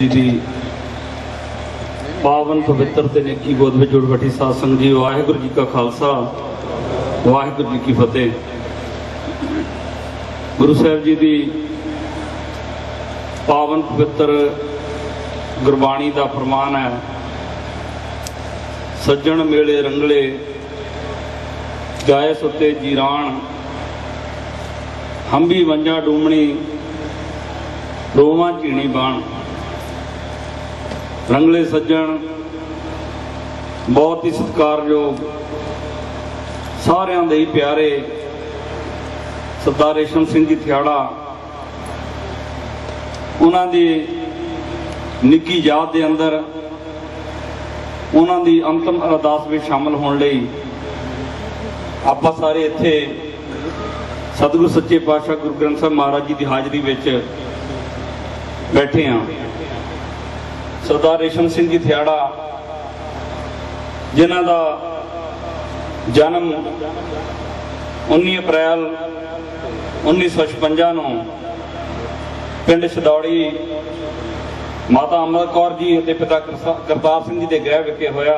ਜੀ ਦੀ ਪਾਵਨ ਪਵਿੱਤਰ ਤੇ ਨੇਕੀ ਗੋਦ ਵਿੱਚ ਜੁੜ ਬੈਠੀ ਸਾਧ ਸੰਗਤ ਜੀ, ਵਾਹਿਗੁਰੂ ਜੀ ਕਾ ਖਾਲਸਾ, ਵਾਹਿਗੁਰੂ ਜੀ ਕੀ ਫਤਿਹ। ਗੁਰੂ ਸਾਹਿਬ ਜੀ ਦੀ ਪਾਵਨ ਪਵਿੱਤਰ ਗੁਰਬਾਣੀ ਦਾ ਫਰਮਾਨ ਹੈ, ਸੱਜਣ ਮੇਲੇ ਰੰਗਲੇ ਗਾਏ ਸੁੱਤੇ ਜੀਰਾਨ ਹੰਬੀ ਵੰਜਾ ਡੂਮਣੀ, ਰੋਵਾਂ ਝੀਣੀ ਬਾਣ। ਰੰਗਲੇ ਸੱਜਣ, ਬਹੁਤ ਹੀ ਸਤਿਕਾਰਯੋਗ, ਸਾਰਿਆਂ ਦੇ ਹੀ ਪਿਆਰੇ ਸਰਦਾਰ ਰੇਸ਼ਮ ਸਿੰਘ ਜੀ ਥਿਆੜਾ ਉਹਨਾਂ ਦੀ ਨਿੱਕੀ ਯਾਦ ਦੇ ਅੰਦਰ ਉਹਨਾਂ ਦੀ ਅੰਤਮ ਅਰਦਾਸ ਵਿੱਚ ਸ਼ਾਮਲ ਹੋਣ ਲਈ ਆਪਾਂ ਸਾਰੇ ਇੱਥੇ ਸਤਿਗੁਰ ਸੱਚੇ ਪਾਤਸ਼ਾਹ ਗੁਰੂ ਗ੍ਰੰਥ ਸਾਹਿਬ ਮਹਾਰਾਜ ਜੀ ਦੀ ਹਾਜ਼ਰੀ ਵਿੱਚ ਬੈਠੇ ਹਾਂ। ਸਰਦਾਰ ਰੇਸ਼ਮ ਸਿੰਘ ਜੀ ਥਿਆੜਾ, ਜਿਨ੍ਹਾਂ ਦਾ ਜਨਮ 19 ਅਪ੍ਰੈਲ 1956 ਨੂੰ ਪਿੰਡ ਛਦੌੜੀ ਮਾਤਾ ਅਮਰ ਕੌਰ ਜੀ ਅਤੇ ਪਿਤਾ ਕਰਤਾਰ ਸਿੰਘ ਜੀ ਦੇ ਗ੍ਰਹਿ ਵਿਖੇ ਹੋਇਆ।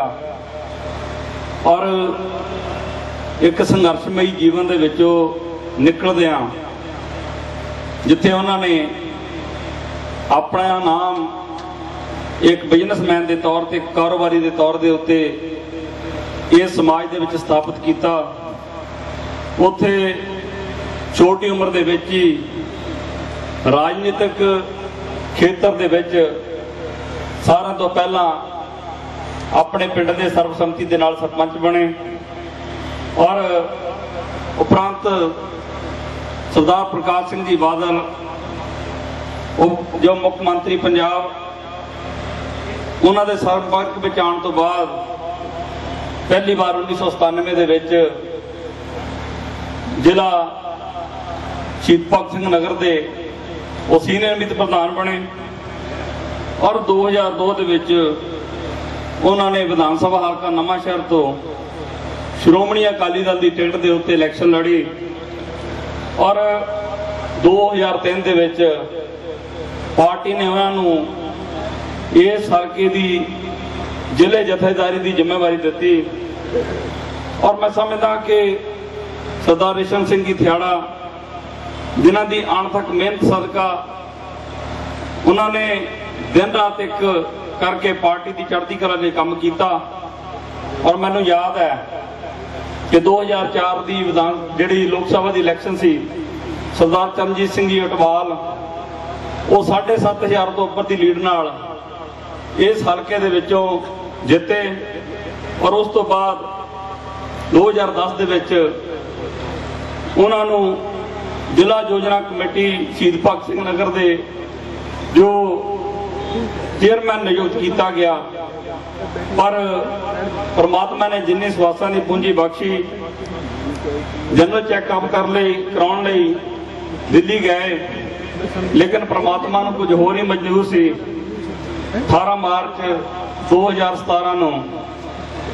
ਔਰ ਇੱਕ ਸੰਘਰਸ਼ਮਈ ਜੀਵਨ ਦੇ ਵਿੱਚੋਂ ਨਿਕਲਦਿਆਂ ਜਿੱਥੇ ਉਹਨਾਂ ਨੇ ਆਪਣਾ ਨਾਮ ਇੱਕ ਬਿਜ਼ਨਸਮੈਨ ਦੇ ਤੌਰ ਤੇ, ਕਾਰੋਬਾਰੀ ਦੇ ਤੌਰ ਦੇ ਉੱਤੇ ਇਸ ਸਮਾਜ ਦੇ ਵਿੱਚ ਸਥਾਪਿਤ ਕੀਤਾ। ਉੱਥੇ ਛੋਟੀ ਉਮਰ ਦੇ ਵਿੱਚ ਹੀ ਰਾਜਨੀਤਿਕ ਖੇਤਰ ਦੇ ਵਿੱਚ ਸਾਰਿਆਂ ਤੋਂ ਪਹਿਲਾਂ ਆਪਣੇ ਪਿੰਡ ਦੇ ਸਰਬਸੰਮਤੀ ਦੇ ਨਾਲ ਸਰਪੰਚ ਬਣੇ ਔਰ ਉਪਰੰਤ ਸਰਦਾਰ ਪ੍ਰਕਾਸ਼ ਸਿੰਘ ਜੀ ਬਾਦਲ, ਉਹ ਜੋ ਮੁੱਖ ਮੰਤਰੀ ਪੰਜਾਬ ਉਹਨਾਂ ਦੇ ਸੰਪਰਕ ਵਿੱਚ ਆਉਣ ਤੋਂ ਬਾਅਦ ਪਹਿਲੀ ਵਾਰ 1997 ਦੇ ਵਿੱਚ ਜ਼ਿਲ੍ਹਾ ਸ਼ਹੀਦ ਭਗਤ ਸਿੰਘ ਨਗਰ ਦੇ ਉਹ ਸੀਨੀਅਰ ਮਿਤ ਪ੍ਰਧਾਨ ਬਣੇ ਔਰ 2002 ਦੇ ਵਿੱਚ ਉਹਨਾਂ ਨੇ ਵਿਧਾਨ ਸਭਾ ਹਲਕਾ ਨਵਾਂ ਸ਼ਹਿਰ ਤੋਂ ਸ਼੍ਰੋਮਣੀ ਅਕਾਲੀ ਦਲ ਦੀ ਟਿਕਟ ਦੇ ਉੱਤੇ ਇਲੈਕਸ਼ਨ ਲੜੀ ਔਰ 2003 ਦੇ ਵਿੱਚ ਪਾਰਟੀ ਨੇ ਉਹਨਾਂ ਨੂੰ ਇਸ ਹਲਕੇ ਦੀ ਜ਼ਿਲ੍ਹੇ ਜਥੇਦਾਰੀ ਦੀ ਜ਼ਿੰਮੇਵਾਰੀ ਦਿੱਤੀ। ਔਰ ਮੈਂ ਸਮਝਦਾ ਕਿ ਸਰਦਾਰ ਰੇਸ਼ਮ ਸਿੰਘ ਜੀ ਥਿਆੜਾ, ਜਿਨ੍ਹਾਂ ਦੀ ਅਣਥੱਕ ਮਿਹਨਤ ਸਦਕਾ ਉਹਨਾਂ ਨੇ ਦਿਨ ਰਾਤ ਇੱਕ ਕਰਕੇ ਪਾਰਟੀ ਦੀ ਚੜ੍ਹਦੀ ਕਲਾ ਲਈ ਕੰਮ ਕੀਤਾ। ਔਰ ਮੈਨੂੰ ਯਾਦ ਹੈ ਕਿ 2004 ਦੀ ਵਿਧਾਨ, ਜਿਹੜੀ ਲੋਕ ਸਭਾ ਦੀ ਇਲੈਕਸ਼ਨ ਸੀ, ਸਰਦਾਰ ਚਰਨਜੀਤ ਸਿੰਘ ਜੀ ਅਟਵਾਲ, ਉਹ 7500 ਤੋਂ ਉੱਪਰ ਦੀ ਲੀਡ ਨਾਲ ਇਸ ਹਲਕੇ ਦੇ ਵਿੱਚੋਂ ਜਿੱਤੇ ਔਰ ਉਸ ਤੋਂ ਬਾਅਦ 2010 ਦੇ ਵਿੱਚ ਉਹਨਾਂ ਨੂੰ ਜ਼ਿਲ੍ਹਾ ਯੋਜਨਾ ਕਮੇਟੀ ਸ਼ਹੀਦ ਭਗਤ ਸਿੰਘ ਨਗਰ ਦੇ ਜੋ ਚੇਅਰਮੈਨ ਨਿਯੁਕਤ ਕੀਤਾ ਗਿਆ। ਪਰ ਪ੍ਰਮਾਤਮਾ ਨੇ ਜਿੰਨੀ ਸਵਾਸਾਂ ਦੀ ਪੂੰਜੀ ਬਖਸ਼ੀ, ਜਨਰਲ ਚੈੱਕਅਪ ਕਰ ਲਈ, ਕਰਾਉਣ ਲਈ ਦਿੱਲੀ ਗਏ। ਲੇਕਿਨ ਪਰਮਾਤਮਾ ਨੂੰ ਕੁਝ ਹੋਰ ਹੀ ਮਨਜ਼ੂਰ ਸੀ। 18 ਮਾਰਚ 2017 ਨੂੰ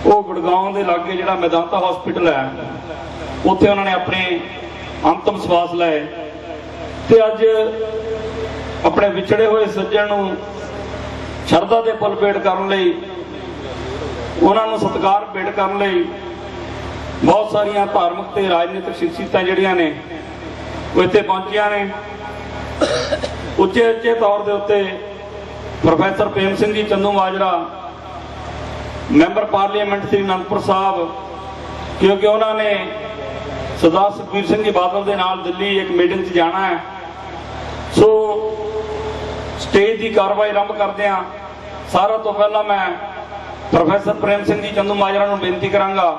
ਉਹ ਗੁੜਗਾਉਂ ਦੇ ਲਾਗੇ ਜਿਹੜਾ ਮੈਦਾਂਤਾ ਹਸਪੀਟਲ ਹੈ, ਉੱਥੇ ਉਹਨਾਂ ਨੇ ਆਪਣੇ ਅੰਤਮ ਸਵਾਸ ਲਏ ਤੇ ਅੱਜ ਆਪਣੇ ਵਿਛੜੇ ਹੋਏ ਸੱਜਣ ਨੂੰ ਸ਼ਰਧਾ ਦੇ ਫੁੱਲ ਭੇਟ ਕਰਨ ਲਈ, ਉਹਨਾਂ ਨੂੰ ਸਤਿਕਾਰ ਭੇਟ ਕਰਨ ਲਈ ਬਹੁਤ ਸਾਰੀਆਂ ਧਾਰਮਿਕ ਤੇ ਰਾਜਨੀਤਿਕ ਸ਼ਖਸੀਅਤਾਂ ਜਿਹੜੀਆਂ ਨੇ, ਉਹ ਇੱਥੇ ਪਹੁੰਚੀਆਂ ਨੇ। ਉੱਚੇ ਉੱਚੇ ਤੌਰ ਦੇ ਉੱਤੇ professor Prem Singh ji Chandu Majra, member parliament Sri Anandpur Sahib, ਕਿਉਂਕਿ ਉਹਨਾਂ ਨੇ ਸਰਦਾਰ ਸੁਖਬੀਰ ਸਿੰਘ ਜੀ ਬਾਦਲ ਦੇ ਨਾਲ ਦਿੱਲੀ ਇੱਕ ਮੀਟਿੰਗ 'ਚ ਜਾਣਾ ਹੈ। ਸੋ ਸਟੇਜ ਦੀ ਕਾਰਵਾਈ ਆਰੰਭ ਕਰਦੇ ਹਾਂ। ਸਾਰਾ ਤੋਂ ਪਹਿਲਾਂ ਮੈਂ ਪ੍ਰੋਫੈਸਰ ਪ੍ਰੇਮ ਸਿੰਘ ਜੀ ਚੰਦੂ ਮਾਜਰਾ ਨੂੰ ਬੇਨਤੀ ਕਰਾਂਗਾ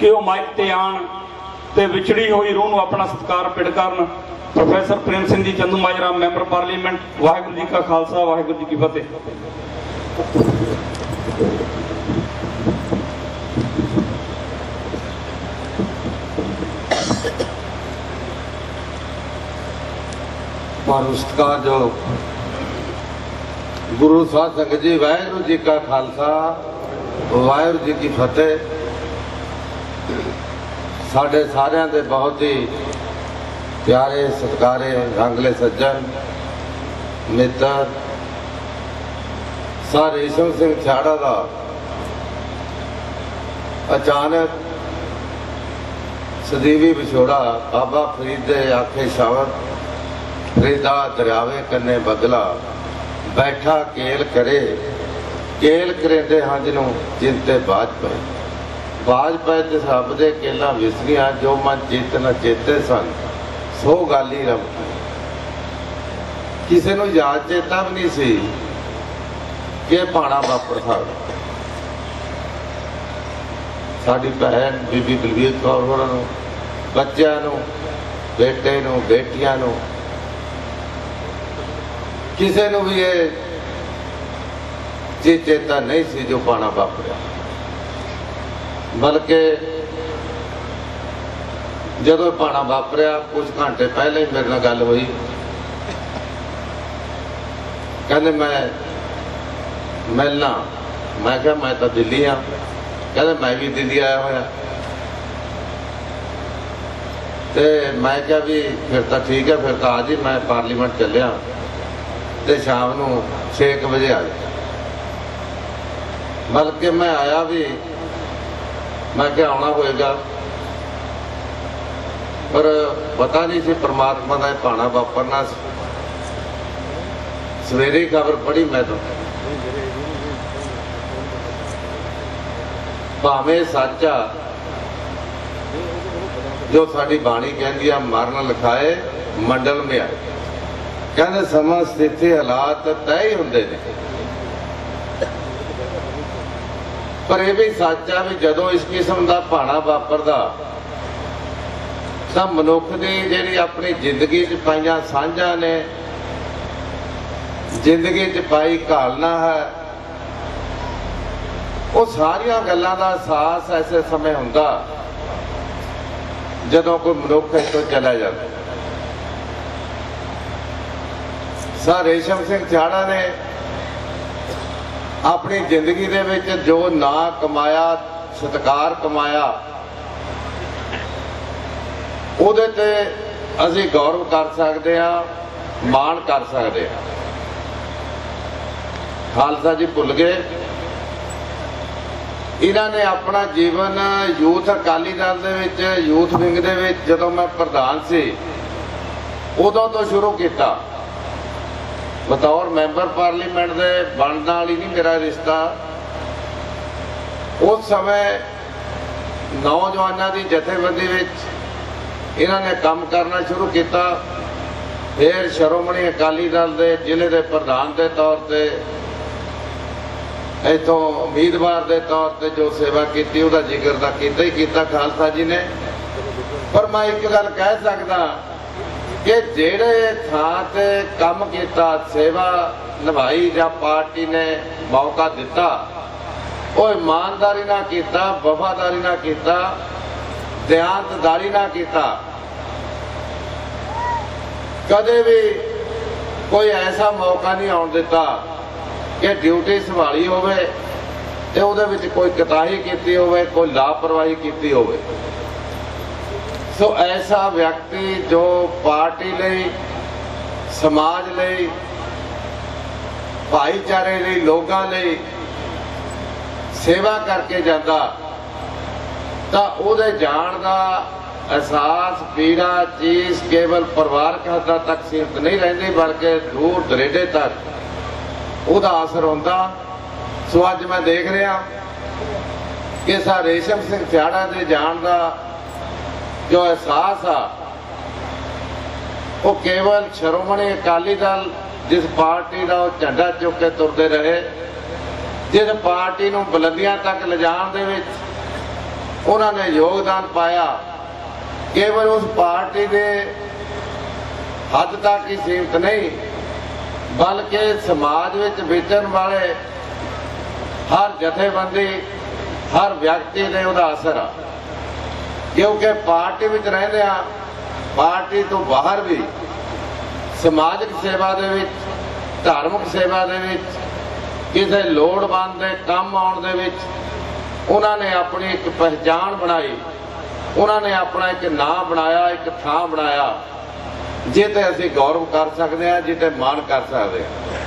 ਕਿ ਉਹ ਮਾਈਕ ਤੇ ਆਣ ਤੇ ਵਿਛੜੀ ਹੋਈ ਰੂਹ ਨੂੰ ਆਪਣਾ ਸਤਿਕਾਰ ਪਿੜ ਕਰਨ। Professor Prem Singh ji Chandu Majra, member parliament, Waheguru ji ਕਾ ਖਾਲਸਾ, ਵਾਹਿਗੁਰੂ ਜੀ ਕੀ ਫਤਿਹ। ਪਰ ਸਤਿਕਾਰ ਜੋ। ਗੁਰੂ ਸਾਹਿਬ ਸੰਗਤ ਜੀ, ਵਾਹਿਗੁਰੂ ਜੀ ਕਾ ਖਾਲਸਾ, ਵਾਹਿਗੁਰੂ ਜੀ ਕੀ ਫਤਿਹ। ਸਾਡੇ ਸਾਰਿਆਂ ਦੇ ਬਹੁਤ ਹੀ ਪਿਆਰੇ ਸਤਿਕਾਰੇ ਰੰਗਲੇ ਸੱਜਣ ਮਿੱਤਰ ਸਰ ਰੇਸ਼ਮ ਸਿੰਘ ਛਾੜਾ ਦਾ ਅਚਾਨਕ ਸਦੀਵੀ ਵਿਛੋੜਾ ਬਾਬਾ ਫਰੀਦ ਦੇ ਆਖੇ ਸ਼ਬਦ ਫਰੀਦਾ ਦਰਿਆਵੇ ਕੰਨੇ ਬਦਲਾ, ਬੈਠਾ ਕੇਲ ਕਰੇ, ਕੇਲ ਕਰੇਂਦੇ ਹੰਝ ਨੂੰ ਜਿੰਤੇ ਬਾਜ ਪਏ। ਬਾਜ ਪਏ ਤੇ ਸਭ ਦੇ ਕੇਲਾ ਵਿਸਰੀਆਂ ਜੋ ਮਨ ਚੇਤ ਨ ਚੇਤੇ ਸਨ। ਸੋ ਗਾਲੀ ਰਮ ਕਿਸੇ ਨੂੰ ਯਾਦ ਚੇਤਾ ਵੀ ਨਹੀਂ ਸੀ ਕਿ ਇਹ ਭਾਣਾ ਵਾਪਰ ਸਕਦਾ। ਸਾਡੀ ਭੈਣ ਬੀਬੀ ਬਲਵੀਰ ਕੌਰ ਹੋਰਾਂ ਨੂੰ, ਬੱਚਿਆਂ ਨੂੰ, ਬੇਟੇ ਨੂੰ, ਬੇਟੀਆਂ ਨੂੰ, ਕਿਸੇ ਨੂੰ ਵੀ ਇਹ ਜੇ ਚੇਤਾ ਨਹੀਂ ਸੀ ਜੋ ਪਾਣਾ ਵਾਪਰਿਆ। ਬਲਕਿ ਜਦੋਂ ਇਹ ਪਾਣਾ ਵਾਪਰਿਆ, ਕੁਝ ਘੰਟੇ ਪਹਿਲਾਂ ਹੀ ਮੇਰੇ ਨਾਲ ਗੱਲ ਹੋਈ। ਕਹਿੰਦੇ, ਮੈਂ, ਮਿਲਣਾ। ਮੈਂ ਕਿਹਾ, ਮੈਂ ਤਾਂ ਦਿੱਲੀ ਆ। ਕਹਿੰਦੇ, ਮੈਂ ਵੀ ਦਿੱਲੀ ਆਇਆ ਹੋਇਆ। ਤੇ ਮੈਂ ਕਿਹਾ ਵੀ, ਫਿਰ ਤਾਂ ਠੀਕ ਹੈ, ਫਿਰ ਤਾਂ ਆ ਜੀ, ਮੈਂ ਪਾਰਲੀਮੈਂਟ ਚੱਲਿਆ। ਤੇ ਸ਼ਾਮ ਨੂੰ 6 ਵਜੇ ਆ ਜਾ ਬਲਕਿ ਮੈਂ ਆਇਆ ਵੀ, ਮੈਂ ਕਿਹਾ, ਆਉਣਾ ਹੋਏਗਾ। ਪਰ ਪਤਾ ਨਹੀਂ ਸੀ ਪ੍ਰਮਾਤਮਾ ਦਾ ਇਹ ਭਾਣਾ ਵਾਪਰਨਾ ਸੀ। ਸਵੇਰੇ ਖਬਰ ਪੜੀ ਮੈਂ ਤਾਂ। ਭਾਵੇਂ ਸੱਚਾ ਜੋ ਸਾਡੀ ਬਾਣੀ ਕਹਿੰਦੀ ਆ, ਮਰਨ ਲਿਖਾਏ, ਮੰਡਲ ਮੇ ਕਹਿੰਦੇ ਸਮਾਂ ਸਥਿਤੀ ਹਾਲਾਤ ਤੈਅ ਹੀ ਹੁੰਦੇ ਨੇ। ਪਰ ਇਹ ਵੀ ਸੱਚ ਆ ਵੀ ਜਦੋਂ ਇਸ ਕਿਸਮ ਦਾ ਭਾਣਾ ਵਾਪਰਦਾ ਤਾਂ ਮਨੁੱਖ ਦੀ ਜਿਹੜੀ ਆਪਣੀ ਜ਼ਿੰਦਗੀ 'ਚ ਪਾਈਆਂ ਸਾਂਝਾਂ ਨੇ, ਜ਼ਿੰਦਗੀ 'ਚ ਪਾਈ ਘਾਲਣਾ ਹੈ, ਉਹ ਸਾਰੀਆਂ ਗੱਲਾਂ ਦਾ ਅਹਿਸਾਸ ਐਸੇ ਸਮੇਂ ਹੁੰਦਾ ਜਦੋਂ ਕੋਈ ਮਨੁੱਖ ਇੱਥੋਂ ਚਲਾ ਜਾਂਦਾ। ਸਰ ਰੇਸ਼ਮ ਸਿੰਘ ਚਾੜਾ ਨੇ ਆਪਣੀ ਜ਼ਿੰਦਗੀ ਦੇ ਵਿੱਚ ਜੋ ਨਾਂ ਕਮਾਇਆ, ਸਤਕਾਰ ਕਮਾਇਆ ਉਹਦੇ ਤੇ ਅਸੀਂ ਗੌਰਵ ਕਰ ਸਕਦੇ ਹਾਂ, ਮਾਣ ਕਰ ਸਕਦੇ ਹਾਂ। ਖਾਲਸਾ ਜੀ ਭੁੱਲ ਗਏ। ਇਹਨਾਂ ਨੇ ਆਪਣਾ ਜੀਵਨ ਯੂਥ ਅਕਾਲੀ ਦਲ ਦੇ ਵਿੱਚ, ਯੂਥ ਵਿੰਗ ਦੇ ਵਿੱਚ, ਜਦੋਂ ਮੈਂ ਪ੍ਰਧਾਨ ਸੀ, ਉਦੋਂ ਤੋਂ ਸ਼ੁਰੂ ਕੀਤਾ। ਬਤੌਰ ਮੈਂਬਰ ਪਾਰਲੀਮੈਂਟ ਦੇ ਬਣਨ ਨਾਲ ਹੀ ਨਹੀਂ ਮੇਰਾ ਰਿਸ਼ਤਾ। ਉਸ ਸਮੇਂ ਨੌਜਵਾਨਾਂ ਦੀ ਜਥੇਬੰਦੀ ਵਿੱਚ ਇਹਨਾਂ ਨੇ ਕੰਮ ਕਰਨਾ ਸ਼ੁਰੂ ਕੀਤਾ। ਫਿਰ ਸ਼ਰੋਮਣੀ ਅਕਾਲੀ ਦਲ ਦੇ ਜ਼ਿਲ੍ਹੇ ਦੇ ਪ੍ਰਧਾਨ ਦੇ ਤੌਰ ਤੇ, ਇਥੋਂ ਉਮੀਦਵਾਰ ਦੇ ਤੌਰ ਤੇ ਜੋ ਸੇਵਾ ਕੀਤੀ, ਉਹਦਾ ਜ਼ਿਕਰ ਤਾਂ ਕੀਤਾ ਹੀ ਕੀਤਾ ਖਾਲਸਾ ਜੀ ਨੇ। ਪਰ ਮੈਂ ਇੱਕ ਗੱਲ ਕਹਿ ਸਕਦਾ ਕਿ ਜਿਹੜੇ ਥਾਂ ਤੇ ਕੰਮ ਕੀਤਾ, ਸੇਵਾ ਨਿਭਾਈ ਜਾਂ ਪਾਰਟੀ ਨੇ ਮੌਕਾ ਦਿੱਤਾ, ਉਹ ਇਮਾਨਦਾਰੀ ਨਾਲ ਕੀਤਾ, ਵਫਾਦਾਰੀ ਨਾਲ ਕੀਤਾ ਦਿਆਨਤਦਾਰੀ ਨਾਲ ਕੀਤਾ। ਕਦੇ ਵੀ ਕੋਈ ਐਸਾ ਮੌਕਾ ਨਹੀਂ ਆਉਣ ਦਿੱਤਾ ਕਿ ਡਿਊਟੀ ਸੰਭਾਲੀ ਹੋਵੇ ਤੇ ਉਹਦੇ ਵਿੱਚ ਕੋਈ ਕਤਾਹੀ ਕੀਤੀ ਹੋਵੇ, ਕੋਈ ਲਾਪਰਵਾਹੀ ਕੀਤੀ ਹੋਵੇ। ਸੋ ਐਸਾ ਵਿਅਕਤੀ ਜੋ ਪਾਰਟੀ ਲਈ, ਸਮਾਜ ਲਈ, ਭਾਈਚਾਰੇ ਲਈ, ਲੋਕਾਂ ਲਈ ਸੇਵਾ ਕਰਕੇ ਜਾਂਦਾ ਤਾਂ ਉਹਦੇ ਜਾਣ ਦਾ ਅਹਿਸਾਸ, ਪੀੜਾ ਚੀਜ਼ ਕੇਵਲ ਪਰਿਵਾਰਕ ਹੱਦਾਂ ਤੱਕ ਸੀਮਤ ਨਹੀਂ ਰਹਿੰਦੀ, ਬਲਕਿ ਦੂਰ ਦਰੇਡੇ ਤੱਕ ਉਹਦਾ ਅਸਰ ਹੁੰਦਾ। ਸੋ ਅੱਜ ਮੈਂ ਦੇਖ ਰਿਹਾ ਕਿ ਸਾ ਰੇਸ਼ਮ ਸਿੰਘ ਸਿਆੜਾ ਦੇ ਜਾਣ ਦਾ ਜੋ ਅਹਿਸਾਸ ਆ, ਉਹ ਕੇਵਲ ਸ਼੍ਰੋਮਣੀ ਅਕਾਲੀ ਦਲ ਜਿਸ ਪਾਰਟੀ ਦਾ ਉਹ ਝੰਡਾ ਚੁੱਕ ਕੇ ਤੁਰਦੇ ਰਹੇ, ਜਿਸ ਪਾਰਟੀ ਨੂੰ ਬੁਲੰਦੀਆਂ ਤੱਕ ਲਿਜਾਣ ਦੇ ਵਿੱਚ ਉਹਨਾਂ ਨੇ ਯੋਗਦਾਨ ਪਾਇਆ। ਕੇਵਲ ਉਸ ਪਾਰਟੀ ਦੇ ਹੱਦ ਤੱਕ ਹੀ ਸੀਮਤ ਨਹੀਂ, ਬਲਕਿ ਸਮਾਜ ਵਿੱਚ ਵੇਚਣ ਵਾਲੇ ਹਰ ਜਥੇਬੰਦੀ, ਹਰ ਵਿਅਕਤੀ ਦੇ ਉਹਦਾ ਅਸਰ ਆ। ਕਿਉਂਕਿ ਪਾਰਟੀ ਵਿੱਚ ਰਹਿੰਦੇ ਆ, ਪਾਰਟੀ ਤੋਂ ਬਾਹਰ ਵੀ ਸਮਾਜਿਕ ਸੇਵਾ ਦੇ ਵਿੱਚ, ਧਾਰਮਿਕ ਸੇਵਾ ਦੇ ਵਿੱਚ, ਕਿਸੇ ਲੋੜਵੰਦ ਦੇ ਕੰਮ ਆਉਣ ਦੇ ਵਿੱਚ ਉਹਨਾਂ ਨੇ ਆਪਣੀ ਇੱਕ ਪਹਿਚਾਣ ਬਣਾਈ। ਉਹਨਾਂ ਨੇ ਆਪਣਾ ਇੱਕ ਨਾਂ ਬਣਾਇਆ, ਇੱਕ ਥਾਂ ਬਣਾਇਆ ਜਿੱਤੇ ਅਸੀਂ ਗੌਰਵ ਕਰ ਸਕਦੇ ਹਾਂ ਜਿੱਤੇ ਮਾਣ ਕਰ ਸਕਦੇ ਹਾਂ।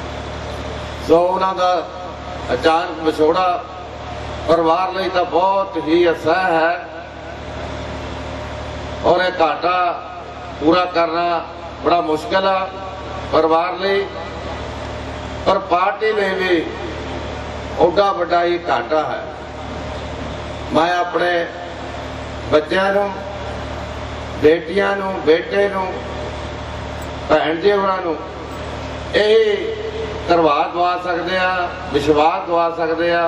ਸੋ ਉਹਨਾਂ ਦਾ ਅਚਾਨਕ ਵਿਛੋੜਾ ਪਰਿਵਾਰ ਲਈ ਤਾਂ ਬਹੁਤ ਹੀ ਅਸਹਿ ਹੈ। ਔਰ ਇਹ ਘਾਟਾ ਪੂਰਾ ਕਰਨਾ ਬੜਾ ਮੁਸ਼ਕਲ ਆ ਪਰਿਵਾਰ ਲਈ। ਪਰ ਪਾਰਟੀ ਲਈ ਵੀ ਉਹਦਾ ਵੱਡਾ ਹੀ ਘਾਟਾ ਹੈ। ਮੈਂ ਆਪਣੇ ਬੱਚਿਆਂ ਨੂੰ, ਬੇਟੀਆਂ ਨੂੰ, ਬੇਟੇ ਨੂੰ, ਭੈਣ ਜੀ ਹੋਰਾਂ ਨੂੰ ਇਹ ਧੰਨਵਾਦ ਦਵਾ ਸਕਦੇ ਆ ਵਿਸ਼ਵਾਸ ਦਵਾ ਸਕਦੇ ਆ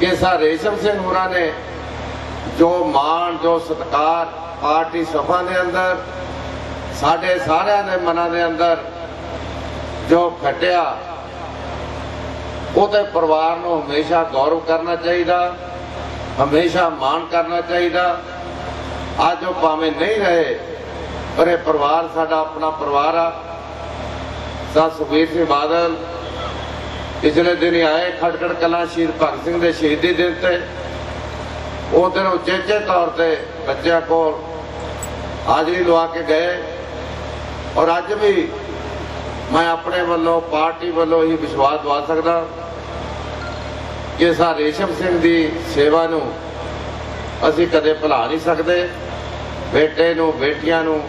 ਕਿ ਸਾ ਰੇਸ਼ਮ ਸਿੰਘ ਹੋਰਾਂ ਨੇ ਜੋ ਮਾਣ, ਜੋ ਸਤਕਾਰ ਪਾਰਟੀ ਸਭਾ ਦੇ ਅੰਦਰ, ਸਾਡੇ ਸਾਰਿਆਂ ਦੇ ਮਨਾਂ ਦੇ ਅੰਦਰ ਜੋ ਖਟਿਆ, ਉਹਦੇ ਪਰਿਵਾਰ ਨੂੰ ਹਮੇਸ਼ਾ ਗੌਰਵ ਕਰਨਾ ਚਾਹੀਦਾ। ਹਮੇਸ਼ਾ ਮਾਣ ਕਰਨਾ ਚਾਹੀਦਾ। ਅੱਜ ਉਹ ਭਾਵੇਂ ਨਹੀਂ ਰਹੇ, ਪਰ ਇਹ ਪਰਿਵਾਰ ਸਾਡਾ ਆਪਣਾ ਪਰਿਵਾਰ ਆ। ਸਾ ਸੁਖਬੀਰ ਸਿੰਘ ਬਾਦਲ। ਪਿਛਲੇ ਦਿਨ ਹੀ ਆਏ ਖਟਕੜ ਕਲਾਂ ਸ਼ਹੀਦ ਭਗਤ ਸਿੰਘ ਦੇ ਸ਼ਹੀਦੀ ਦਿਨ ਤੇ। ਉਹ ਦਿਨ ਉਚੇਚੇ ਤੌਰ ਤੇ ਬੱਚਿਆਂ ਕੋਲ ਹਾਜ਼ਰੀ ਲਵਾ ਕੇ ਗਏ। ਔਰ ਅੱਜ ਵੀ ਮੈਂ ਆਪਣੇ ਵੱਲੋਂ, ਪਾਰਟੀ ਵੱਲੋਂ ਹੀ ਵਿਸ਼ਵਾਸ ਦਵਾ ਸਕਦਾ। ਕਿ ਸਾ ਰੇਸ਼ਮ ਸਿੰਘ ਦੀ ਸੇਵਾ ਨੂੰ ਅਸੀਂ ਕਦੇ ਭੁਲਾ ਨਹੀਂ ਸਕਦੇ। ਬੇਟੇ ਨੂੰ, ਬੇਟੀਆਂ ਨੂੰ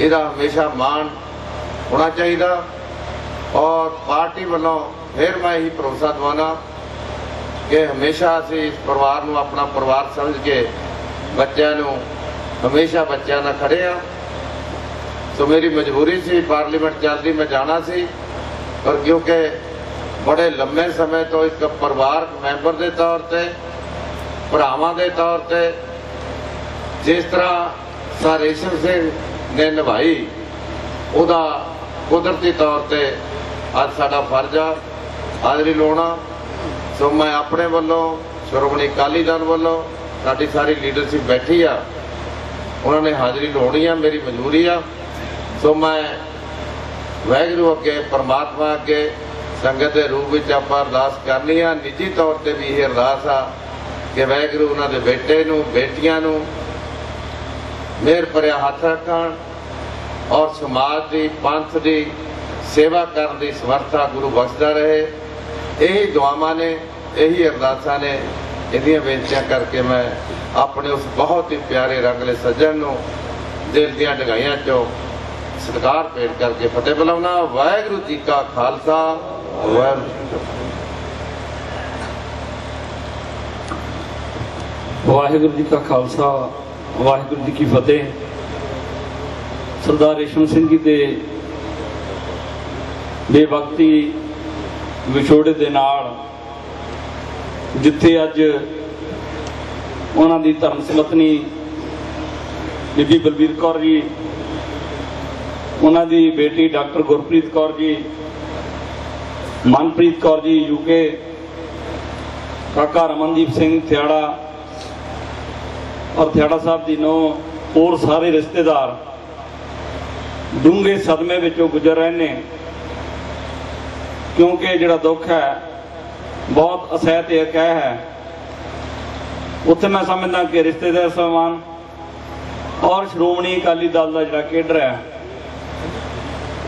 ਇਹਦਾ ਹਮੇਸ਼ਾ ਮਾਣ ਹੋਣਾ ਚਾਹੀਦਾ। ਔਰ ਪਾਰਟੀ ਵੱਲੋਂ ਫਿਰ ਮੈਂ ਇਹੀ ਭਰੋਸਾ ਦਵਾਨਾ ਕਿ ਹਮੇਸ਼ਾ ਅਸੀਂ ਇਸ ਪਰਿਵਾਰ ਨੂੰ ਆਪਣਾ ਪਰਿਵਾਰ ਸਮਝ ਕੇ ਬੱਚਿਆਂ ਨੂੰ ਹਮੇਸ਼ਾ ਬੱਚਿਆਂ ਨਾਲ ਖੜੇ ਆ ਸੋ ਮੇਰੀ ਮਜਬੂਰੀ ਸੀ, ਪਾਰਲੀਮੈਂਟ ਚੱਲਦੀ ਮੈਂ ਜਾਣਾ ਸੀ, ਪਰ ਕਿਉਂਕਿ ਬੜੇ ਲੰਮੇ ਸਮੇਂ ਤੋਂ ਇੱਕ ਪਰਿਵਾਰਕ ਮੈਂਬਰ ਦੇ ਤੌਰ ਤੇ, ਭਰਾਵਾਂ ਦੇ ਤੌਰ ਤੇ, ਜਿਸ ਤਰ੍ਹਾਂ ਸਰ ਰੇਸ਼ਮ ਸਿੰਘ ਨੇ ਨਿਭਾਈ, ਉਹਦਾ ਕੁਦਰਤੀ ਤੌਰ ਤੇ ਅੱਜ ਸਾਡਾ ਫਰਜ਼ ਆ, ਹਾਜ਼ਰੀ ਲਾਉਣਾ। ਸੋ ਮੈਂ ਆਪਣੇ ਵੱਲੋਂ, ਸ਼੍ਰੋਮਣੀ ਅਕਾਲੀ ਦਲ ਵੱਲੋਂ, ਸਾਡੀ ਸਾਰੀ ਲੀਡਰਸ਼ਿਪ ਬੈਠੀ ਆ, ਉਹਨਾਂ ਨੇ ਹਾਜ਼ਰੀ ਲਾਉਣੀ ਆ, ਮੇਰੀ ਮਜਬੂਰੀ ਆ। ਸੋ ਮੈਂ ਵਾਹਿਗੁਰੂ ਅੱਗੇ, ਪਰਮਾਤਮਾ ਅੱਗੇ ਸੰਗਤ ਦੇ ਰੂਪ ਵਿੱਚ ਆਪਾਂ ਅਰਦਾਸ ਕਰਨੀ ਆ। ਨਿੱਜੀ ਤੌਰ ਤੇ ਵੀ ਇਹ ਅਰਦਾਸ ਆ ਕਿ ਵਾਹਿਗੁਰੂ ਉਹਨਾਂ ਦੇ ਬੇਟੇ ਨੂੰ, ਬੇਟੀਆਂ ਨੂੰ ਮਿਹਰ ਭਰਿਆ ਹੱਥ ਰੱਖਣ ਔਰ ਸਮਾਜ ਦੀ, ਪੰਥ ਦੀ ਸੇਵਾ ਕਰਨ ਦੀ ਸਮਰੱਥਾ ਗੁਰੂ ਬਖਸ਼ਦਾ ਰਹੇ। ਇਹੀ ਦੁਆਵਾਂ ਨੇ, ਇਹੀ ਅਰਦਾਸਾਂ ਨੇ। ਇਹਦੀਆਂ ਬੇਨਤੀਆਂ ਕਰਕੇ ਮੈਂ ਆਪਣੇ ਉਸ ਬਹੁਤ ਹੀ ਪਿਆਰੇ ਰੰਗਲੇ ਸੱਜਣ ਨੂੰ ਦਿਲ ਦੀਆਂ ਡਗਾਈਆਂ ਚੋਂ ਸਤਿਕਾਰ ਭੇਟ ਕਰਕੇ ਫਤਿਹ ਬੁਲਾਉਣਾ ਵਾਹਿਗੁਰੂ ਜੀ ਕਾ ਖਾਲਸਾ। ਵਾਹਿਗੁਰੂ ਜੀ ਵਾਹਿਗੁਰੂ ਜੀ ਕਾ ਖਾਲਸਾ, ਵਾਹਿਗੁਰੂ ਜੀ ਕੀ ਫਤਿਹ। ਸਰਦਾਰ ਰੇਸ਼ਮ ਸਿੰਘ ਜੀ ਦੇ ਬੇਵਕਤੀ ਵਿਛੋੜੇ ਦੇ ਨਾਲ ਜਿੱਥੇ ਅੱਜ ਉਹਨਾਂ ਦੀ ਧਰਮ ਸਮਤਨੀ ਬੀਬੀ ਬਲਬੀਰ ਕੌਰ ਜੀ, ਉਹਨਾਂ ਦੀ ਬੇਟੀ ਡਾਕਟਰ ਗੁਰਪ੍ਰੀਤ ਕੌਰ ਜੀ ਮਨਪ੍ਰੀਤ ਕੌਰ ਜੀ ਯੂਕੇ ਕਾਕਾ ਰਮਨਦੀਪ ਸਿੰਘ ਥਿਆੜਾ ਔਰ ਥਿਆੜਾ ਸਾਹਿਬ ਦੀ ਨੋ ਹੋਰ ਸਾਰੇ ਰਿਸ਼ਤੇਦਾਰ ਡੂੰਘੇ ਸਦਮੇ ਵਿੱਚੋਂ ਗੁਜ਼ਰ ਰਹੇ ਨੇ। ਕਿਉਂਕਿ ਜਿਹੜਾ ਦੁੱਖ ਹੈ, ਬਹੁਤ ਅਸਹਿ ਤੇ ਅਕਹਿ ਹੈ। ਉੱਥੇ ਮੈਂ ਸਮਝਦਾ ਕਿ ਰਿਸ਼ਤੇਦਾਰ ਸਮਾਨ ਔਰ ਸ਼੍ਰੋਮਣੀ ਅਕਾਲੀ ਦਲ ਦਾ ਜਿਹੜਾ ਕੇਡਰ ਹੈ,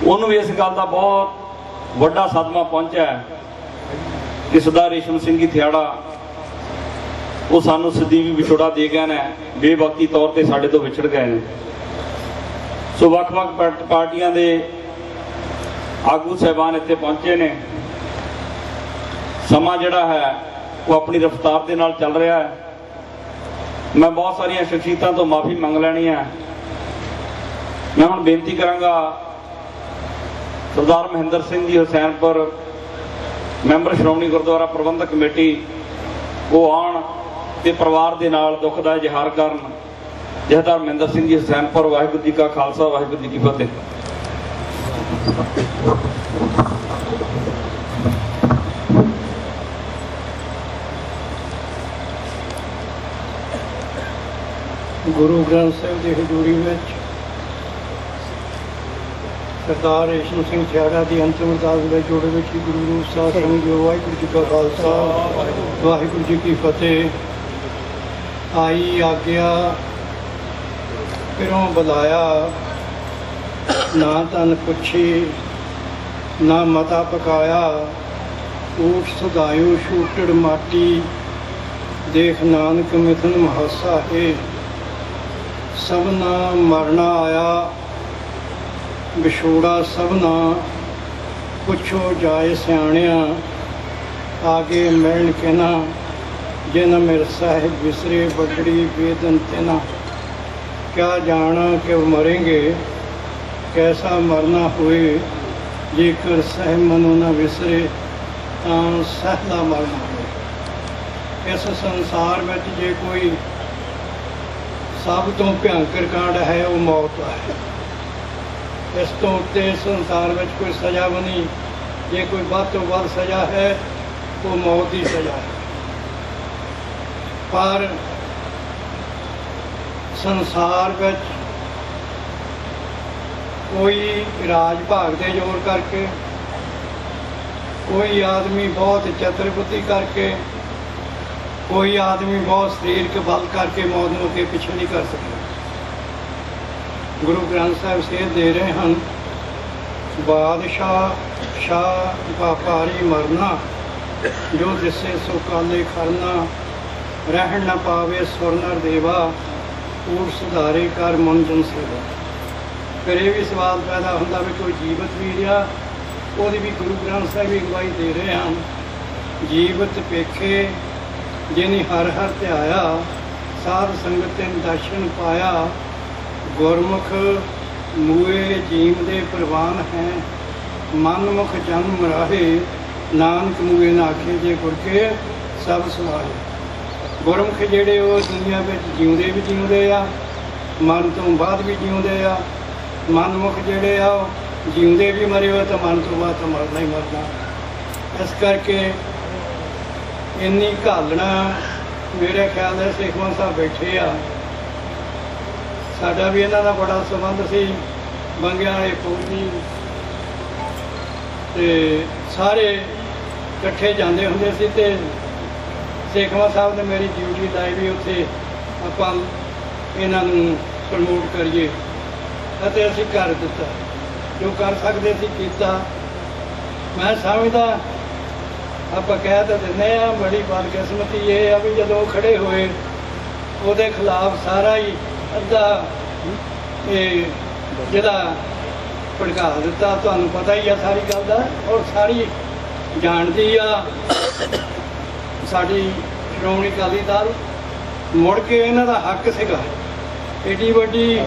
ਉਹਨੂੰ ਵੀ ਇਸ ਗੱਲ ਦਾ ਬਹੁਤ ਵੱਡਾ ਸਦਮਾ ਪਹੁੰਚਿਆ ਕਿ ਸਰਦਾਰ ਰੇਸ਼ਮ ਸਿੰਘ ਜੀ ਥਿਆੜਾ, ਉਹ ਸਾਨੂੰ ਸਦੀਵੀ ਵਿਛੋੜਾ ਦੇ ਗਏ ਨੇ, ਬੇਵਕਤੀ ਤੌਰ ਤੇ ਸਾਡੇ ਤੋਂ ਵਿਛੜ ਗਏ ਨੇ। ਸੋ ਵੱਖ-ਵੱਖ ਪਾਰਟ- ਪਾਰਟੀਆਂ ਦੇ ਆਗੂ ਸਹਿਬਾਨ ਇੱਥੇ ਪਹੁੰਚੇ ਨੇ। ਸਮਾਂ ਜਿਹੜਾ ਹੈ, ਉਹ ਆਪਣੀ ਰਫ਼ਤਾਰ ਦੇ ਨਾਲ ਚੱਲ ਰਿਹਾ ਹੈ। ਮੈਂ ਬਹੁਤ ਸਾਰੀਆਂ ਸ਼ਖਸੀਅਤਾਂ ਤੋਂ ਮਾਫੀ ਮੰਗ ਲੈਣੀ ਹੈ। ਮੈਂ ਹੁਣ ਬੇਨਤੀ ਕਰਾਂਗਾ ਸਰਦਾਰ ਮਹਿੰਦਰ ਸਿੰਘ ਜੀ ਹੁਸੈਨਪੁਰ ਮੈਂਬਰ ਸ਼੍ਰੋਮਣੀ ਗੁਰਦੁਆਰਾ ਪ੍ਰਬੰਧਕ ਕਮੇਟੀ ਉਹ ਆਉਣ ਤੇ ਪਰਿਵਾਰ ਦੇ ਨਾਲ ਦੁੱਖ ਦਾ ਇਜ਼ਹਾਰ ਕਰਨ ਜਹਦਾਰ ਮਹਿੰਦਰ ਸਿੰਘ ਜੀ ਹੁਸੈਨਪੁਰ ਵਾਹਿਗੁਰੂ ਜੀ ਕਾ ਖਾਲਸਾ, ਵਾਹਿਗੁਰੂ ਜੀ ਕੀ ਫਤਿਹ। ਗੁਰੂ ਗ੍ਰੰਥ ਸਾਹਿਬ ਦੀ ਹਜ਼ੂਰੀ ਵਿੱਚ ਸਰਦਾਰ ਰੇਸ਼ਮ ਸਿੰਘ ਛਿਆੜਾ ਦੀ ਅੰਤਿਮ ਅਰਦਾਸ ਦੇ ਜੋੜੇ ਵਿੱਚ ਹੀ ਗੁਰੂ ਰੂਪ ਸਾਹਿਬ ਸੰਗਿਓ ਵਾਹਿਗੁਰੂ ਜੀ ਕਾ ਖਾਲਸਾ ਵਾਹਿਗੁਰੂ ਜੀ ਕੀ ਫਤਿਹ। ਆਈ ਆਗਿਆ ਫਿਰੋਂ ਬੁਲਾਇਆ ਨਾ ਤਨ ਪੁੱਛੀ ਨਾ ਮਤਾ ਪਕਾਇਆ ਊਠ ਸਦਾਇਓ ਛੂਟੜ ਮਾਟੀ ਦੇਖ ਨਾਨਕ ਮਿਥਨ ਮਹਾਸਾ ਹੈ। ਸਭਨਾ ਮਰਨਾ ਆਇਆ ਵਿਛੋੜਾ ਸਭਨਾ ਪੁੱਛੋ ਜਾਏ ਸਿਆਣਿਆ, ਆਗੇ ਮਿਲਣ ਕੇ ਨਾ ਜਿਨ ਮਿਰ ਸਾਹਿਬ ਵਿਸਰੇ ਬਗੜੀ ਬੇਦਨ ਤੇਨਾ। ਕਿਆ ਜਾਣਾ ਕਿ ਮरेंगे ਕੈਸਾ ਮਰਨਾ ਹੋਏ, ਜੇਕਰ ਸਹਿ ਮਨੋ ਨਾ ਵਿਸਰੇ, ਤਾਂ ਸਹਿਲਾ ਮਰਨਾ ਹੋਏ। ਇਸ ਸੰਸਾਰ ਵਿੱਚ ਜੇ ਕੋਈ ਸਭ ਤੋਂ ਭਿਆਨਕ ਕਾਂਡ ਹੈ, ਉਹ ਮੌਤ ਹੈ। ਇਸ ਤੋਂ ਉੱਤੇ ਸੰਸਾਰ ਵਿੱਚ ਕੋਈ ਸਜ਼ਾ ਬਣੀ। ਜੇ ਕੋਈ ਵੱਧ ਤੋਂ ਵੱਧ ਸਜ਼ਾ ਹੈ ਉਹ ਮੌਤ ਦੀ ਸਜ਼ਾ ਹੈ। ਪਰ ਸੰਸਾਰ ਵਿੱਚ ਕੋਈ ਰਾਜ ਭਾਗ ਦੇ ਜ਼ੋਰ ਕਰਕੇ, ਕੋਈ ਆਦਮੀ ਬਹੁਤ ਚਤੁਰ ਕਰਕੇ, ਕੋਈ ਆਦਮੀ ਬਹੁਤ ਸਰੀਰਕ ਬਲ ਕਰਕੇ ਮੌਤ ਨੂੰ ਅੱਗੇ ਪਿੱਛੇ ਨਹੀਂ ਕਰ ਸਕਦਾ। ਗੁਰੂ ਗ੍ਰੰਥ ਸਾਹਿਬ ਸੇਧ ਦੇ ਰਹੇ ਹਨ। ਬਾਦਸ਼ਾਹ, ਸ਼ਾਹ, ਵਪਾਰੀ ਮਰਨਾ, ਜੋ ਦਿਸੇ ਸੋ ਕਾਲੇ ਖਰਨਾ, ਰਹਿਣ ਨਾ ਪਾਵੇ ਸੁਰਨਰ ਦੇਵਾ ਊਟ ਸੁਧਾਰੇ ਕਰ ਮਨ ਜਨ ਸੇਵਾ। ਫਿਰ ਇਹ ਵੀ ਸਵਾਲ ਪੈਦਾ ਹੁੰਦਾ ਵੀ ਕੋਈ ਜੀਵਤ ਵੀ ਰਿਹਾ, ਉਹਦੀ ਵੀ ਗੁਰੂ ਗ੍ਰੰਥ ਸਾਹਿਬ ਵੀ ਗਵਾਹੀ ਦੇ ਰਹੇ ਹਨ। ਜੀਵਤ ਪੇਖੇ, ਜਿਨੀ ਹਰ ਹਰ ਧਿਆਇਆ, ਸਾਧ ਸੰਗਤ ਤੇ ਦਰਸ਼ਨ ਪਾਇਆ ਗੁਰਮੁਖ ਮੂਏ ਜੀਵ ਦੇ ਪ੍ਰਵਾਨ ਹੈ, ਮਨਮੁਖ ਜਨਮ ਰਾਹੇ, ਨਾਨਕ ਮੂਏ ਨਾ ਆਖੇ ਜੇ ਗੁਰ ਕੇ ਸਭ ਸੁਆਏ ਗੁਰਮੁਖ ਜਿਹੜੇ ਉਹ ਦੁਨੀਆ ਵਿੱਚ ਜਿਉਂਦੇ ਵੀ ਜਿਉਂਦੇ ਆ, ਮਨ ਤੋਂ ਬਾਅਦ ਵੀ ਜਿਉਂਦੇ ਆ, ਮਨਮੁਖ ਜਿਹੜੇ ਆ ਉਹ ਜਿਉਂਦੇ ਵੀ ਮਰੇ ਹੋਏ ਤਾਂ ਮਨ ਤੋਂ ਬਾਅਦ ਤਾਂ ਮਰਨਾ ਹੀ ਮਰਨਾ। ਇਸ ਕਰਕੇ ਇੰਨੀ ਘਾਲਣਾ ਮੇਰੇ ਖਿਆਲ ਹੈ ਸਿੱਖਵਾਂ ਸਾਹਿਬ ਬੈਠੇ ਆ। ਸਾਡਾ ਵੀ ਇਹਨਾਂ ਦਾ ਬੜਾ ਸੰਬੰਧ ਸੀ, ਬੰਗਿਆਂ ਵਾਲੇ ਫੌਜੀ। ਤੇ ਸਾਰੇ ਇਕੱਠੇ ਜਾਂਦੇ ਹੁੰਦੇ ਸੀ ਤੇ ਸੇਖਵਾ ਸਾਹਿਬ ਨੇ ਮੇਰੀ ਡਿਊਟੀ ਲਾਈ ਵੀ ਉੱਥੇ ਆਪਾਂ ਇਹਨਾਂ ਨੂੰ ਪ੍ਰਮੋਟ ਕਰੀਏ। ਅਤੇ ਅਸੀਂ ਕਰ ਦਿੱਤਾ। ਜੋ ਕਰ ਸਕਦੇ ਸੀ ਕੀਤਾ। ਮੈਂ ਸਮਝਦਾ, ਆਪਾਂ ਕਹਿ ਤਾਂ ਦਿੰਦੇ ਆ ਬੜੀ ਬਦਕਿਸਮਤੀ ਇਹ ਆ ਵੀ ਜਦੋਂ ਉਹ ਖੜੇ ਹੋਏ, ਉਹਦੇ ਖਿਲਾਫ ਸਾਰਾ ਹੀ ਅੱਧਾ ਇਹ ਜਿਹੜਾ ਭੜਕਾ ਦਿੱਤਾ, ਤੁਹਾਨੂੰ ਪਤਾ ਹੀ ਆ ਸਾਰੀ ਗੱਲ ਦਾ, ਔਰ ਸਾਰੀ ਜਾਣਦੀ ਆ ਸਾਡੀ ਸ਼੍ਰੋਮਣੀ ਅਕਾਲੀ ਦਲ, ਮੁੜ ਕੇ ਇਹਨਾਂ ਦਾ ਹੱਕ ਸੀਗਾ। ਏਡੀ ਵੱਡੀ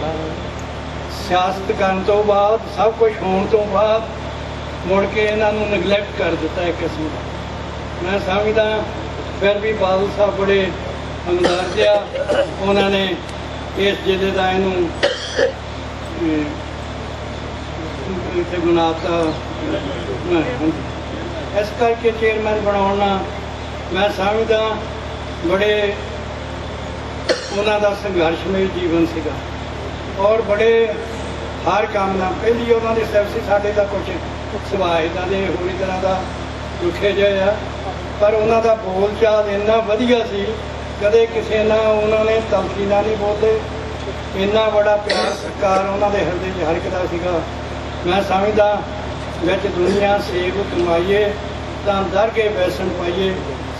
ਸਿਆਸਤ ਕਰਨ ਤੋਂ ਬਾਅਦ, ਸਭ ਕੁਝ ਹੋਣ ਤੋਂ ਬਾਅਦ, ਮੁੜ ਕੇ ਇਹਨਾਂ ਨੂੰ ਨੈਗਲੈਕਟ ਕਰ ਦਿੱਤਾ ਇੱਕ ਕਿਸਮ ਦਾ। ਮੈਂ ਸਮਝਦਾ, ਫਿਰ ਵੀ ਬਾਦਲ ਸਾਹਿਬ ਬੜੇ ਹਮਦਰਦ ਆ, ਉਹਨਾਂ ਨੇ ਇਸ ਜ਼ਿਲ੍ਹੇ ਦਾ ਇਹਨੂੰ ਅਹ, ਇੱਥੇ ਬਣਾਤਾ ਇਸ ਕਰਕੇ ਚੇਅਰਮੈਨ ਬਣਾਉਣਾ ਮੈਂ ਸਮਝਦਾ ਬੜੇ ਉਹਨਾਂ ਦਾ ਸੰਘਰਸ਼ਮਈ ਜੀਵਨ ਸੀਗਾ ਔਰ ਬੜੇ ਹਰ ਕੰਮ ਨਾਲ ਪਹਿਲੀ ਉਹਨਾਂ ਦੇ ਸਿਰਫ ਸੀ ਸਾਡੇ ਦਾ ਕੁਝ ਸੁਭਾਅ ਇੱਦਾਂ ਦੇ ਹੋਰੀ ਤਰ੍ਹਾਂ ਦਾ ਰੁੱਖੇ ਜਿਹੇ ਆ ਪਰ ਉਹਨਾਂ ਦਾ ਬੋਲਚਾਲ ਇੰਨਾ ਵਧੀਆ ਸੀ ਕਦੇ ਕਿਸੇ ਨਾਲ ਉਹਨਾਂ ਨੇ ਤਲਖੀ ਨਾਲ ਨਹੀਂ ਬੋਲੇ ਇੰਨਾ ਬੜਾ ਪਿਆਰ ਸਤਿਕਾਰ ਉਹਨਾਂ ਦੇ ਹਿਰਦੇ 'ਚ ਹਰ ਇੱਕ ਦਾ ਸੀਗਾ। ਮੈਂ ਸਮਝਦਾ, ਵਿੱਚ ਦੁਨੀਆ ਸੇਵ ਕਮਾਈਏ, ਤਾਂ ਦਰ ਕੇ ਵੈਸਣ ਪਾਈਏ।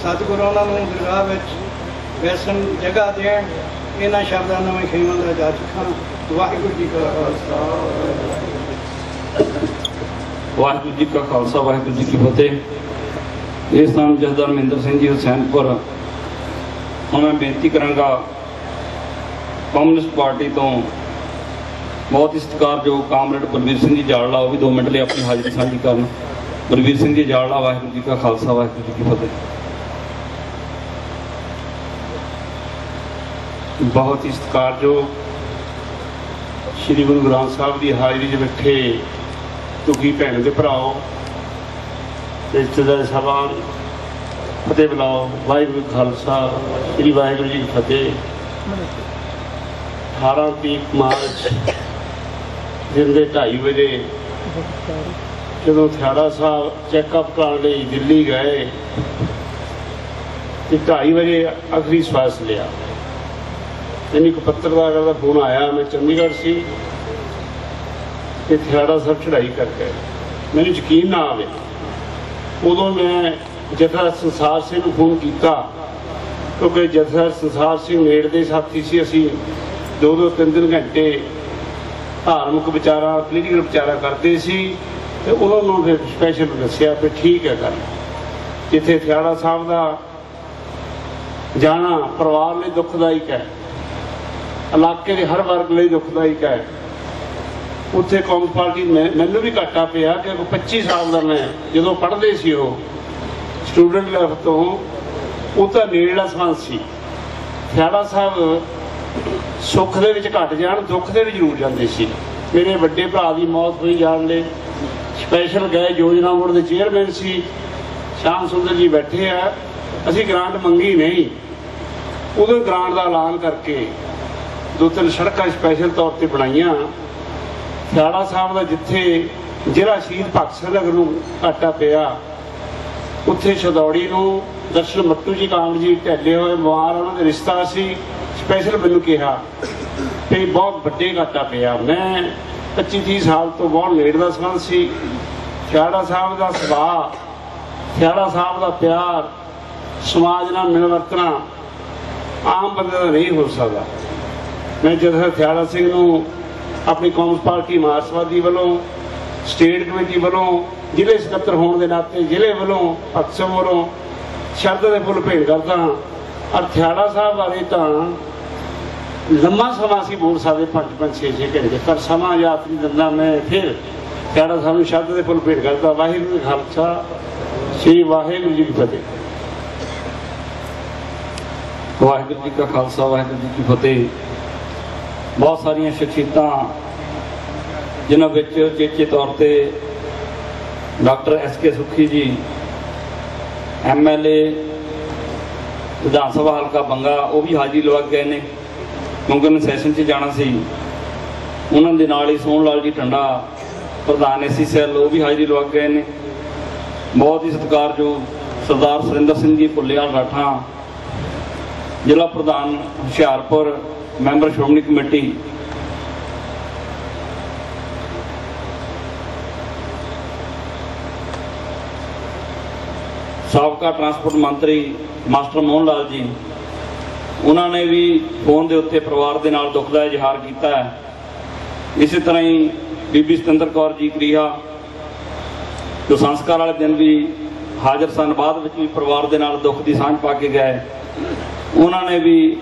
ਸਤਿਗੁਰੂ ਉਹਨਾਂ ਨੂੰ ਦਰਗਾਹ ਵਿੱਚ ਵੈਸਣ ਜਗ੍ਹਾ ਦੇਣ, ਇਹਨਾਂ ਸ਼ਬਦਾਂ ਨੂੰ ਮੈਂ ਖੇਮਾ ਦਾ ਜਾ ਚੁੱਕਾ ਵਾਹਿਗੁਰੂ ਜੀ ਕਾ ਖਾਲਸਾ। ਵਾਹਿਗੁਰੂ ਜੀ ਕਾ ਖਾਲਸਾ, ਵਾਹਿਗੁਰੂ ਜੀ ਕੀ ਫਤਿਹ। ਇਸ ਨਾਮ ਜਸਦਾਰ ਮਹਿੰਦਰ ਸਿੰਘ ਜੀ ਹੁਸੈਨਪੁਰ ਹੁਣ ਮੈਂ ਬੇਨਤੀ ਕਰਾਂਗਾ ਕਮਿਊਨਿਸਟ ਪਾਰਟੀ ਤੋਂ ਬਹੁਤ ਹੀ ਸਤਿਕਾਰਯੋਗ ਕਾਮਰੇਡ ਬਲਵੀਰ ਸਿੰਘ ਜੀ ਜਾੜਲਾ ਉਹ ਵੀ 2 ਮਿੰਟ ਲਈ ਆਪਣੀ ਹਾਜ਼ਰੀ ਸਾਂਝੀ ਕਰਨ। ਬਲਵੀਰ ਸਿੰਘ ਜੀ ਜਾੜਲਾ ਵਾਹਿਗੁਰੂ ਜੀ ਕਾ ਖਾਲਸਾ, ਵਾਹਿਗੁਰੂ ਜੀ ਕੀ ਫਤਿਹ। ਬਹੁਤ ਹੀ ਸਤਿਕਾਰਯੋਗ ਸ੍ਰੀ ਗੁਰੂ ਗ੍ਰੰਥ ਸਾਹਿਬ ਦੀ ਹਾਜ਼ਰੀ 'ਚ ਬੈਠੇ ਤੁਕੀ ਭੈਣ ਦੇ ਭਰਾਓ, ਤੇ ਰਿਸ਼ਤੇਦਾਰ ਸਾਹਿਬਾਨ ਫਤਿਹ ਬੁਲਾਓ। ਵਾਹਿਗੁਰੂ ਖਾਲਸਾ, ਸ੍ਰੀ ਵਾਹਿਗੁਰੂ ਜੀ ਫਤਿਹ। 18 ਤੀਕ ਮਾਰਚ, ਦਿਨ ਦੇ 2:30 ਵਜੇ ਜਦੋਂ ਥਿਆੜਾ ਸਾਹਿਬ ਚੈੱਕਅਪ ਕਰਾਉਣ ਲਈ ਦਿੱਲੀ ਗਏ ਤੇ 2:30 ਵਜੇ ਅਖਰੀ ਸਵਾਸ ਲਿਆ। ਮੈਨੂੰ ਇੱਕ ਪੱਤਰਕਾਰ ਦਾ ਫੋਨ ਆਇਆ, ਮੈਂ ਚੰਡੀਗੜ੍ਹ ਸੀ ਤੇ ਥਿਆੜਾ ਸਾਹਿਬ ਚੜਾਈ ਕਰ ਗਏ ਮੈਨੂੰ ਯਕੀਨ ਨਾ ਆਵੇ। ਉਦੋਂ ਮੈਂ ਜਥਾ ਸੰਸਾਰ ਸਿੰਘ ਨੂੰ ਫੋਨ ਕੀਤਾ, ਕਿਉਂਕਿ ਜਥਾ ਸੰਸਾਰ ਸਿੰਘ ਨੇੜ ਦੇ ਸਾਥੀ ਸੀ, ਅਸੀਂ ਦੋ ਦੋ ਤਿੰਨ ਤਿੰਨ ਘੰਟੇ ਧਾਰਮਿਕ ਵਿਚਾਰਾਂ ਪੋਲੀਟੀਕਲ ਵਿਚਾਰਾਂ ਕਰਦੇ ਸੀ, ਤੇ ਉਹਨਾਂ ਨੂੰ ਫਿਰ ਸਪੈਸ਼ਲ ਦੱਸਿਆ ਵੀ ਠੀਕ ਹੈ ਗੱਲ। ਜਿੱਥੇ ਥਿਆੜਾ ਸਾਹਿਬ ਦਾ ਜਾਣਾ ਪਰਿਵਾਰ ਲਈ ਦੁਖਦਾਇਕ ਹੈ, ਇਲਾਕੇ ਦੇ ਹਰ ਵਰਗ ਲਈ ਦੁਖਦਾਇਕ ਹੈ। ਉੱਥੇ ਕਾਂਗਰਸ ਪਾਰਟੀ, ਮੈਂ- ਮੈਨੂੰ ਵੀ ਘਾਟਾ ਪਿਆ ਕਿ 25 ਸਾਲ ਦਾ ਮੈਂ ਜਦੋਂ ਪੜ੍ਹਦੇ ਸੀ ਉਹ ਸਟੂਡੈਂਟ ਲੈਵਲ ਤੋਂ ਉਹ ਤਾਂ ਨੇੜਲਾ ਸੰਬੰਧ ਸੀ। ਥਿਆੜਾ ਸਾਹਿਬ ਸੁੱਖ ਦੇ ਵਿੱਚ ਘਟ ਜਾਣ, ਦੁੱਖ ਦੇ ਵੀ ਜ਼ਰੂਰ ਜਾਂਦੇ ਸੀ। ਮੇਰੇ ਵੱਡੇ ਭਰਾ ਦੀ ਮੌਤ ਹੋਈ ਜਾਣ ਲਈ ਸਪੈਸ਼ਲ ਗਏ, ਯੋਜਨਾ ਬੋਰਡ ਦੇ ਚੇਅਰਮੈਨ ਸੀ। ਸ਼ਾਮ ਸੁੰਦਰ ਜੀ ਬੈਠੇ ਆ। ਅਸੀਂ ਗ੍ਰਾਂਟ ਮੰਗੀ ਨਹੀਂ। ਉਦੋਂ ਗ੍ਰਾਂਟ ਦਾ ਐਲਾਨ ਕਰਕੇ ਦੋ ਤਿੰਨ ਸੜਕਾਂ ਸਪੈਸ਼ਲ ਤੌਰ ਤੇ ਬਣਾਈਆਂ। ਥਿਆੜਾ ਸਾਹਿਬ ਦਾ ਜਿੱਥੇ ਜ਼ਿਲ੍ਹਾ ਸ਼ਹੀਦ ਭਗਤ ਸਿੰਘ ਨਗਰ ਨੂੰ ਘਾਟਾ ਪਿਆ। ਉੱਥੇ ਛਦੌੜੀ ਨੂੰ ਦਰਸ਼ਨ ਮੱਟੂ ਜੀ ਕਾਂਗ ਜੀ ਢੱਲੇ ਹੋਏ ਬਿਮਾਰ ਉਹਨਾਂ ਦੇ ਰਿਸ਼ਤਾ ਸੀ ਸਪੈਸ਼ਲ ਮੈਨੂੰ ਕਿਹਾ ਤੇ ਬਹੁਤ ਵੱਡੇ ਘਾਟਾ ਪਿਆ। ਮੈਂ 25 30 ਸਾਲ ਤੋਂ ਬਹੁਤ ਨੇੜ ਦਾ ਸੰਬੰਧ ਸੀ। ਖਿਆੜਾ ਸਾਹਿਬ ਦਾ ਸੁਭਾਅ ਥਿਆੜਾ ਸਾਹਿਬ ਦਾ ਪਿਆਰ, ਸਮਾਜ ਨਾਲ ਮਿਲ ਵਰਤਣਾ ਆਮ ਬੰਦੇ ਦਾ ਨਹੀਂ ਹੋ ਸਕਦਾ। ਮੈਂ ਜਦੋਂ ਥਿਆੜਾ ਸਿੰਘ ਨੂੰ ਆਪਣੀ ਕਾਂਗਰਸ ਪਾਰਟੀ ਮਾਰਕਸਵਾਦੀ ਵੱਲੋਂ ਸਟੇਟ ਕਮੇਟੀ ਵੱਲੋਂ ਜ਼ਿਲ੍ਹੇ ਸਕੱਤਰ ਹੋਣ ਦੇ ਨਾਤੇ ਜ਼ਿਲ੍ਹੇ ਵੱਲੋਂ ਅਕਸਮ ਵੱਲੋਂ ਸ਼ਰਧਾ ਦੇ ਫੁੱਲ ਭੇਟ ਕਰਦਾ ਹਾਂ। ਔਰ ਸਾਹਿਬ ਬਾਰੇ ਤਾਂ ਲੰਮਾ ਸਮਾਂ ਸੀ ਬੋਲ ਸਕਦੇ ਪੰਜ ਪੰਜ, ਛੇ ਛੇ ਘੰਟੇ ਪਰ ਸਮਾਂ ਯਾਦ ਨਹੀਂ ਦਿੰਦਾ ਮੈਂ ਫਿਰ ਥਿਆੜਾ ਸਾਹਿਬ ਨੂੰ ਸ਼ਰਧਾ ਦੇ ਫੁੱਲ ਭੇਟ ਕਰਦਾ। ਵਾਹਿਗੁਰੂ ਜੀ ਖਾਲਸਾ, ਸ੍ਰੀ ਵਾਹਿਗੁਰੂ ਜੀ ਕੀ ਫਤਿਹ। ਵਾਹਿਗੁਰੂ ਜੀ ਕਾ ਖਾਲਸਾ, ਵਾਹਿਗੁਰੂ ਜੀ ਕੀ ਫਤਿਹ। ਬਹੁਤ ਸਾਰੀਆਂ ਸ਼ਖਸੀਅਤਾਂ ਜਿਨ੍ਹਾਂ ਵਿੱਚ ਚੇਚੇ ਤੌਰ ਤੇ ਡਾਕਟਰ ਐਸ ਕੇ ਸੁਖੀ ਜੀ ਐਮਐਲਏ ਵਿਧਾਨ ਸਭਾ ਹਲਕਾ ਬੰਗਾ, ਉਹ ਵੀ ਹਾਜ਼ਰੀ ਲਵਾ ਗਏ ਨੇ। ਕਿਉਂਕਿ ਉਹਨੇ ਸੈਸ਼ਨ 'ਚ ਜਾਣਾ ਸੀ। ਉਹਨਾਂ ਦੇ ਨਾਲ ਹੀ ਸੋਹਣ ਲਾਲ ਜੀ ਟੰਡਾ, ਪ੍ਰਧਾਨ ਐਸੀ ਸੈੱਲ, ਉਹ ਵੀ ਹਾਜ਼ਰੀ ਲਵਾ ਗਏ ਨੇ। ਬਹੁਤ ਹੀ ਸਤਿਕਾਰਯੋਗ ਸਰਦਾਰ ਸੁਰਿੰਦਰ ਸਿੰਘ ਜੀ ਭੁੱਲੇਵਾਲ ਰਾਠਾਂ, ਜ਼ਿਲ੍ਹਾ ਪ੍ਰਧਾਨ ਹੁਸ਼ਿਆਰਪੁਰ, ਮੈਂਬਰ ਸ਼੍ਰੋਮਣੀ ਕਮੇਟੀ ਸਾਬਕਾ ਟਰਾਂਸਪੋਰਟ ਮੰਤਰੀ ਮਾਸਟਰ ਮੋਹਨ ਲਾਲ ਜੀ, ਉਹਨਾਂ ਨੇ ਵੀ ਫੋਨ ਦੇ ਉੱਤੇ ਪਰਿਵਾਰ ਦੇ ਨਾਲ ਦੁੱਖ ਦਾ ਇਜ਼ਹਾਰ ਕੀਤਾ ਹੈ। ਇਸੇ ਤਰ੍ਹਾਂ ਹੀ ਬੀਬੀ ਸਤਿੰਦਰ ਕੌਰ ਜੀ ਕਰੀਹਾ, ਜੋ ਸੰਸਕਾਰ ਵਾਲੇ ਦਿਨ ਵੀ ਹਾਜ਼ਰ ਸਨ, ਬਾਅਦ ਵਿੱਚ ਵੀ ਪਰਿਵਾਰ ਦੇ ਨਾਲ ਦੁੱਖ ਦੀ ਸਾਂਝ ਪਾ ਕੇ ਗਏ। ਉਹਨਾਂ ਨੇ ਵੀ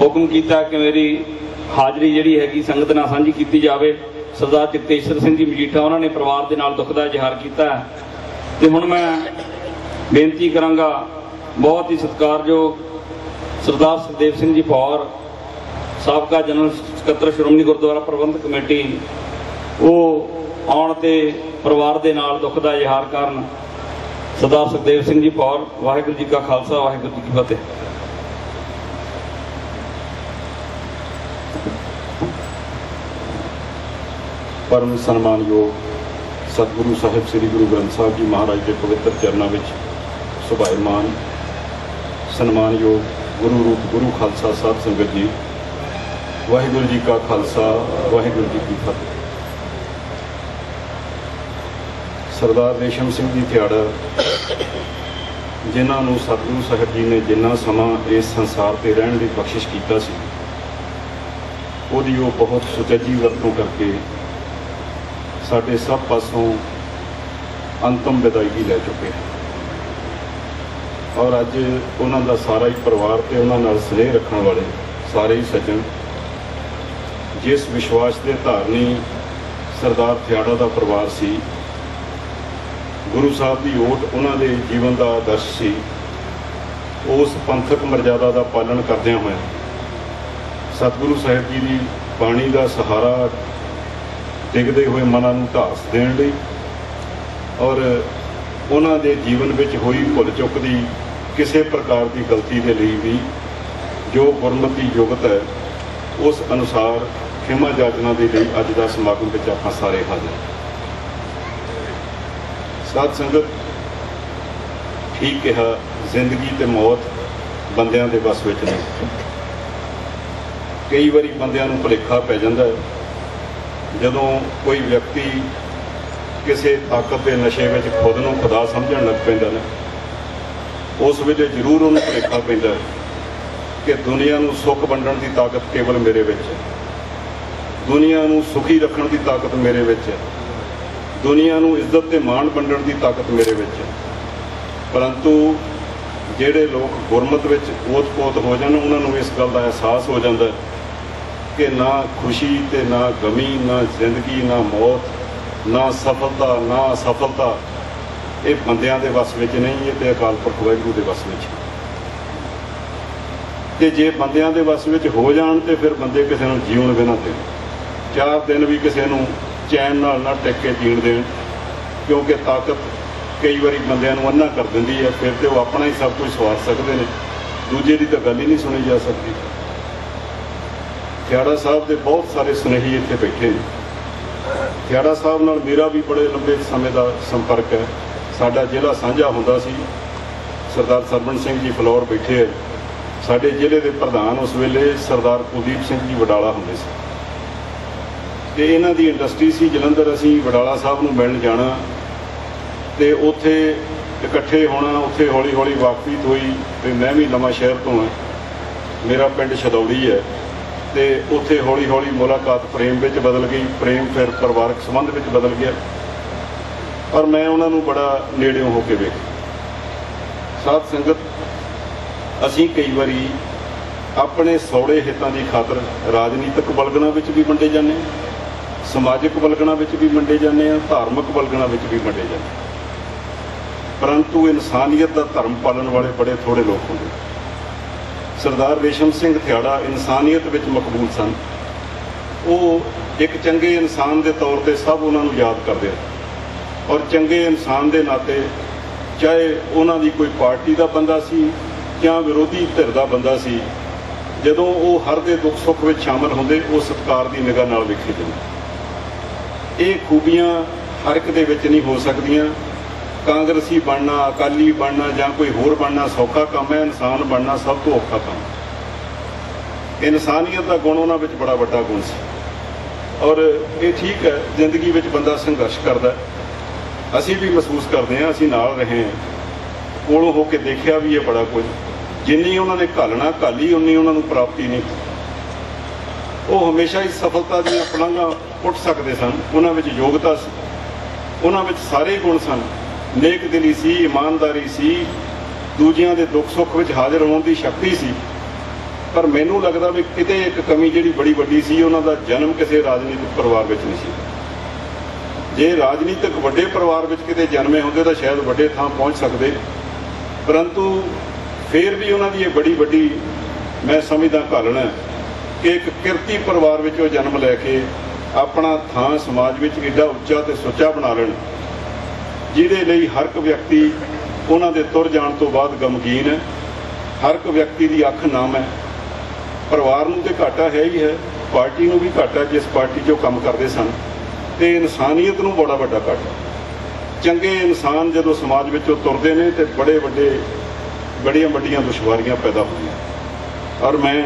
ਹੁਕਮ ਕੀਤਾ ਕਿ ਮੇਰੀ ਹਾਜ਼ਰੀ ਜਿਹੜੀ ਹੈਗੀ, ਸੰਗਤ ਨਾਲ ਸਾਂਝੀ ਕੀਤੀ ਜਾਵੇ। ਸਰਦਾਰ ਜਗਤੇਸ਼ਰ ਸਿੰਘ ਜੀ ਮਜੀਠਾ, ਉਹਨਾਂ ਨੇ ਪਰਿਵਾਰ ਦੇ ਨਾਲ ਦੁੱਖ ਦਾ ਇਜ਼ਹਾਰ ਕੀਤਾ ਹੈ। ਤੇ ਹੁਣ ਮੈਂ ਬੇਨਤੀ ਕਰਾਂਗਾ ਬਹੁਤ ਹੀ ਸਤਿਕਾਰਯੋਗ ਸਰਦਾਰ ਸੁਖਦੇਵ ਸਿੰਘ ਜੀ ਫੌਰ, ਸਾਬਕਾ ਜਨਰਲ ਸਕੱਤਰ ਸ਼੍ਰੋਮਣੀ ਗੁਰਦੁਆਰਾ ਪ੍ਰਬੰਧਕ ਕਮੇਟੀ, ਉਹ ਆਉਣ ਤੇ ਪਰਿਵਾਰ ਦੇ ਨਾਲ ਦੁੱਖ ਦਾ ਇਜ਼ਹਾਰ ਕਰਨ ਸਰਦਾਰ ਸੁਖਦੇਵ ਸਿੰਘ ਜੀ ਫੌਰ, ਵਾਹਿਗੁਰੂ ਜੀ ਕਾ ਖਾਲਸਾ, ਵਾਹਿਗੁਰੂ ਜੀ ਕੀ ਫਤਿਹ। ਪਰਮ ਸਨਮਾਨਯੋਗ ਸਤਿਗੁਰੂ ਸਾਹਿਬ, ਸ੍ਰੀ ਗੁਰੂ ਗ੍ਰੰਥ ਸਾਹਿਬ ਜੀ ਮਹਾਰਾਜ ਦੇ ਪਵਿੱਤਰ ਚਰਨਾਂ ਵਿੱਚ ਸੁਭਾਇਮਾਨ ਸਨਮਾਨਯੋਗ ਗੁਰੂ ਰੂਪ ਗੁਰੂ ਖਾਲਸਾ ਸਾਹਿਬ ਸੰਗਤ ਜੀ, ਵਾਹਿਗੁਰੂ ਜੀ ਕਾ ਖਾਲਸਾ, ਵਾਹਿਗੁਰੂ ਜੀ ਕੀ ਫਤਿਹ। ਸਰਦਾਰ ਰੇਸ਼ਮ ਸਿੰਘ ਜੀ ਥਿਆੜਾ ਜਿਨ੍ਹਾਂ ਨੂੰ ਸਤਿਗੁਰੂ ਸਾਹਿਬ ਜੀ ਨੇ ਜਿੰਨਾ ਸਮਾਂ ਇਸ ਸੰਸਾਰ ਤੇ ਰਹਿਣ ਦੀ ਬਖਸ਼ਿਸ਼ ਕੀਤਾ ਸੀ, ਉਹਦੀ ਉਹ ਬਹੁਤ ਸੁਚੱਜੀ ਵਰਤੋਂ ਕਰਕੇ ਸਾਡੇ ਸਭ ਪਾਸੋਂ ਅੰਤਮ ਵਿਦਾਇਗੀ ਲੈ ਚੁੱਕੇ ਹਨ। ਔਰ ਅੱਜ ਉਹਨਾਂ ਦਾ ਸਾਰਾ ਹੀ ਪਰਿਵਾਰ ਤੇ ਉਹਨਾਂ ਨਾਲ ਸਨੇਹ ਰੱਖਣ ਵਾਲੇ ਸਾਰੇ ਹੀ ਸੱਜਣ, ਜਿਸ ਵਿਸ਼ਵਾਸ ਦੇ ਧਾਰਨੀ ਸਰਦਾਰ ਥਿਆੜਾ ਦਾ ਪਰਿਵਾਰ ਸੀ, ਗੁਰੂ ਸਾਹਿਬ ਦੀ ਓਟ ਉਹਨਾਂ ਦੇ ਜੀਵਨ ਦਾ ਆਦਰਸ਼ ਸੀ, ਉਸ ਪੰਥਕ ਮਰਜ਼ਾਦਾ ਦਾ ਪਾਲਣ ਕਰਦਿਆਂ ਹੋਇਆਂ, ਸਤਿਗੁਰੂ ਸਾਹਿਬ ਜੀ ਦੀ ਬਾਣੀ ਦਾ ਸਹਾਰਾ ਡਿੱਗਦੇ ਹੋਏ ਮਨਾਂ ਨੂੰ ਧਾਸ ਦੇਣ ਲਈ ਔਰ ਉਹਨਾਂ ਦੇ ਜੀਵਨ ਵਿੱਚ ਹੋਈ ਭੁੱਲ ਚੁੱਕ ਦੀ ਕਿਸੇ ਪ੍ਰਕਾਰ ਦੀ ਗਲਤੀ ਦੇ ਲਈ ਵੀ ਜੋ ਗੁਰਮਤਿ ਯੁਗਤ ਹੈ, ਉਸ ਅਨੁਸਾਰ ਖਿਮਾ ਜਾਚਨਾ ਦੇ ਲਈ ਅੱਜ ਦਾ ਸਮਾਗਮ ਵਿੱਚ ਆਪਾਂ ਸਾਰੇ ਹਾਜ਼ਰ ਹਾਂ। ਸਾਧ ਸੰਗਤ, ਠੀਕ ਕਿਹਾ, ਜ਼ਿੰਦਗੀ ਤੇ ਮੌਤ ਬੰਦਿਆਂ ਦੇ ਵਸ ਵਿੱਚ ਨਹੀਂ ਕਈ ਵਾਰੀ ਬੰਦਿਆਂ ਨੂੰ ਭੁਲੇਖਾ ਪੈ ਜਾਂਦਾ ਹੈ, ਜਦੋਂ ਕੋਈ ਵਿਅਕਤੀ ਕਿਸੇ ਤਾਕਤ ਦੇ ਨਸ਼ੇ ਵਿੱਚ ਖੁਦ ਨੂੰ ਖੁਦਾ ਸਮਝਣ ਲੱਗ ਪੈਂਦਾ ਨਾ ਉਸ ਵੇਲੇ ਜ਼ਰੂਰ ਉਹਨੂੰ ਭੁਲੇਖਾ ਪੈਂਦਾ ਕਿ ਦੁਨੀਆ ਨੂੰ ਸੁੱਖ ਵੰਡਣ ਦੀ ਤਾਕਤ ਕੇਵਲ ਮੇਰੇ ਵਿੱਚ ਹੈ। ਦੁਨੀਆ ਨੂੰ ਸੁਖੀ ਰੱਖਣ ਦੀ ਤਾਕਤ ਮੇਰੇ ਵਿੱਚ ਹੈ। ਦੁਨੀਆ ਨੂੰ ਇੱਜ਼ਤ ਤੇ ਮਾਣ ਵੰਡਣ ਦੀ ਤਾਕਤ ਮੇਰੇ ਵਿੱਚ ਹੈ। ਪਰੰਤੂ ਜਿਹੜੇ ਲੋਕ ਗੁਰਮਤ ਵਿੱਚ ਓਤ-ਪੋਤ ਹੋ ਜਾਣ, ਉਹਨਾਂ ਨੂੰ ਇਸ ਗੱਲ ਦਾ ਅਹਿਸਾਸ ਹੋ ਜਾਂਦਾ ਕਿ ਨਾ ਖੁਸ਼ੀ ਤੇ ਨਾ ਗਮੀ, ਨਾ ਜ਼ਿੰਦਗੀ, ਨਾ ਮੌਤ, ਨਾ ਸਫਲਤਾ, ਨਾ ਅਸਫਲਤਾ ਇਹ ਬੰਦਿਆਂ ਦੇ ਵੱਸ ਵਿੱਚ ਨਹੀਂ, ਇਹ ਤੇ ਅਕਾਲ ਪੁਰਖ ਵਾਹਿਗੁਰੂ ਦੇ ਵੱਸ ਵਿੱਚ। ਤੇ ਜੇ ਬੰਦਿਆਂ ਦੇ ਵੱਸ ਵਿੱਚ ਹੋ ਜਾਣ, ਤੇ ਫਿਰ ਬੰਦੇ ਕਿਸੇ ਨੂੰ ਜੀਵਨ ਵੀ ਨਾ ਦੇਣ। ਚਾਰ ਦਿਨ ਵੀ ਕਿਸੇ ਨੂੰ ਚੈਨ ਨਾਲ ਨਾ ਟਿਕ ਕੇ ਜੀਣ ਦੇਣ, ਕਿਉਂਕਿ ਤਾਕਤ ਕਈ ਵਾਰੀ ਬੰਦਿਆਂ ਨੂੰ ਅੰਨਾ ਕਰ ਦਿੰਦੀ ਹੈ, ਫਿਰ ਤੇ ਉਹ ਆਪਣਾ ਹੀ ਸਭ ਕੁਝ ਸਵਾਰ ਸਕਦੇ ਨੇ। ਦੂਜੇ ਦੀ ਤਾਂ ਗੱਲ ਹੀ ਨਹੀਂ ਸੁਣੀ ਜਾ ਸਕਦੀ। ਖਿਆੜਾ ਸਾਹਿਬ ਦੇ ਬਹੁਤ ਸਾਰੇ ਸੁਨੇਹੀ ਇੱਥੇ ਬੈਠੇ ਨੇ। ਖਿਆੜਾ ਸਾਹਿਬ ਨਾਲ ਮੇਰਾ ਵੀ ਬੜੇ ਲੰਬੇ ਸਮੇਂ ਦਾ ਸੰਪਰਕ ਹੈ। ਸਾਡਾ ਜ਼ਿਲ੍ਹਾ ਸਾਂਝਾ ਹੁੰਦਾ ਸੀ। ਸਰਦਾਰ ਸਰਵਣ ਸਿੰਘ ਜੀ ਫਲੋਰ ਬੈਠੇ ਹੈ ਸਾਡੇ ਜ਼ਿਲ੍ਹੇ ਦੇ ਪ੍ਰਧਾਨ ਉਸ ਵੇਲੇ ਸਰਦਾਰ ਕੁਲਦੀਪ ਸਿੰਘ ਜੀ ਵਡਾਲਾ ਹੁੰਦੇ ਸੀ। ਤੇ ਇਹਨਾਂ ਦੀ ਇੰਡਸਟਰੀ ਸੀ। ਜਲੰਧਰ ਅਸੀਂ ਵਡਾਲਾ ਸਾਹਿਬ ਨੂੰ ਮਿਲਣ ਜਾਣਾ। ਤੇ ਉੱਥੇ ਇਕੱਠੇ ਹੋਣਾ, ਉੱਥੇ ਹੌਲੀ ਹੌਲੀ ਵਾਕਫੀਤ ਹੋਈ ਤੇ ਮੈਂ ਵੀ ਨਵਾਂ ਸ਼ਹਿਰ ਤੋਂ ਹਾਂ ਮੇਰਾ ਪਿੰਡ ਛਦੌੜੀ ਹੈ ਤੇ ਉੱਥੇ ਹੌਲੀ ਹੌਲੀ ਮੁਲਾਕਾਤ ਪ੍ਰੇਮ ਵਿੱਚ ਬਦਲ ਗਈ। ਪ੍ਰੇਮ ਫਿਰ ਪਰਿਵਾਰਕ ਸੰਬੰਧ ਵਿੱਚ ਬਦਲ ਗਿਆ। ਪਰ ਮੈਂ ਉਹਨਾਂ ਨੂੰ ਬੜਾ ਨੇੜਿਓਂ ਹੋ ਕੇ ਵੇਖਿਆ। ਸਾਧ ਸੰਗਤ, ਅਸੀਂ ਕਈ ਵਾਰੀ ਆਪਣੇ ਸੌੜੇ ਹਿੱਤਾਂ ਦੀ ਖਾਤਰ ਰਾਜਨੀਤਿਕ ਬਲਗਣਾ ਵਿੱਚ ਵੀ ਵੰਡੇ ਜਾਂਦੇ ਹਾਂ, ਸਮਾਜਿਕ ਬਲਗਣਾ ਵਿੱਚ ਵੀ ਵੰਡੇ ਜਾਂਦੇ ਹਾਂ, ਧਾਰਮਿਕ ਬਲਗਣਾ ਵਿੱਚ ਵੀ ਵੰਡੇ ਜਾਂਦੇ ਪਰੰਤੂ ਇਨਸਾਨੀਅਤ ਦਾ ਧਰਮ ਪਾਲਣ ਵਾਲੇ ਬੜੇ ਥੋੜੇ ਲੋਕ ਹੁੰਦੇ ਸਰਦਾਰ ਰੇਸ਼ਮ ਸਿੰਘ ਥਿਆੜਾ ਇਨਸਾਨੀਅਤ ਵਿੱਚ ਮਕਬੂਲ ਸਨ। ਉਹ ਇੱਕ ਚੰਗੇ ਇਨਸਾਨ ਦੇ ਤੌਰ ਤੇ ਸਭ ਉਹਨਾਂ ਨੂੰ ਯਾਦ ਕਰਦੇ ਆ ਔਰ ਚੰਗੇ ਇਨਸਾਨ ਦੇ ਨਾਤੇ, ਚਾਹੇ ਉਹਨਾਂ ਦੀ ਕੋਈ ਪਾਰਟੀ ਦਾ ਬੰਦਾ ਸੀ ਜਾਂ ਵਿਰੋਧੀ ਧਿਰ ਦਾ ਬੰਦਾ ਸੀ, ਜਦੋਂ ਉਹ ਹਰ ਦੇ ਦੁੱਖ ਸੁੱਖ ਵਿੱਚ ਸ਼ਾਮਲ ਹੁੰਦੇ, ਉਹ ਸਤਿਕਾਰ ਦੀ ਨਿਗਾਹ ਨਾਲ ਵੇਖੇ ਜਾਂਦੇ। ਇਹ ਖੂਬੀਆਂ ਹਰ ਇੱਕ ਦੇ ਵਿੱਚ ਨਹੀਂ ਹੋ ਸਕਦੀਆਂ। ਕਾਂਗਰਸੀ ਬਣਨਾ, ਅਕਾਲੀ ਬਣਨਾ ਜਾਂ ਕੋਈ ਹੋਰ ਬਣਨਾ ਸੌਖਾ ਕੰਮ ਹੈ, ਇਨਸਾਨ ਬਣਨਾ ਸਭ ਤੋਂ ਔਖਾ ਕੰਮ। ਇਨਸਾਨੀਅਤ ਦਾ ਗੁਣ ਉਹਨਾਂ ਵਿੱਚ ਬੜਾ ਵੱਡਾ ਗੁਣ ਸੀ। ਔਰ ਇਹ ਠੀਕ ਹੈ, ਜ਼ਿੰਦਗੀ ਵਿੱਚ ਬੰਦਾ ਸੰਘਰਸ਼ ਕਰਦਾ ਹੈ। ਅਸੀਂ ਵੀ ਮਹਿਸੂਸ ਕਰਦੇ ਹਾਂ, ਅਸੀਂ ਨਾਲ ਰਹੇ ਹਾਂ। ਕੋਲੋਂ ਹੋ ਕੇ ਦੇਖਿਆ ਵੀ ਇਹ ਬੜਾ ਕੁਝ। ਜਿੰਨੀ ਉਹਨਾਂ ਨੇ ਘਾਲਣਾ, ਘਾਲੀ, ਉਨੀ ਉਹਨਾਂ ਨੂੰ ਪ੍ਰਾਪਤੀ ਨਹੀਂ। ਉਹ ਹਮੇਸ਼ਾ ਹੀ ਸਫਲਤਾ ਦੀਆਂ ਪਲੰਘਾਂ ਉੱਠ ਸਕਦੇ ਸਨ। ਉਹਨਾਂ ਵਿੱਚ ਯੋਗਤਾ ਸੀ। ਉਹਨਾਂ ਵਿੱਚ ਸਾਰੇ ਗੁਣ ਸਨ। ਨੇਕ ਦਿਲੀ ਸੀ, ਇਮਾਨਦਾਰੀ ਸੀ। ਦੂਜਿਆਂ ਦੇ ਦੁੱਖ ਸੁੱਖ ਵਿੱਚ ਹਾਜ਼ਰ ਹੋਣ ਦੀ ਸ਼ਕਤੀ ਸੀ। ਪਰ ਮੈਨੂੰ ਲੱਗਦਾ ਵੀ ਕਿਤੇ ਇੱਕ ਕਮੀ ਜਿਹੜੀ ਬੜੀ ਵੱਡੀ ਸੀ, ਉਹਨਾਂ ਦਾ ਜਨਮ ਕਿਸੇ ਰਾਜਨੀਤਿਕ ਪਰਿਵਾਰ ਵਿੱਚ ਨਹੀਂ ਸੀ। ਜੇ ਰਾਜਨੀਤਿਕ ਵੱਡੇ ਪਰਿਵਾਰ ਵਿੱਚ ਕਿਤੇ ਜਨਮੇ ਹੁੰਦੇ ਤਾਂ ਸ਼ਾਇਦ ਵੱਡੇ ਥਾਂ ਪਹੁੰਚ ਸਕਦੇ। ਪਰੰਤੂ ਫਿਰ ਵੀ ਉਹਨਾਂ ਦੀ ਇਹ ਬੜੀ ਵੱਡੀ ਮੈਂ ਸਮਝਦਾ ਘਾਲਣਾ ਹੈ ਕਿ ਇੱਕ ਕਿਰਤੀ ਪਰਿਵਾਰ ਵਿੱਚ ਉਹ ਜਨਮ ਲੈ ਕੇ ਆਪਣਾ ਥਾਂ ਸਮਾਜ ਵਿੱਚ ਏਡਾ ਉੱਚਾ ਤੇ ਸੁੱਚਾ ਬਣਾ ਲੈਣ, ਜਿਹਦੇ ਲਈ ਹਰ ਇੱਕ ਵਿਅਕਤੀ ਉਹਨਾਂ ਦੇ ਤੁਰ ਜਾਣ ਤੋਂ ਬਾਅਦ ਗਮਗੀਨ ਹੈ। ਹਰ ਇੱਕ ਵਿਅਕਤੀ ਦੀ ਅੱਖ ਨਾਮ ਹੈ। ਪਰਿਵਾਰ ਨੂੰ ਤੇ ਘਾਟਾ ਹੈ ਹੀ ਹੈ, ਪਾਰਟੀ ਨੂੰ ਵੀ ਘਾਟਾ ਜਿਸ ਪਾਰਟੀ 'ਚ ਉਹ ਕੰਮ ਕਰਦੇ ਸਨ। ਤੇ ਇਨਸਾਨੀਅਤ ਨੂੰ ਬੜਾ ਵੱਡਾ ਘਾਟਾ। ਚੰਗੇ ਇਨਸਾਨ ਜਦੋਂ ਸਮਾਜ ਵਿੱਚੋਂ ਤੁਰਦੇ ਨੇ ਤੇ ਬੜੇ ਵੱਡੇ, ਬੜੀਆਂ ਵੱਡੀਆਂ ਦੁਸ਼ਵਾਰੀਆਂ ਪੈਦਾ ਹੁੰਦੀਆਂ। ਔਰ ਮੈਂ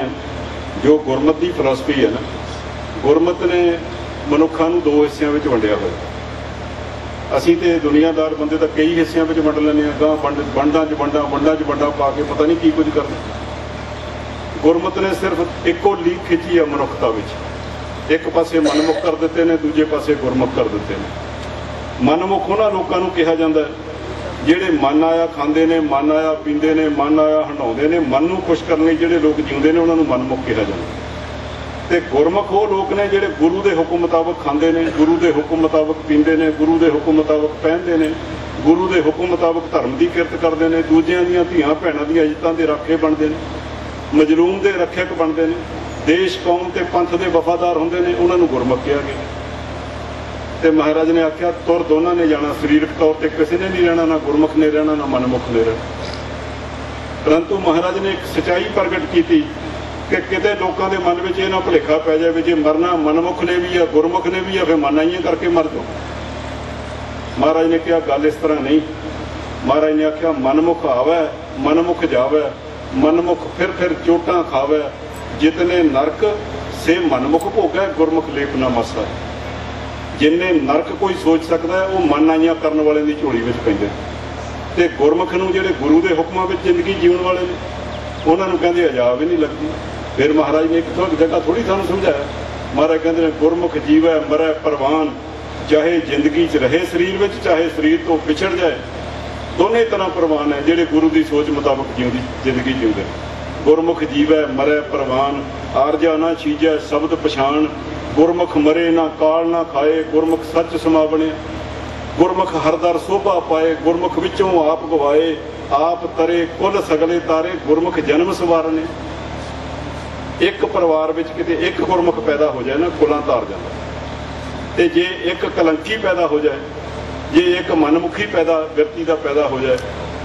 ਜੋ ਗੁਰਮਤ ਦੀ ਫਿਲਾਸਫੀ ਹੈ ਨਾ, ਗੁਰਮਤ ਨੇ ਮਨੁੱਖਾਂ ਨੂੰ ਦੋ ਹਿੱਸਿਆਂ ਵਿੱਚ ਵੰਡਿਆ ਹੋਇਆ। ਅਸੀਂ ਤੇ ਦੁਨੀਆਦਾਰ ਬੰਦੇ ਤਾਂ ਕਈ ਹਿੱਸਿਆਂ ਵਿੱਚ ਵੰਡ ਲੈਂਦੇ ਆ ਗਾਂ ਵੰਡ, ਵੰਡਾਂ 'ਚ ਵੰਡਾਂ ਵੰਡਾਂ 'ਚ ਵੰਡਾਂ ਪਾ ਕੇ ਪਤਾ ਨਹੀਂ ਕੀ ਕੁਝ ਕਰਦੇ ਗੁਰਮਤ ਨੇ ਸਿਰਫ ਇੱਕੋ ਲੀਕ ਖਿੱਚੀ ਆ ਮਨੁੱਖਤਾ ਵਿੱਚ। ਇੱਕ ਪਾਸੇ ਮਨਮੁਖ ਕਰ ਦਿੱਤੇ ਨੇ, ਦੂਜੇ ਪਾਸੇ ਗੁਰਮੁਖ ਕਰ ਦਿੱਤੇ ਨੇ। ਮਨਮੁਖ ਉਹਨਾਂ ਲੋਕਾਂ ਨੂੰ ਕਿਹਾ ਜਾਂਦਾ ਜਿਹੜੇ ਮਨ ਆਇਆ ਖਾਂਦੇ ਨੇ, ਮਨ ਆਇਆ ਪੀਂਦੇ ਨੇ, ਮਨ ਆਇਆ ਹੰਡਾਉਂਦੇ ਨੇ, ਮਨ ਨੂੰ ਖੁਸ਼ ਕਰਨ ਲਈ ਜਿਹੜੇ ਲੋਕ ਜਿਉਂਦੇ ਨੇ, ਉਹਨਾਂ ਨੂੰ ਮਨਮੁਖ ਕਿਹਾ ਜਾਂਦਾ ਤੇ ਗੁਰਮੁਖ ਉਹ ਲੋਕ ਨੇ ਜਿਹੜੇ ਗੁਰੂ ਦੇ ਹੁਕਮ ਮੁਤਾਬਕ ਖਾਂਦੇ ਨੇ, ਗੁਰੂ ਦੇ ਹੁਕਮ ਮੁਤਾਬਕ ਪੀਂਦੇ ਨੇ, ਗੁਰੂ ਦੇ ਹੁਕਮ ਮੁਤਾਬਕ ਪਹਿਨਦੇ ਨੇ, ਗੁਰੂ ਦੇ ਹੁਕਮ ਮੁਤਾਬਕ ਧਰਮ ਦੀ ਕਿਰਤ ਕਰਦੇ ਨੇ, ਦੂਜਿਆਂ ਦੀਆਂ ਧੀਆਂ ਭੈਣਾਂ ਦੀਆਂ ਇੱਜ਼ਤਾਂ ਦੇ ਰਾਖੇ ਬਣਦੇ ਨੇ, ਮਜਲੂਮ ਦੇ ਰੱਖਿਅਕ ਬਣਦੇ ਨੇ। ਦੇਸ਼, ਕੌਮ ਤੇ ਪੰਥ ਦੇ ਵਫਾਦਾਰ ਹੁੰਦੇ ਨੇ, ਉਹਨਾਂ ਨੂੰ ਗੁਰਮੁਖ ਕਿਹਾ ਗਿਆ। ਤੇ ਮਹਾਰਾਜ ਨੇ ਆਖਿਆ, ਤੁਰ ਦੋਨਾਂ ਨੇ ਜਾਣਾ, ਸਰੀਰਕ ਤੌਰ ਤੇ ਕਿਸੇ ਨੇ ਨਹੀਂ ਰਹਿਣਾ, ਨਾ ਗੁਰਮੁਖ ਨੇ ਰਹਿਣਾ, ਨਾ ਮਨਮੁਖ ਨੇ ਰਹਿਣਾ। ਪਰੰਤੂ ਮਹਾਰਾਜ ਨੇ ਇੱਕ ਸਚਾਈ ਪ੍ਰਗਟ ਕੀਤੀ ਕਿ ਕਿਤੇ ਲੋਕਾਂ ਦੇ ਮਨ ਵਿੱਚ ਇਹ ਨਾ ਭੁਲੇਖਾ ਪੈ ਜਾਵੇ ਜੇ ਮਰਨਾ ਮਨਮੁਖ ਨੇ ਵੀ ਆ, ਗੁਰਮੁਖ ਨੇ ਵੀ ਆ, ਫਿਰ ਮਨਾਈਆਂ ਕਰਕੇ ਮਰ ਜਾਓ। ਮਹਾਰਾਜ ਨੇ ਕਿਹਾ, ਗੱਲ ਇਸ ਤਰ੍ਹਾਂ ਨਹੀਂ। ਮਹਾਰਾਜ ਨੇ ਆਖਿਆ, ਮਨਮੁਖ ਆਵੇ, ਮਨਮੁਖ ਜਾਵੇ, ਮਨਮੁਖ ਫਿਰ ਫਿਰ ਚੋਟਾਂ ਖਾਵੇ ਜਿਤਨੇ ਨਰਕ, ਸੇ ਮਨਮੁਖ ਭੋਗੈ, ਗੁਰਮੁਖ ਲੇਪ ਨਾ ਮਸਾ ਜਿੰਨੇ ਨਰਕ ਕੋਈ ਸੋਚ ਸਕਦਾ ਉਹ ਮਨ ਆਈਆਂ ਕਰਨ ਵਾਲੇ ਦੀ ਝੋਲੀ ਵਿੱਚ ਪੈਂਦੇ ਤੇ ਗੁਰਮੁਖ ਨੂੰ ਜਿਹੜੇ ਗੁਰੂ ਦੇ ਹੁਕਮਾਂ ਵਿੱਚ ਜ਼ਿੰਦਗੀ ਜਿਉਣ ਵਾਲੇ ਨੇ, ਉਹਨਾਂ ਨੂੰ ਕਹਿੰਦੇ ਅਜਾਬ ਹੀ ਨਹੀਂ ਲੱਗਦੀ। ਫਿਰ ਮਹਾਰਾਜ ਨੇ ਇੱਕ ਥੋੜੀ ਜਗ੍ਹਾ ਥੋੜੀ ਸਾਨੂੰ ਸਮਝਾਇਆ। ਮਹਾਰਾਜ ਕਹਿੰਦੇ ਨੇ, ਗੁਰਮੁਖ ਜੀਵੈ, ਮਰੈ ਪਰਵਾਨ। ਚਾਹੇ ਜ਼ਿੰਦਗੀ 'ਚ ਰਹੇ ਸਰੀਰ ਵਿੱਚ, ਚਾਹੇ ਸਰੀਰ ਤੋਂ ਵਿਛੜ ਜਾਏ, ਦੋਨੇ ਤਰ੍ਹਾਂ ਪ੍ਰਵਾਨ ਹੈ, ਜਿਹੜੇ ਗੁਰੂ ਦੀ ਸੋਚ ਮੁਤਾਬਕ ਜਿਉਂਦੀ, ਜ਼ਿੰਦਗੀ ਜਿਉਂਦੇ ਨੇ। ਗੁਰਮੁਖ ਜੀਵੈ ਮਰੈ ਪ੍ਰਵਾਨ, ਆਰਜਾ ਨਾ ਚੀਜੈ ਸ਼ਬਦ ਪਛਾਣ, ਗੁਰਮੁਖ ਮਰੇ ਨਾ ਕਾਲ ਨਾ ਖਾਏ, ਗੁਰਮੁਖ ਸੱਚ ਸਮਾਵਣੇ। ਗੁਰਮੁਖ ਹਰਦਰ ਸੋਭਾ ਪਾਏ, ਗੁਰਮੁਖ ਵਿੱਚੋਂ ਆਪ ਗਵਾਏ, ਆਪ ਤਰੇ ਕੁੱਲ ਸਗਲੇ ਤਾਰੇ, ਗੁਰਮੁਖ ਜਨਮ ਸਵਾਰਨੇ। ਇੱਕ ਪਰਿਵਾਰ ਵਿੱਚ ਕਿਤੇ ਇੱਕ ਗੁਰਮੁਖ ਪੈਦਾ ਹੋ ਜਾਏ ਨਾ, ਕੁਲਾਂ ਧਾਰ ਜਾਂਦਾ। ਤੇ ਜੇ ਇੱਕ ਕਲੰਕੀ ਪੈਦਾ ਹੋ ਜਾਏ, ਜੇ ਇੱਕ ਮਨਮੁਖੀ ਪੈਦਾ, ਵਿਅਕਤੀ ਦਾ ਪੈਦਾ ਹੋ ਜਾਏ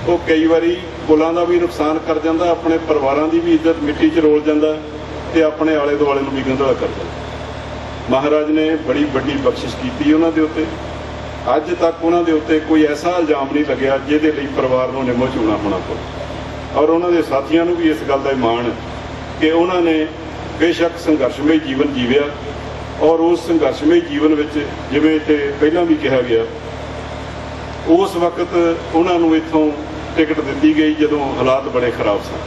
ਉਹ ਕਈ ਵਾਰੀ ਕੁਲਾਂ ਦਾ ਵੀ ਨੁਕਸਾਨ ਕਰ ਜਾਂਦਾ, ਆਪਣੇ ਪਰਿਵਾਰਾਂ ਦੀ ਵੀ ਇੱਜ਼ਤ ਮਿੱਟੀ 'ਚ ਰੋਲ ਜਾਂਦਾ ਤੇ ਆਪਣੇ ਆਲੇ ਦੁਆਲੇ ਨੂੰ ਵੀ ਗੰਧਲਾ ਕਰ ਜਾਂਦਾ ਮਹਾਰਾਜ ਨੇ ਬੜੀ ਵੱਡੀ ਬਖਸ਼ਿਸ਼ ਕੀਤੀ ਉਹਨਾਂ ਦੇ ਉੱਤੇ। ਅੱਜ ਤੱਕ ਉਹਨਾਂ ਦੇ ਉੱਤੇ ਕੋਈ ਐਸਾ ਇਲਜ਼ਾਮ ਨਹੀਂ ਲੱਗਿਆ ਜਿਹਦੇ ਲਈ ਪਰਿਵਾਰ ਨੂੰ ਨਿਮੋ ਝੂਣਾ ਹੋਣਾ ਪਵੇ ਔਰ ਉਹਨਾਂ ਦੇ ਸਾਥੀਆਂ ਨੂੰ ਵੀ ਇਸ ਗੱਲ ਦਾ ਮਾਣ ਕਿ ਉਹਨਾਂ ਨੇ ਬੇਸ਼ੱਕ ਸੰਘਰਸ਼ਮਈ ਜੀਵਨ ਜੀਵਿਆ ਔਰ ਉਸ ਸੰਘਰਸ਼ਮਈ ਜੀਵਨ ਵਿੱਚ ਜਿਵੇਂ ਤੇ ਪਹਿਲਾਂ ਵੀ ਕਿਹਾ ਗਿਆ, ਉਸ ਵਕਤ ਉਹਨਾਂ ਨੂੰ ਇੱਥੋਂ ਟਿਕਟ ਦਿੱਤੀ ਗਈ ਜਦੋਂ ਹਾਲਾਤ ਬੜੇ ਖਰਾਬ ਸਨ।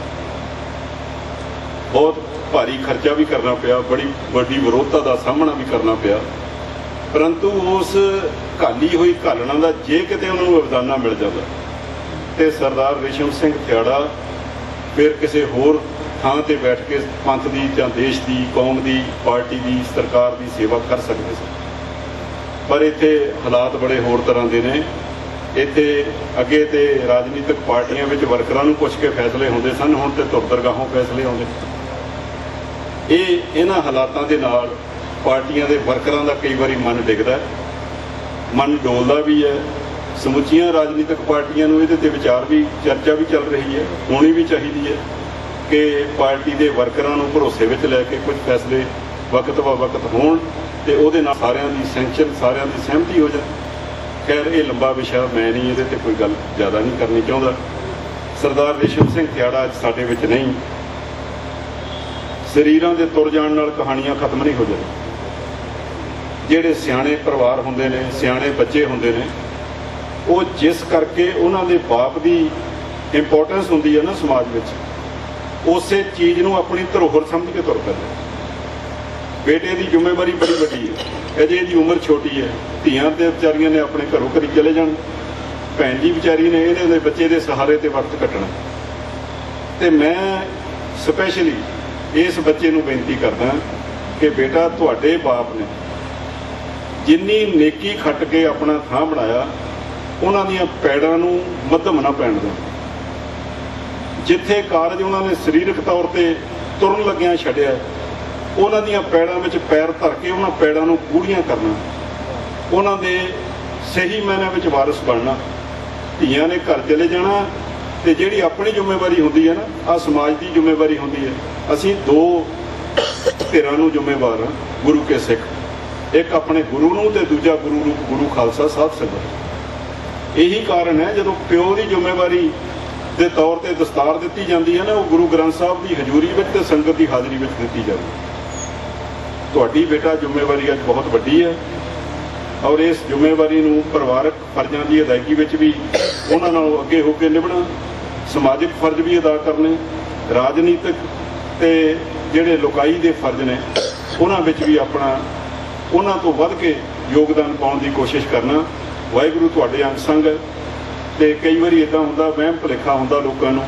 ਬਹੁਤ ਭਾਰੀ ਖਰਚਾ ਵੀ ਕਰਨਾ ਪਿਆ, ਬੜੀ ਵੱਡੀ ਵਿਰੋਧਤਾ ਦਾ ਸਾਹਮਣਾ ਵੀ ਕਰਨਾ ਪਿਆ। ਪਰੰਤੂ ਉਸ ਘਾਲੀ ਹੋਈ ਘਾਲਣਾ ਦਾ ਜੇ ਕਿਤੇ ਉਹਨਾਂ ਨੂੰ ਅਵਦਾਨਾ ਮਿਲ ਜਾਂਦਾ ਤੇ ਸਰਦਾਰ ਰਿਸ਼ਮ ਸਿੰਘ ਥਿਆੜਾ ਫਿਰ ਕਿਸੇ ਹੋਰ ਥਾਂ ਤੇ ਬੈਠ ਕੇ ਪੰਥ ਦੀ ਜਾਂ ਦੇਸ਼ ਦੀ, ਕੌਮ ਦੀ, ਪਾਰਟੀ ਦੀ, ਸਰਕਾਰ ਦੀ ਸੇਵਾ ਕਰ ਸਕਦੇ ਸੀ ਪਰ ਇੱਥੇ ਹਾਲਾਤ ਬੜੇ ਹੋਰ ਤਰ੍ਹਾਂ ਦੇ ਨੇ। ਇੱਥੇ ਅੱਗੇ ਤੇ ਰਾਜਨੀਤਿਕ ਪਾਰਟੀਆਂ ਵਿੱਚ ਵਰਕਰਾਂ ਨੂੰ ਪੁੱਛ ਕੇ ਫੈਸਲੇ ਹੁੰਦੇ ਸਨ, ਹੁਣ ਤੇ ਤੁਰਦਰਗਾਹੋਂ ਫੈਸਲੇ ਆਉਂਦੇ। ਇਹ ਇਹਨਾਂ ਹਾਲਾਤਾਂ ਦੇ ਨਾਲ ਪਾਰਟੀਆਂ ਦੇ ਵਰਕਰਾਂ ਦਾ ਕਈ ਵਾਰੀ ਮਨ ਡਿੱਗਦਾ ਮਨ ਡੋਲਦਾ ਵੀ ਹੈ। ਸਮੁੱਚੀਆਂ ਰਾਜਨੀਤਿਕ ਪਾਰਟੀਆਂ ਨੂੰ ਇਹਦੇ ਤੇ ਵਿਚਾਰ ਵੀ, ਚਰਚਾ ਵੀ ਚੱਲ ਰਹੀ ਹੈ, ਹੋਣੀ ਵੀ ਚਾਹੀਦੀ ਹੈ ਕਿ ਪਾਰਟੀ ਦੇ ਵਰਕਰਾਂ ਨੂੰ ਭਰੋਸੇ ਵਿੱਚ ਲੈ ਕੇ ਕੁਝ ਫੈਸਲੇ ਵਕਤ ਵਾ ਵਕਤ ਹੋਣ ਤੇ ਉਹਦੇ ਨਾਲ ਸਾਰਿਆਂ ਦੀ ਸੈਂਕਸ਼ਨ ਸਾਰਿਆਂ ਦੀ ਸਹਿਮਤੀ ਹੋ ਜਾਵੇ ਖੈਰ, ਇਹ ਲੰਬਾ ਵਿਸ਼ਾ ਮੈਂ ਨਹੀਂ, ਇਹਦੇ ਤੇ ਕੋਈ ਗੱਲ ਜ਼ਿਆਦਾ ਨਹੀਂ ਕਰਨੀ ਚਾਹੁੰਦਾ। ਸਰਦਾਰ ਰੇਸ਼ਮ ਸਿੰਘ ਥਿਆੜਾ ਅੱਜ ਸਾਡੇ ਵਿੱਚ ਨਹੀਂ। ਸਰੀਰਾਂ ਦੇ ਤੁਰ ਜਾਣ ਨਾਲ ਕਹਾਣੀਆਂ ਖਤਮ ਨਹੀਂ ਹੋ ਜਾਂਦੀਆਂ। ਜਿਹੜੇ ਸਿਆਣੇ ਪਰਿਵਾਰ ਹੁੰਦੇ ਨੇ, ਸਿਆਣੇ ਬੱਚੇ ਹੁੰਦੇ ਨੇ, ਉਹ ਜਿਸ ਕਰਕੇ ਉਹਨਾਂ ਦੇ ਬਾਪ ਦੀ ਇੰਪੋਰਟੈਂਸ ਹੁੰਦੀ ਹੈ ਨਾ ਸਮਾਜ ਵਿੱਚ, ਉਸੇ ਚੀਜ਼ ਨੂੰ ਆਪਣੀ ਧਰੋਹਰ ਸਮਝ ਕੇ ਤੁਰ ਪੈਂਦੇ ਬੇਟੇ ਦੀ ਜ਼ਿੰਮੇਵਾਰੀ ਬੜੀ ਵੱਡੀ ਹੈ। ਅਜੇ ਇਹਦੀ ਉਮਰ ਛੋਟੀ ਹੈ। ਧੀਆਂ ਤੇ ਵਿਚਾਰੀਆਂ ਨੇ ਆਪਣੇ ਘਰੋਂ ਘਰੀ ਚਲੇ ਜਾਣ। ਭੈਣ ਜੀ ਵਿਚਾਰੀ ਨੇ ਇਹਦੇ ਦੇ ਬੱਚੇ ਦੇ ਸਹਾਰੇ ਤੇ ਵਕਤ ਕੱਟਣਾ। ਤੇ ਮੈਂ ਸਪੈਸ਼ਲੀ ਇਸ ਬੱਚੇ ਨੂੰ ਬੇਨਤੀ ਕਰਦਾ ਕਿ ਬੇਟਾ, ਤੁਹਾਡੇ ਬਾਪ ਨੇ ਜਿੰਨੀ ਨੇਕੀ ਖੱਟ ਕੇ ਆਪਣਾ ਥਾਂ ਬਣਾਇਆ, ਉਹਨਾਂ ਦੀਆਂ ਪੈੜਾਂ ਨੂੰ ਮੱਧਮ ਨਾ ਪੈਣ ਦਿਓ। ਜਿੱਥੇ ਕਾਰਜ ਉਹਨਾਂ ਨੇ ਸਰੀਰਕ ਤੌਰ ਤੇ ਤੁਰਨ ਲੱਗਿਆਂ ਛੱਡਿਆ ਉਹਨਾਂ ਦੀਆਂ ਪੈੜਾਂ ਵਿੱਚ ਪੈਰ ਧਰ ਕੇ ਉਹਨਾਂ ਪੈੜਾਂ ਨੂੰ ਗੂੜੀਆਂ ਕਰਨਾ। ਉਹਨਾਂ ਦੇ ਸਹੀ ਮਾਇਨੇ ਵਿੱਚ ਵਾਰਿਸ ਬਣਨਾ। ਧੀਆਂ ਨੇ ਘਰ ਚਲੇ ਜਾਣਾ ਤੇ ਜਿਹੜੀ ਆਪਣੀ ਜ਼ਿੰਮੇਵਾਰੀ ਹੁੰਦੀ ਹੈ ਨਾ ਆ ਸਮਾਜ ਦੀ ਜ਼ਿੰਮੇਵਾਰੀ ਹੁੰਦੀ ਹੈ। ਅਸੀਂ ਦੋ ਧਿਰਾਂ ਨੂੰ ਜ਼ਿੰਮੇਵਾਰ ਹਾਂ, ਗੁਰੂ ਕੇ ਸਿੱਖ। ਇੱਕ ਆਪਣੇ ਗੁਰੂ ਨੂੰ ਤੇ ਦੂਜਾ ਗੁਰੂ ਰੂਪ ਗੁਰੂ ਖਾਲਸਾ ਸਾਹਿਬ ਸੰਗਤ ਇਹੀ ਕਾਰਨ ਹੈ, ਜਦੋਂ ਪਿਓ ਦੀ ਜ਼ਿੰਮੇਵਾਰੀ ਦੇ ਤੌਰ ਤੇ ਦਸਤਾਰ ਦਿੱਤੀ ਜਾਂਦੀ ਹੈ ਨਾ, ਉਹ ਗੁਰੂ ਗ੍ਰੰਥ ਸਾਹਿਬ ਦੀ ਹਜ਼ੂਰੀ ਵਿੱਚ ਤੇ ਸੰਗਤ ਦੀ ਹਾਜ਼ਰੀ ਵਿੱਚ ਦਿੱਤੀ ਜਾਂਦੀ ਹੈ। ਤੁਹਾਡੀ ਬੇਟਾ ਜ਼ਿੰਮੇਵਾਰੀ ਅੱਜ ਬਹੁਤ ਵੱਡੀ ਹੈ ਔਰ ਇਸ ਜ਼ਿੰਮੇਵਾਰੀ ਨੂੰ ਪਰਿਵਾਰਕ ਫਰਜ਼ਾਂ ਦੀ ਅਦਾਇਗੀ ਵਿੱਚ ਵੀ ਉਹਨਾਂ ਨਾਲੋਂ ਅੱਗੇ ਹੋ ਕੇ ਨਿਭਣਾ, ਸਮਾਜਿਕ ਫਰਜ਼ ਵੀ ਅਦਾ ਕਰਨੇ, ਰਾਜਨੀਤਿਕ ਤੇ ਜਿਹੜੇ ਲੋਕਾਈ ਦੇ ਫਰਜ਼ ਨੇ, ਉਹਨਾਂ ਵਿੱਚ ਵੀ ਆਪਣਾ, ਉਹਨਾਂ ਤੋਂ ਵੱਧ ਕੇ ਯੋਗਦਾਨ ਪਾਉਣ ਦੀ ਕੋਸ਼ਿਸ਼ ਕਰਨਾ ਵਾਹਿਗੁਰੂ ਤੁਹਾਡੇ ਅੰਗ ਸੰਗ ਹੈ ਤੇ ਕਈ ਵਾਰੀ ਇਦਾਂ ਹੁੰਦਾ, ਵਹਿਮ ਭੁਲੇਖਾ ਹੁੰਦਾ ਲੋਕਾਂ ਨੂੰ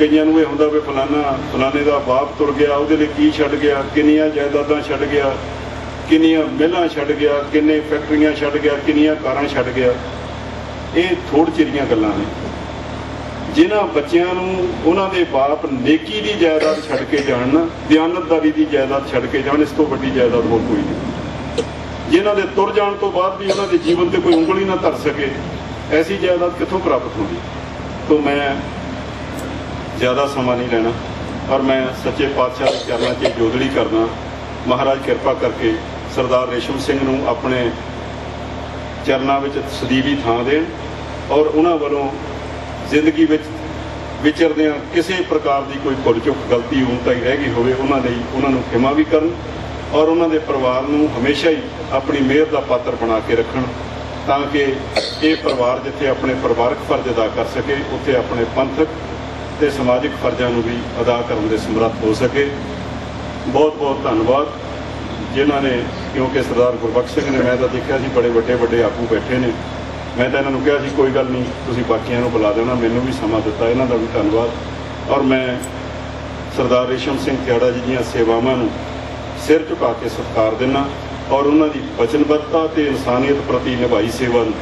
ਕਈਆਂ ਨੂੰ ਇਹ ਹੁੰਦਾ ਵੀ ਫਲਾਨਾ, ਫਲਾਨੇ ਦਾ ਬਾਪ ਤੁਰ ਗਿਆ, ਉਹਦੇ ਲਈ ਕੀ ਛੱਡ ਗਿਆ, ਕਿੰਨੀਆਂ ਜਾਇਦਾਦਾਂ ਛੱਡ ਗਿਆ, ਕਿੰਨੀਆਂ ਮਿਲਾਂ ਛੱਡ ਗਿਆ, ਕਿੰਨੇ ਫੈਕਟਰੀਆਂ ਛੱਡ ਗਿਆ, ਕਿੰਨੀਆਂ ਕਾਰਾਂ ਛੱਡ ਗਿਆ। ਇਹ ਥੋੜ ਚਿਰੀਆਂ ਗੱਲਾਂ ਨੇ। ਜਿਨ੍ਹਾਂ ਬੱਚਿਆਂ ਨੂੰ ਉਹਨਾਂ ਦੇ ਬਾਪ ਨੇਕੀ ਦੀ ਜਾਇਦਾਦ ਛੱਡ ਕੇ ਜਾਣ ਨਾ, ਦਿਆਨਤਦਾਰੀ ਦੀ ਜਾਇਦਾਦ ਛੱਡ ਕੇ ਜਾਣ, ਇਸ ਤੋਂ ਵੱਡੀ ਜਾਇਦਾਦ ਹੋਰ ਕੋਈ ਨਹੀਂ। ਜਿਨ੍ਹਾਂ ਦੇ ਤੁਰ ਜਾਣ ਤੋਂ ਬਾਅਦ ਵੀ ਉਹਨਾਂ ਦੇ ਜੀਵਨ ਤੇ ਕੋਈ ਉਂਗਲੀ ਨਾ ਧਰ ਸਕੇ, ਐਸੀ ਜਾਇਦਾਦ ਕਿੱਥੋਂ ਪ੍ਰਾਪਤ ਹੁੰਦੀ? ਤੋਂ ਮੈਂ ਜ਼ਿਆਦਾ ਸਮਾਂ ਨਹੀਂ ਲੈਣਾ। ਔਰ ਮੈਂ ਸੱਚੇ ਪਾਤਸ਼ਾਹ ਦੇ ਚਰਨਾਂ 'ਚ ਜੋਦੜੀ ਕਰਦਾ ਮਹਾਰਾਜ ਕਿਰਪਾ ਕਰਕੇ ਸਰਦਾਰ ਰੇਸ਼ਮ ਸਿੰਘ ਨੂੰ ਆਪਣੇ ਚਰਨਾਂ ਵਿੱਚ ਸਦੀਵੀ ਥਾਂ ਦੇਣ ਔਰ ਉਹਨਾਂ ਵੱਲੋਂ ਜ਼ਿੰਦਗੀ ਵਿੱਚ ਵਿਚਰਦਿਆਂ ਕਿਸੇ ਪ੍ਰਕਾਰ ਦੀ ਕੋਈ ਭੁੱਲ ਚੁੱਕ ਗਲਤੀ ਹੋਣ ਤਾਂ ਰਹਿ ਗਈ ਹੋਵੇ, ਉਹਨਾਂ ਲਈ ਉਹਨਾਂ ਨੂੰ ਖਿਮਾ ਵੀ ਕਰਨ ਔਰ ਉਹਨਾਂ ਦੇ ਪਰਿਵਾਰ ਨੂੰ ਹਮੇਸ਼ਾ ਹੀ ਆਪਣੀ ਮਿਹਰ ਦਾ ਪਾਤਰ ਬਣਾ ਕੇ ਰੱਖਣ ਤਾਂ ਕਿ ਇਹ ਪਰਿਵਾਰ ਜਿੱਥੇ ਆਪਣੇ ਪਰਿਵਾਰਕ ਫਰਜ਼ ਅਦਾ ਕਰ ਸਕੇ, ਉੱਥੇ ਆਪਣੇ ਪੰਥਕ ਤੇ ਸਮਾਜਿਕ ਫਰਜ਼ਾਂ ਨੂੰ ਵੀ ਅਦਾ ਕਰਨ ਦੇ ਸਮਰੱਥ ਹੋ ਸਕੇ। ਬਹੁਤ ਬਹੁਤ ਧੰਨਵਾਦ। ਜਿਨ੍ਹਾਂ ਨੇ, ਕਿਉਂਕਿ ਸਰਦਾਰ ਗੁਰਬਖਸ਼ ਸਿੰਘ ਨੇ, ਮੈਂ ਤਾਂ ਦੇਖਿਆ ਸੀ ਬੜੇ ਵੱਡੇ ਵੱਡੇ ਆਗੂ ਬੈਠੇ ਨੇ। ਮੈਂ ਤਾਂ ਇਹਨਾਂ ਨੂੰ ਕਿਹਾ ਸੀ, ਕੋਈ ਗੱਲ ਨਹੀਂ, ਤੁਸੀਂ ਬਾਕੀਆਂ ਨੂੰ ਬੁਲਾ ਦੇਣਾ, ਮੈਨੂੰ ਵੀ ਸਮਾਂ ਦਿੱਤਾ, ਇਹਨਾਂ ਦਾ ਵੀ ਧੰਨਵਾਦ। ਔਰ ਮੈਂ ਸਰਦਾਰ ਰੇਸ਼ਮ ਸਿੰਘ ਤਿਆੜਾ ਜੀ ਦੀਆਂ ਸੇਵਾਵਾਂ ਨੂੰ ਸਿਰ ਝੁਕਾ ਕੇ ਸਤਿਕਾਰ ਦਿੰਦਾ ਔਰ ਉਹਨਾਂ ਦੀ ਵਚਨਬੱਧਤਾ ਤੇ ਇਨਸਾਨੀਅਤ ਪ੍ਰਤੀ ਨਿਭਾਈ ਸੇਵਾ ਨੂੰ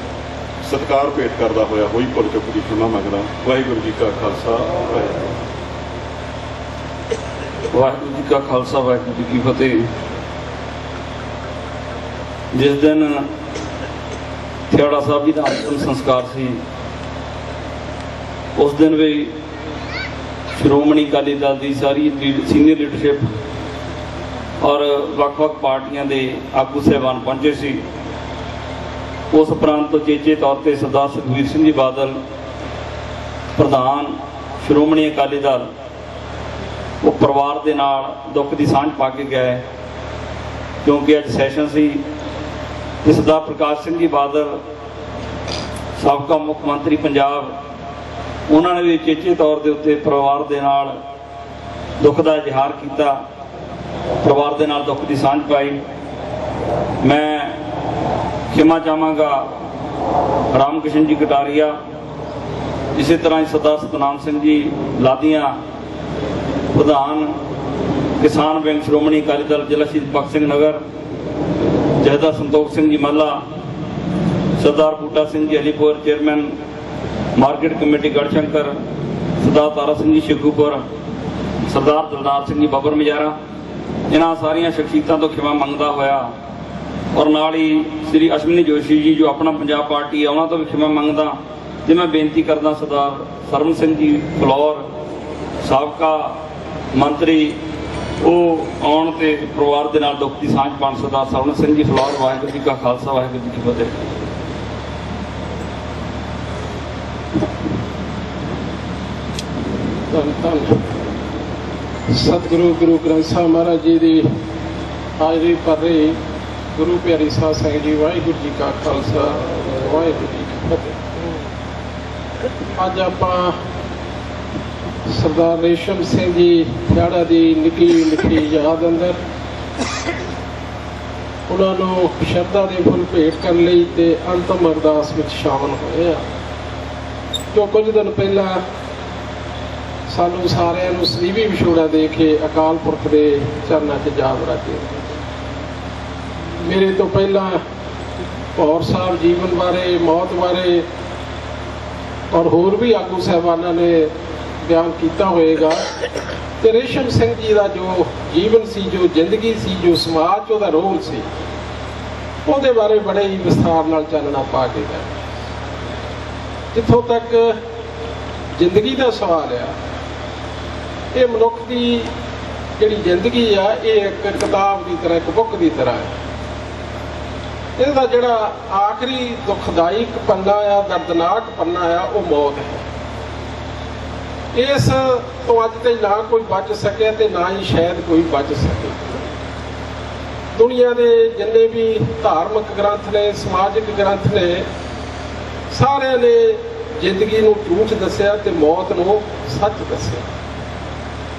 ਸਤਿਕਾਰ ਭੇਟ ਕਰਦਾ ਹੋਇਆ ਹੋਈ ਭੁੱਲ ਚੁੱਕ ਦੀ ਖਿਮਾ ਮੰਗਦਾ ਵਾਹਿਗੁਰੂ ਜੀ ਕਾ ਖਾਲਸਾ, ਵਾਹਿਗੁਰੂ। ਵਾਹਿਗੁਰੂ ਜੀ ਕਾ ਖਾਲਸਾ, ਵਾਹਿਗੁਰੂ ਜੀ ਕੀ ਫਤਿਹ। ਜਿਸ ਦਿਨ ਥਿਆੜਾ ਸਾਹਿਬ ਜੀ ਦਾ ਅੰਤਿਮ ਸੰਸਕਾਰ ਸੀ, ਉਸ ਦਿਨ ਵੀ ਸ਼੍ਰੋਮਣੀ ਅਕਾਲੀ ਦਲ ਦੀ ਸਾਰੀ ਸੀਨੀਅਰ ਲੀਡਰਸ਼ਿਪ ਔਰ ਵੱਖ-ਵੱਖ ਪਾਰਟੀਆਂ ਦੇ ਆਗੂ ਸਹਿਬਾਨ ਪਹੁੰਚੇ ਸੀ। ਉਸ ਉਪਰੰਤ ਚੇਚੇ ਤੌਰ ਤੇ ਸਰਦਾਰ ਸੁਖਬੀਰ ਸਿੰਘ ਜੀ ਬਾਦਲ, ਪ੍ਰਧਾਨ ਸ਼੍ਰੋਮਣੀ ਅਕਾਲੀ ਦਲ, ਉਹ ਪਰਿਵਾਰ ਦੇ ਨਾਲ ਦੁੱਖ ਦੀ ਸਾਂਝ ਪਾ ਕੇ ਗਏ। ਕਿਉਂਕਿ ਅੱਜ ਸੈਸ਼ਨ ਸੀ ਤੇ ਸਰਦਾਰ ਪ੍ਰਕਾਸ਼ ਸਿੰਘ ਜੀ ਬਾਦਲ, ਸਾਬਕਾ ਮੁੱਖ ਮੰਤਰੀ ਪੰਜਾਬ, ਉਹਨਾਂ ਨੇ ਵੀ ਚੇਚੇ ਤੌਰ ਦੇ ਉੱਤੇ ਪਰਿਵਾਰ ਦੇ ਨਾਲ ਦੁੱਖ ਦਾ ਇਜ਼ਹਾਰ ਕੀਤਾ, ਪਰਿਵਾਰ ਦੇ ਨਾਲ ਦੁੱਖ ਦੀ ਸਾਂਝ ਪਾਈ। ਮੈਂ ਖਿਮਾ ਚਾਹਾਂਗਾ ਰਾਮਕ੍ਰਿਸ਼ਨ ਜੀ ਕਟਾਰੀਆ ਇਸੇ ਤਰ੍ਹਾਂ ਹੀ ਸਰਦਾਰ ਸਤਨਾਮ ਸਿੰਘ ਜੀ ਲਾਦੀਆਂ ਪ੍ਰਧਾਨ ਕਿਸਾਨ ਬੈਂਕ ਸ਼੍ਰੋਮਣੀ ਅਕਾਲੀ ਦਲ ਜ਼ਿਲ੍ਹਾ ਸ਼ਹੀਦ ਭਗਤ ਸਿੰਘ ਨਗਰ ਜਹਦਾ ਸੰਤੋਖ ਸਿੰਘ ਜੀ ਮੱਲਾ Sardar Boota Singh ji Alipur, chairman market committee Garhshankar, Sardar Tara Singh ji Shekhupur, Sardar ਦਲਦਾਰ Singh ji ਬੱਬਰ ਮਜਾਰਾ। ਇਹਨਾਂ ਸਾਰੀਆਂ ਸ਼ਖਸੀਅਤਾਂ ਤੋਂ ਖਿਮਾ ਮੰਗਦਾ ਹੋਇਆ ਔਰ ਨਾਲ ਹੀ ਸ੍ਰੀ ਅਸ਼ਵਨੀ ਜੋਸ਼ੀ ਜੀ ਜੋ ਆਪਣਾ ਪੰਜਾਬ ਪਾਰਟੀ ਆ ਉਹਨਾਂ ਤੋਂ ਵੀ ਖਿਮਾ ਮੰਗਦਾ ਤੇ ਮੈਂ ਬੇਨਤੀ ਕਰਦਾ ਸਰਦਾਰ ਸਰਵਨ ਸਿੰਘ ਜੀ, ਫਲੋਰ ਸਾਬਕਾ ਮੰਤਰੀ, ਉਹ ਆਉਣ ਤੇ ਪਰਿਵਾਰ ਦੇ ਨਾਲ ਦੁੱਖ ਦੀ ਸਾਂਝ ਪਾਉਣ ਸਰਦਾਰ ਸਰਵਨ ਸਿੰਘ ਜੀ, ਫਲੋਰ, ਵਾਹਿਗੁਰੂ ਜੀ ਕਾ ਖਾਲਸਾ, ਵਾਹਿਗੁਰੂ ਜੀ ਕੀ ਫਤਿਹ। ਧੰਨ ਧੰਨ। ਸਤਿਗੁਰੂ, ਗੁਰੂ ਗ੍ਰੰਥ ਸਾਹਿਬ ਮਹਾਰਾਜ ਜੀ ਦੀ ਹਾਜ਼ਰੀ ਪਰ ਰਹੀ। ਗੁਰੂ ਪਿਆਰੀ ਸਾਧ ਸੰਗਤ ਜੀ, ਵਾਹਿਗੁਰੂ ਜੀ ਕਾ ਖਾਲਸਾ, ਵਾਹਿਗੁਰੂ ਜੀ ਕੀ ਫਤਿਹ। ਅੱਜ ਆਪਾਂ ਸਰਦਾਰ ਰੇਸ਼ਮ ਸਿੰਘ ਜੀ ਥਿਆੜਾ ਦੀ ਨਿੱਕੀ ਨਿੱਕੀ ਯਾਦ ਅੰਦਰ ਉਹਨਾਂ ਨੂੰ ਸ਼ਰਧਾ ਦੇ ਫੁੱਲ ਭੇਟ ਕਰਨ ਲਈ ਤੇ ਅੰਤਮ ਅਰਦਾਸ ਵਿੱਚ ਸ਼ਾਮਲ ਹੋਏ ਆ। ਜੋ ਕੁਝ ਦਿਨ ਪਹਿਲਾਂ ਸਾਨੂੰ ਸਾਰਿਆਂ ਨੂੰ ਸਲੀਵੀ ਵਿਛੋੜਾ ਦੇ ਕੇ ਅਕਾਲ ਪੁਰਖ ਦੇ ਚਰਨਾਂ 'ਚ ਯਾਦ ਰੱਖਦੇ ਮੇਰੇ ਤੋਂ ਪਹਿਲਾਂ ਔਰ ਸਾਹਿਬ ਜੀਵਨ ਬਾਰੇ, ਮੌਤ ਬਾਰੇ ਔਰ ਹੋਰ ਵੀ ਆਗੂ ਸਹਿਬਾਨਾਂ ਨੇ ਬਿਆਨ ਕੀਤਾ ਹੋਵੇਗਾ ਤੇ ਰੇਸ਼ਮ ਸਿੰਘ ਜੀ ਦਾ ਜੋ ਜੀਵਨ ਸੀ, ਜੋ ਜ਼ਿੰਦਗੀ ਸੀ, ਜੋ ਸਮਾਜ 'ਚ ਉਹਦਾ ਰੋਲ ਸੀ, ਉਹਦੇ ਬਾਰੇ ਬੜੇ ਹੀ ਵਿਸਥਾਰ ਨਾਲ ਚਾਨਣਾ ਪਾ ਕੇ ਗਏ। ਜਿੱਥੋਂ ਤੱਕ ਜ਼ਿੰਦਗੀ ਦਾ ਸਵਾਲ ਆ, ਇਹ ਮਨੁੱਖ ਦੀ ਜਿਹੜੀ ਜ਼ਿੰਦਗੀ ਆ, ਇਹ ਇੱਕ ਕਿਤਾਬ ਦੀ ਤਰ੍ਹਾਂ, ਇੱਕ ਬੁੱਕ ਦੀ ਤਰ੍ਹਾਂ ਹੈ। ਇਹਦਾ ਜਿਹੜਾ ਆਖਰੀ ਦੁਖਦਾਇਕ ਪੰਨਾ ਆ, ਦਰਦਨਾਕ ਪੰਨਾ ਆ, ਉਹ ਮੌਤ ਹੈ। ਇਸ ਤੋਂ ਅੱਜ ਤੇ ਨਾ ਕੋਈ ਬਚ ਸਕਿਆ ਤੇ ਨਾ ਹੀ ਸ਼ਾਇਦ ਕੋਈ ਬਚ ਸਕੇ। ਦੁਨੀਆ ਦੇ ਜਿੰਨੇ ਵੀ ਧਾਰਮਿਕ ਗ੍ਰੰਥ ਨੇ, ਸਮਾਜਿਕ ਗ੍ਰੰਥ ਨੇ, ਸਾਰਿਆਂ ਨੇ ਜ਼ਿੰਦਗੀ ਨੂੰ ਝੂਠ ਦੱਸਿਆ ਤੇ ਮੌਤ ਨੂੰ ਸੱਚ ਦੱਸਿਆ।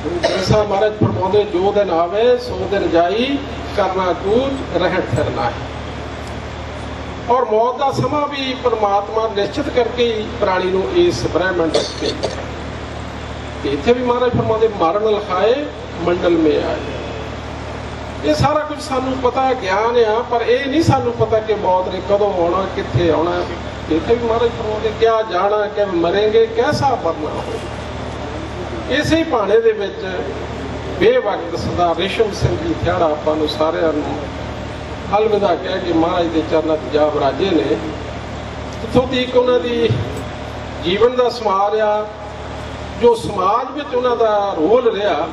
ਗੁਰੂ ਗ੍ਰੰਥ ਸਾਹਿਬ ਮਹਾਰਾਜ ਫਰਮਾਉਂਦੇ, ਜੋ ਦਿਨ ਆਵੇ, ਸੋ ਦਿਨ ਜਾਈ, ਕਰਨਾ ਕੂਚ, ਰਹਿਣ ਫਿਰਨਾ ਹੈ। ਔਰ ਮੌਤ ਦਾ ਸਮਾਂ ਵੀ ਪਰਮਾਤਮਾ ਨਿਸ਼ਚਿਤ ਕਰਕੇ ਹੀ ਪ੍ਰਾਣੀ ਨੂੰ ਇਸ ਬ੍ਰਹਿਮੰਡ ਵਿੱਚ ਭੇਜਿਆ। ਤੇ ਇੱਥੇ ਵੀ ਮਹਾਰਾਜ ਫਰਮਾਉਂਦੇ, ਮਰਨ ਲਖਾਏ, ਮੰਡਲ ਮੇ ਆਏ। ਇਹ ਸਾਰਾ ਕੁਝ ਸਾਨੂੰ ਪਤਾ ਗਿਆਨ ਆ, ਪਰ ਇਹ ਨਹੀਂ ਸਾਨੂੰ ਪਤਾ ਕਿ ਮੌਤ ਨੇ ਕਦੋਂ ਆਉਣਾ ਕਿੱਥੇ ਆਉਣਾ ਇੱਥੇ ਵੀ ਮਹਾਰਾਜ ਫਰਮਾਉਂਦੇ, ਕਿਆ ਜਾਣਾ ਕਿ ਮਰਾਂਗੇ, ਕੈਸਾ ਮਰਨਾ ਹੋਵੇ? ਇਸੇ ਭਾਣੇ ਦੇ ਵਿੱਚ ਬੇਵਕਤ ਸਰਦਾਰ ਰੇਸ਼ਮ ਸਿੰਘ ਜੀ ਥਿਆੜਾ ਆਪਾਂ ਨੂੰ ਸਾਰਿਆਂ ਨੂੰ ਅਲਵਿਦਾ ਕਹਿ ਕੇ ਮਹਾਰਾਜ ਦੇ ਚਰਨਾਂ 'ਚ ਜਾ ਬਰਾਜੇ ਨੇ। ਜਿੱਥੋਂ ਤੀਕ ਉਹਨਾਂ ਦੀ ਜੀਵਨ ਦਾ ਸਮਾਜ ਆ, ਜੋ ਸਮਾਜ ਵਿੱਚ ਉਹਨਾਂ ਦਾ ਰੋਲ ਰਿਹਾ,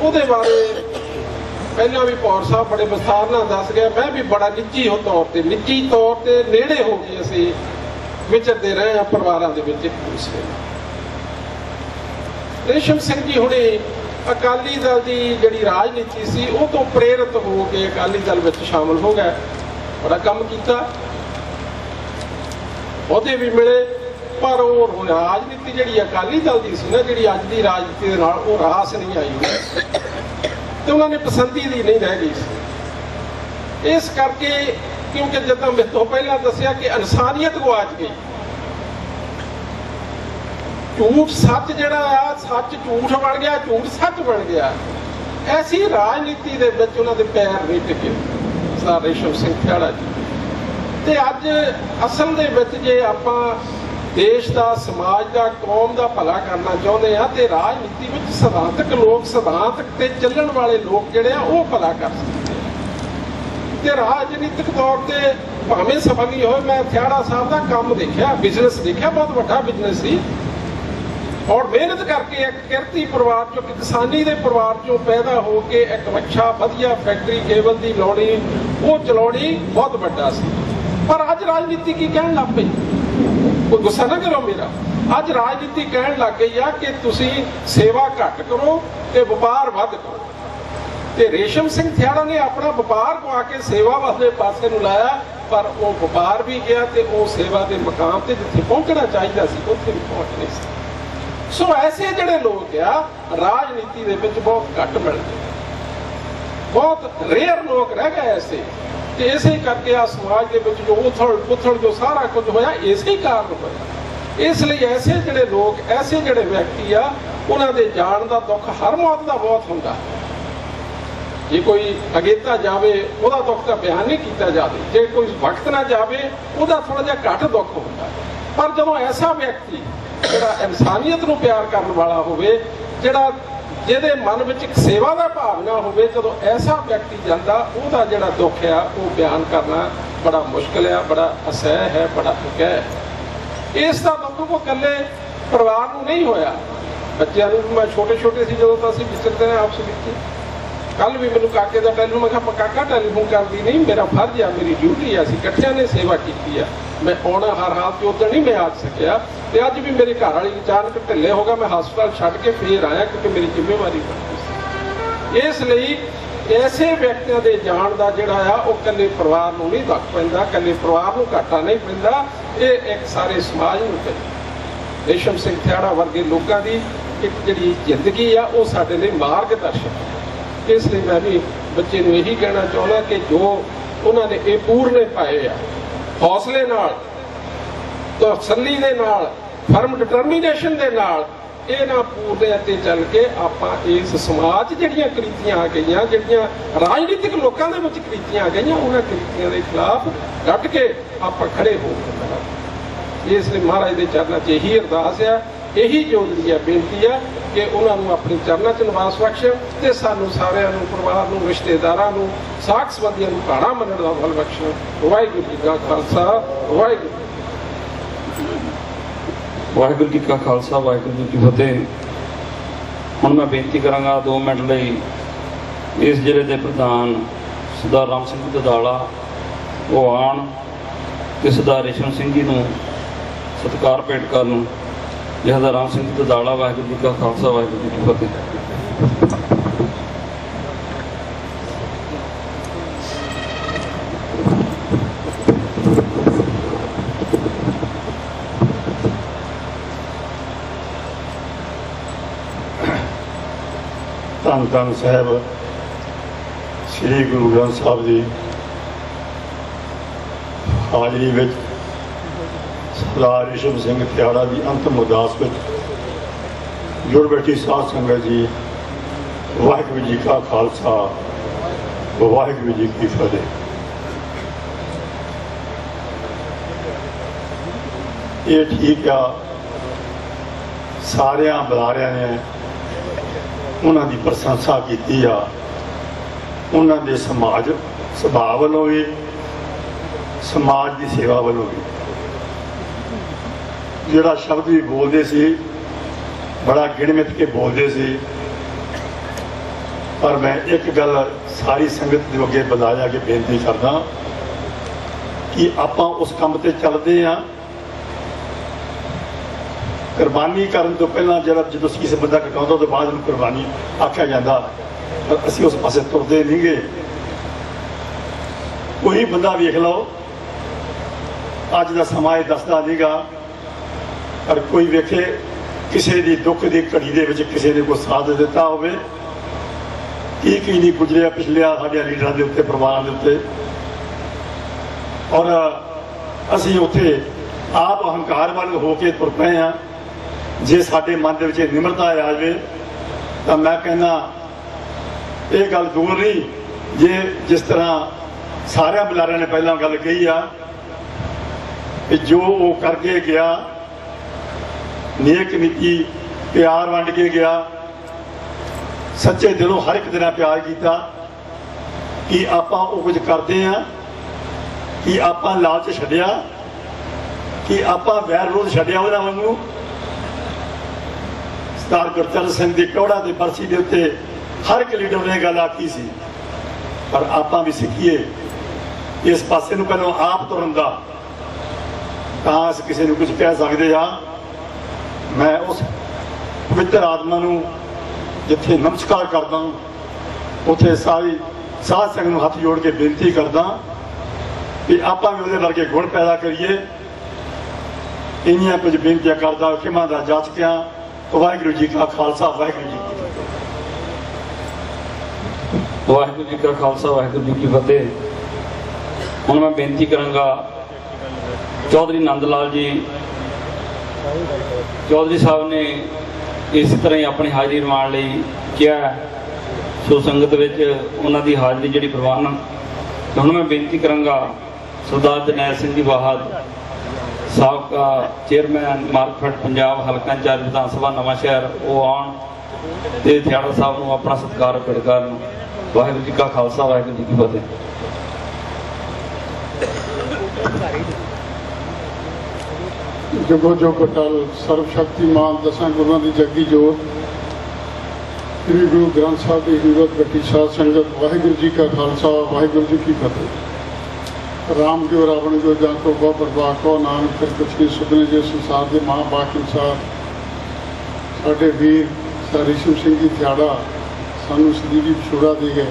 ਉਹਦੇ ਬਾਰੇ ਪਹਿਲਾਂ ਵੀ ਪੌਰ ਸਾਹਿਬ ਬੜੇ ਵਿਸਥਾਰ ਨਾਲ ਦੱਸ ਗਿਆ ਮੈਂ ਵੀ ਬੜਾ ਨਿੱਜੀ ਹੋ ਤੌਰ ਤੇ, ਨਿੱਜੀ ਤੌਰ ਤੇ ਨੇੜੇ ਹੋ ਕੇ ਅਸੀਂ ਵਿਚਰਦੇ ਰਹੇ ਆ ਪਰਿਵਾਰਾਂ ਦੇ ਵਿੱਚ ਰੇਸ਼ਮ ਸਿੰਘ ਜੀ ਹੁਣੇ ਅਕਾਲੀ ਦਲ ਦੀ ਜਿਹੜੀ ਰਾਜਨੀਤੀ ਸੀ, ਉਹ ਤੋਂ ਪ੍ਰੇਰਿਤ ਹੋ ਕੇ ਅਕਾਲੀ ਦਲ ਵਿੱਚ ਸ਼ਾਮਲ ਹੋ ਗਏ ਬੜਾ ਕੰਮ ਕੀਤਾ। ਉਹਦੇ ਵੀ ਮਿਲੇ, ਪਰ ਉਹ ਰਾਜਨੀਤੀ ਜਿਹੜੀ ਅਕਾਲੀ ਦਲ ਦੀ ਸੀ ਨਾ, ਜਿਹੜੀ ਅੱਜ ਦੀ ਰਾਜਨੀਤੀ ਦੇ ਨਾਲ ਉਹ ਰਾਸ ਨਹੀਂ ਆਈ ਤੇ ਉਹਨਾਂ ਨੇ ਪਸੰਦੀ ਦੀ ਨਹੀਂ ਰਹਿ ਗਈ ਸੀ। ਇਸ ਕਰਕੇ ਕਿਉਂਕਿ ਜਦੋਂ ਮੈਂ ਤੋਂ ਪਹਿਲਾਂ ਦੱਸਿਆ ਕਿ ਇਨਸਾਨੀਅਤ ਗਵਾਚ ਗਈ। ਝੂਠ ਸੱਚ ਜਿਹੜਾ ਆ, ਸੱਚ ਝੂਠ ਬਣ ਗਿਆ, ਝੂਠ ਸੱਚ ਬਣ ਗਿਆ। ਐਸੀ ਰਾਜਨੀਤੀ ਦੇ ਵਿੱਚ ਉਹਨਾਂ ਦੇ ਪੈਰ ਨਹੀਂ ਟਿਕੇ ਸਰਦਾਰ ਰੇਸ਼ਮ ਸਿੰਘ ਖਿਆੜਾ ਜੀ। ਤੇ ਅੱਜ ਅਸਲ ਦੇ ਵਿੱਚ ਜੇ ਆਪਾਂ ਦੇਸ਼ ਦਾ, ਸਮਾਜ ਦਾ, ਕੌਮ ਦਾ ਭਲਾ ਕਰਨਾ ਚਾਹੁੰਦੇ ਆ ਤੇ ਰਾਜਨੀਤੀ ਵਿੱਚ ਸਿਧਾਂਤਕ ਲੋਕ, ਸਿਧਾਂਤਕ ਤੇ ਚੱਲਣ ਵਾਲੇ ਲੋਕ ਜਿਹੜੇ ਆ, ਉਹ ਭਲਾ ਕਰ ਸਕਦੇ ਤੇ ਰਾਜਨੀਤਿਕ ਤੌਰ ਤੇ ਭਾਵੇਂ ਸਫਲ ਨਹੀਂ ਹੋਏ ਮੈਂ ਥਿਆੜਾ ਸਾਹਿਬ ਦਾ ਕੰਮ ਦੇਖਿਆ, ਬਿਜ਼ਨਸ ਦੇਖਿਆ, ਬਹੁਤ ਵੱਡਾ ਬਿਜ਼ਨਸ ਸੀ। ਔਰ ਮਿਹਨਤ ਕਰਕੇ ਇੱਕ ਕਿਰਤੀ ਪਰਿਵਾਰ ਚੋਂ, ਇੱਕ ਕਿਸਾਨੀ ਦੇ ਪਰਿਵਾਰ ਚੋਂ ਪੈਦਾ ਹੋ ਕੇ ਇੱਕ ਅੱਛਾ, ਵਧੀਆ ਫੈਕਟਰੀ ਕੇਬਲ ਦੀ ਲਾਉਣੀ, ਉਹ ਚਲਾਉਣੀ ਬਹੁਤ ਵੱਡਾ ਸੀ। ਪਰ ਅੱਜ ਰਾਜਨੀਤੀ ਕੀ ਕਹਿਣ ਲੱਗ ਪਈ? ਕੋਈ ਗੁੱਸਾ ਨਾ ਕਰੋ ਮੇਰਾ। ਅੱਜ ਰਾਜਨੀਤੀ ਕਹਿਣ ਲੱਗ ਗਈ ਆ ਕਿ ਤੁਸੀਂ ਸੇਵਾ ਘੱਟ ਕਰੋ ਤੇ ਵਪਾਰ ਵੱਧ ਕਰੋ। ਤੇ ਰੇਸ਼ਮ ਸਿੰਘ ਥਿਆੜਾ ਨੇ ਆਪਣਾ ਵਪਾਰ ਗਵਾ ਕੇ ਸੇਵਾ ਵਾਲੇ ਪਾਸੇ ਨੂੰ ਲਾਇਆ, ਪਰ ਉਹ ਵਪਾਰ ਵੀ ਗਿਆ ਤੇ ਉਹ ਸੇਵਾ ਦੇ ਮਕਾਮ ਤੇ ਜਿੱਥੇ ਪਹੁੰਚਣਾ ਚਾਹੀਦਾ ਸੀ, ਉੱਥੇ ਵੀ ਪਹੁੰਚ ਨਹੀਂ ਸੀ ਸੋ ਐਸੇ ਜਿਹੜੇ ਲੋਕ ਆ, ਰਾਜਨੀਤੀ ਦੇ ਵਿੱਚ ਬਹੁਤ ਘੱਟ ਮਿਲਦੇ ਬਹੁਤ ਰੇਅਰ ਲੋਕ ਰਹਿ ਗਏ ਐਸੇ। ਤੇ ਇਸੇ ਕਰਕੇ ਆ ਸਮਾਜ ਦੇ ਵਿੱਚ ਜੋ ਉਥਲ ਪੁਥਲ ਜੋ ਸਾਰਾ ਕੁਝ ਹੋਇਆ, ਇਸੇ ਕਾਰਨ ਹੋਇਆ। ਇਸ ਲਈ ਐਸੇ ਜਿਹੜੇ ਲੋਕ, ਐਸੇ ਜਿਹੜੇ ਵਿਅਕਤੀ ਆ, ਉਹਨਾਂ ਦੇ ਜਾਣ ਦਾ ਦੁੱਖ ਹਰ ਮੌਤ ਦਾ ਬਹੁਤ ਹੁੰਦਾ ਜੇ ਕੋਈ ਅਗੇਤਾ ਜਾਵੇ, ਉਹਦਾ ਦੁੱਖ ਤਾਂ ਬਿਆਨ ਨਹੀਂ ਕੀਤਾ ਜਾਵੇ। ਜੇ ਕੋਈ ਵਕਤ ਨਾ ਜਾਵੇ, ਉਹਦਾ ਥੋੜਾ ਜਿਹਾ ਘੱਟ ਦੁੱਖ ਹੁੰਦਾ ਪਰ ਜਦੋਂ ਐਸਾ ਵਿਅਕਤੀ ਜਿਹੜਾ ਇਨਸਾਨੀਅਤ ਨੂੰ ਪਿਆਰ ਕਰਨ ਵਾਲਾ ਹੋਵੇ, ਜਿਹੜਾ ਜਿਹਦੇ ਮਨ ਵਿੱਚ ਇੱਕ ਸੇਵਾ ਦਾ ਭਾਵਨਾ ਹੋਵੇ, ਜਦੋਂ ਐਸਾ ਵਿਅਕਤੀ ਜਾਂਦਾ, ਉਹਦਾ ਜਿਹੜਾ ਦੁੱਖ ਆ, ਉਹ ਬਿਆਨ ਕਰਨਾ ਬੜਾ ਮੁਸ਼ਕਲ ਆ, ਬੜਾ ਅਸਹਿ ਹੈ, ਬੜਾ ਅਕਹਿ ਹੈ। ਇਸ ਦਾ ਦੁੱਖ ਕੋ ਇਕੱਲੇ ਪਰਿਵਾਰ ਨੂੰ ਨਹੀਂ ਹੋਇਆ। ਬੱਚਿਆਂ ਨੂੰ, ਮੈਂ ਛੋਟੇ ਛੋਟੇ ਸੀ ਜਦੋਂ ਤਾਂ ਅਸੀਂ ਵਿਚਰਦੇ ਰਹੇ ਆਪਸ ਵਿੱਚ। ਕੱਲ ਵੀ ਮੈਨੂੰ ਕਾਕੇ ਦਾ ਟੈਲੀਫੋਨ, ਮੈਂ ਕਿਹਾ, "ਆਪਾਂ ਕਾਕਾ ਟੈਲੀਫੋਨ ਕਰਦੀ ਨਹੀਂ, ਮੇਰਾ ਫਰਜ਼ ਆ ਮੇਰੀ ਡਿਊਟੀ ਆ, ਅਸੀਂ ਇਕੱਠਿਆਂ ਨੇ ਸੇਵਾ ਕੀਤੀ ਆ। ਮੈਂ ਆਉਣਾ ਹਰ ਹਾਲਤ 'ਚ ਉਦੋਂ ਨਹੀਂ ਮੈਂ ਆ ਸਕਿਆ ਤੇ ਅੱਜ ਵੀ ਮੇਰੇ ਘਰ ਵਾਲੀ ਅਚਾਨਕ ਢਿੱਲੇ ਹੋ ਗਿਆ, ਮੈਂ ਹਸਪਤਾਲ ਛੱਡ ਕੇ ਫੇਰ ਆਇਆ ਕਿਉਂਕਿ ਮੇਰੀ ਜ਼ਿੰਮੇਵਾਰੀ ਬਣਦੀ ਸੀ। ਇਸ ਲਈ ਐਸੇ ਵਿਅਕਤੀਆਂ ਦੇ ਜਾਣ ਦਾ ਜਿਹੜਾ ਆ, ਉਹ ਇਕੱਲੇ ਪਰਿਵਾਰ ਨੂੰ ਨਹੀਂ ਦੁੱਖ ਪੈਂਦਾ, ਇਕੱਲੇ ਪਰਿਵਾਰ ਨੂੰ ਘਾਟਾ ਨਹੀਂ ਪੈਂਦਾ, ਇਹ ਇੱਕ ਸਾਰੇ ਸਮਾਜ ਨੂੰ ਪੈਂਦਾ ਰੇਸ਼ਮ ਸਿੰਘ ਥਿਆੜਾ ਵਰਗੇ ਲੋਕਾਂ ਦੀ ਇੱਕ ਜਿਹੜੀ ਜ਼ਿੰਦਗੀ ਆ, ਉਹ ਸਾਡੇ ਲਈ ਮਾਰਗਦਰਸ਼ਕ ਹੈ। ਇਸ ਲਈ ਮੈਂ ਵੀ ਬੱਚੇ ਨੂੰ ਇਹੀ ਕਹਿਣਾ ਚਾਹੁੰਦਾ ਕਿ ਜੋ ਉਹਨਾਂ ਨੇ ਇਹ ਪੂਰਨੇ ਪਾਏ ਆ, ਹੌਸਲੇ ਨਾਲ, ਤਸੱਲੀ ਦੇ ਨਾਲ ਫਰਮ ਡਿਟਰਮੀਨੇਸ਼ਨ ਦੇ ਨਾਲ ਇਹਨਾਂ ਪੂਰਨਿਆਂ ਤੇ ਚੱਲ ਕੇ ਆਪਾਂ ਇਸ ਸਮਾਜ ਜਿਹੜੀਆਂ ਕ੍ਰਿਤੀਆਂ ਆ ਗਈਆਂ, ਜਿਹੜੀਆਂ ਰਾਜਨੀਤਿਕ ਲੋਕਾਂ ਦੇ ਵਿੱਚ ਕ੍ਰਿਤੀਆਂ ਆ ਗਈਆਂ, ਉਹਨਾਂ ਕ੍ਰਿਤੀਆਂ ਦੇ ਖਿਲਾਫ ਡਟ ਕੇ ਆਪਾਂ ਖੜੇ ਹੋ ਕੇ ਇਸ ਲਈ ਮਹਾਰਾਜ ਦੇ ਚਰਨਾਂ 'ਚ ਇਹੀ ਅਰਦਾਸ ਆ ਇਹੀ ਜੋ ਹੈ ਬੇਨਤੀ ਆ ਕਿ ਉਹਨਾਂ ਨੂੰ ਆਪਣੇ ਚਰਨਾਂ 'ਚ ਨਿਵਾਸ ਬਖਸ਼ਣ ਤੇ ਸਾਨੂੰ ਸਾਰਿਆਂ ਨੂੰ, ਪਰਿਵਾਰ ਨੂੰ, ਰਿਸ਼ਤੇਦਾਰਾਂ ਨੂੰ, ਸਾਖ ਸੰਬੰਧੀਆਂ ਨੂੰ ਭਾਣਾ ਮੰਨਣ ਦਾ ਬਲ ਬਖਸ਼ਣ ਵਾਹਿਗੁਰੂ ਜੀ ਕਾ ਖਾਲਸਾ, ਵਾਹਿਗੁਰੂ ਵਾਹਿਗੁਰੂ ਜੀ ਕਾ ਖਾਲਸਾ, ਵਾਹਿਗੁਰੂ ਜੀ ਕੀ ਫਤਿਹ। ਹੁਣ ਮੈਂ ਬੇਨਤੀ ਕਰਾਂਗਾ 2 ਮਿੰਟ ਲਈ, ਇਸ ਜ਼ਿਲ੍ਹੇ ਦੇ ਪ੍ਰਧਾਨ ਸਰਦਾਰ ਰਾਮ ਸਿੰਘ ਦਦਾਲਾ ਉਹ ਆਣ ਤੇ ਸਰਦਾਰ ਰੇਸ਼ਮ ਸਿੰਘ ਜੀ ਨੂੰ ਸਤਿਕਾਰ ਭੇਟ ਕਰਨ। ਜਿਹਦਾ ਰਾਮ ਸਿੰਘ ਦਦਾਲਾ ਵਾਹਿਗੁਰੂ ਜੀ ਕਾ ਖਾਲਸਾ, ਵਾਹਿਗੁਰੂ ਜੀ ਕੀ ਫਤਿਹ। ਧੰਨ ਧੰਨ ਸਾਹਿਬ, ਸ੍ਰੀ ਗੁਰੂ ਗ੍ਰੰਥ ਸਾਹਿਬ ਜੀ ਹਾਜ਼ਰੀ ਵਿੱਚ ਸਰਦਾਰ ਰਿਸ਼ਭ ਸਿੰਘ ਤਿਆੜਾ ਦੀ ਅੰਤਮ ਅਰਦਾਸ ਵਿੱਚ ਜੁੜ ਬੈਠੀ ਸਾਧ ਸੰਗਤ ਜੀ ਵਾਹਿਗੁਰੂ ਜੀ ਕਾ ਖਾਲਸਾ ਵਾਹਿਗੁਰੂ ਜੀ ਕੀ ਫਤਿਹ ਇਹ ਠੀਕ ਆ ਸਾਰਿਆਂ ਬੁਲਾਰਿਆਂ ਨੇ ਉਹਨਾਂ ਦੀ ਪ੍ਰਸ਼ੰਸਾ ਕੀਤੀ ਆ ਉਹਨਾਂ ਦੇ ਸਮਾਜ ਸੁਭਾਅ ਵੱਲੋਂ ਵੀ ਸਮਾਜ ਦੀ ਸੇਵਾ ਵੱਲੋਂ ਵੀ ਜਿਹੜਾ ਸ਼ਬਦ ਵੀ ਬੋਲਦੇ ਸੀ, ਬੜਾ ਗਿਣਮਿਤ ਕੇ ਬੋਲਦੇ ਸੀ। ਪਰ ਮੈਂ ਇੱਕ ਗੱਲ ਸਾਰੀ ਸੰਗਤ ਦੇ ਅੱਗੇ ਬੁਲਾਇਆ ਕੇ ਬੇਨਤੀ ਕਰਦਾ ਕਿ ਆਪਾਂ ਉਸ ਕੰਮ ਤੇ ਚੱਲਦੇ ਆ ਕੁਰਬਾਨੀ ਕਰਨ ਤੋਂ ਪਹਿਲਾਂ ਜਿਹੜਾ ਜਦੋਂ ਕਿਸੇ ਬੰਦਾ ਕਟਾਉਂਦਾ ਤੋਂ ਬਾਅਦ ਨੂੰ ਕੁਰਬਾਨੀ ਆਖਿਆ ਜਾਂਦਾ। ਪਰ ਅਸੀਂ ਉਸ ਪਾਸੇ ਤੁਰਦੇ ਨਹੀਂਗੇ ਕੋਈ ਬੰਦਾ ਵੇਖ ਲਓ, ਅੱਜ ਦਾ ਸਮਾਂ ਇਹ ਦੱਸਦਾ ਨਹੀਂਗਾ। ਪਰ ਕੋਈ ਵੇਖੇ, ਕਿਸੇ ਦੀ ਦੁੱਖ ਦੀ ਘੜੀ ਦੇ ਵਿੱਚ ਕਿਸੇ ਨੇ ਕੋਈ ਸਾਥ ਦਿੱਤਾ ਹੋਵੇ, ਕੀ ਕੀ ਨਹੀਂ ਗੁਜ਼ਰਿਆ ਪਿਛਲਿਆ ਸਾਡੇ ਲੀਡਰਾਂ ਦੇ ਉੱਤੇ, ਪਰਿਵਾਰਾਂ ਦੇ ਉੱਤੇ। ਔਰ ਅਸੀਂ ਉੱਥੇ ਆਪ ਅਹੰਕਾਰ ਵੱਲ ਹੋ ਕੇ ਤੁਰ ਪਏ ਆ ਜੇ ਸਾਡੇ ਮਨ ਦੇ ਵਿੱਚ ਨਿਮਰਤਾ ਆ ਜਾਵੇ, ਤਾਂ ਮੈਂ ਕਹਿੰਦਾ, ਇਹ ਗੱਲ ਦੂਰ ਨਹੀਂ। ਜੇ ਜਿਸ ਤਰ੍ਹਾਂ ਸਾਰਿਆਂ ਬੁਲਾਰਿਆਂ ਨੇ ਪਹਿਲਾਂ ਗੱਲ ਕਹੀ ਆ ਕਿ ਜੋ ਉਹ ਕਰਕੇ ਗਿਆ ਨੇਕ ਨੀਤੀ ਪਿਆਰ ਵੰਡ ਕੇ ਗਿਆ। ਸੱਚੇ ਦਿਲੋਂ ਹਰ ਇੱਕ ਦੇ ਨਾਲ ਪਿਆਰ ਕੀਤਾ ਕਿ ਆਪਾਂ ਉਹ ਕੁਝ ਕਰਦੇ ਆ ਕਿ ਆਪਾਂ ਲਾਲਚ ਛੱਡਿਆ, ਕਿ ਆਪਾਂ ਵੈਰ ਵਿਰੋਧ ਛੱਡਿਆ ਉਹਨਾਂ ਵਾਂਗੂ। ਸਰਦਾਰ ਗੁਰਚਰਨ ਸਿੰਘ ਦੀ ਕੌੜਾ ਦੇ ਬਰਸੀ ਦੇ ਉੱਤੇ ਹਰ ਇੱਕ ਲੀਡਰ ਨੇ ਗੱਲ ਆਖੀ ਸੀ, ਪਰ ਆਪਾਂ ਵੀ ਸਿੱਖੀਏ, ਇਸ ਪਾਸੇ ਨੂੰ ਪਹਿਲਾਂ ਆਪ ਤੁਰਨ ਦਾ, ਤਾਂ ਅਸੀਂ ਕਿਸੇ ਨੂੰ ਕੁਝ ਕਹਿ ਸਕਦੇ ਆ ਮੈਂ ਉਸ ਪਵਿੱਤਰ ਆਤਮਾ ਨੂੰ ਜਿੱਥੇ ਨਮਸਕਾਰ ਕਰਦਾ ਉੱਥੇ ਸਾਰੀ ਸਾਧ ਸੰਗਤ ਨੂੰ ਹੱਥ ਜੋੜ ਕੇ ਬੇਨਤੀ ਕਰਦਾ ਕਿ ਆਪਾਂ ਵੀ ਉਹਦੇ ਵਰਗੇ ਗੁਣ ਪੈਦਾ ਕਰੀਏ। ਇੰਨੀਆਂ ਕੁਝ ਬੇਨਤੀਆਂ ਕਰਦਾ, ਖਿਮਾ ਦਾ ਜਾਚਕਿਆਂ ਵਾਹਿਗੁਰੂ ਜੀ ਕਾ ਖਾਲਸਾ, ਵਾਹਿਗੁਰੂ ਜੀ ਕੀ ਫਤਿਹ। ਵਾਹਿਗੁਰੂ ਜੀ ਕਾ ਖਾਲਸਾ, ਵਾਹਿਗੁਰੂ ਜੀ ਕੀ ਫਤਿਹ। ਹੁਣ ਮੈਂ ਬੇਨਤੀ ਕਰਾਂਗਾ, ਚੌਧਰੀ ਨੰਦ ਲਾਲ ਜੀ ਚੌਧਰੀ ਸਾਹਿਬ ਨੇ ਇਸੇ ਤਰ੍ਹਾਂ ਹੀ ਆਪਣੀ ਹਾਜ਼ਰੀ ਰਵਾਉਣ ਲਈ ਕਿਹਾ ਸੋ ਸੰਗਤ ਵਿੱਚ ਉਹਨਾਂ ਦੀ ਹਾਜ਼ਰੀ ਜਿਹੜੀ ਪ੍ਰਵਾਨ ਤੇ ਹੁਣ ਮੈਂ ਬੇਨਤੀ ਕਰਾਂਗਾ ਸਰਦਾਰ ਜਨੈਲ ਸਿੰਘ ਜੀ ਬਾਹਦ, ਸਾਬਕਾ ਚੇਅਰਮੈਨ ਮਾਰਕਫੈਟ ਪੰਜਾਬ ਹਲਕਾ ਇੰਚਾਰਜ ਵਿਧਾਨ ਸਭਾ ਨਵਾਂ ਸ਼ਹਿਰ, ਉਹ ਆਉਣ ਤੇ ਥਿਆੜਾ ਸਾਹਿਬ ਨੂੰ ਆਪਣਾ ਸਤਿਕਾਰ ਭੇਟ ਕਰਨ। ਵਾਹਿਗੁਰੂ ਜੀ ਕਾ ਖਾਲਸਾ, ਵਾਹਿਗੁਰੂ ਜੀ ਕੀ ਫਤਿਹ। ਜਗੋ ਜੋ ਪਟਲ ਸਰਵ ਸ਼ਕਤੀਮਾਨ ਦਸਾਂ ਗੁਰੂਆਂ ਦੀ ਜੱਗੀ ਜੋਤ। ਸ੍ਰੀ ਗੁਰੂ ਗ੍ਰੰਥ ਸਾਹਿਬ ਦੀ ਹਿੰਦਤ ਗੱਟੀ ਸਾਧ ਸੰਗਤ, ਵਾਹਿਗੁਰੂ ਜੀ ਕਾ ਖਾਲਸਾ, ਵਾਹਿਗੁਰੂ ਜੀ ਕੀ ਫਤਿਹ। ਰਾਮ ਜੋ ਰਾਵਣ ਜੋ ਜਾਂ ਕੋ ਬਹੁ ਪ੍ਰਭਾ ਕੋ ਨਾਨਕ ਫਿਰ ਕੁਛ ਨਹੀਂ ਸੁਧਨੇ ਜੇ ਸੰਸਾਰ ਦੇ ਮਹਾਂਬਾਕ ਇਨਸਾਰ। ਸਾਡੇ ਵੀਰ ਸਰ ਸਿੰਘ ਜੀ ਥਿਆੜਾ ਸਾਨੂੰ ਸਦੀਵੀ ਵਿਛੋੜਾ ਦੇ ਗਏ।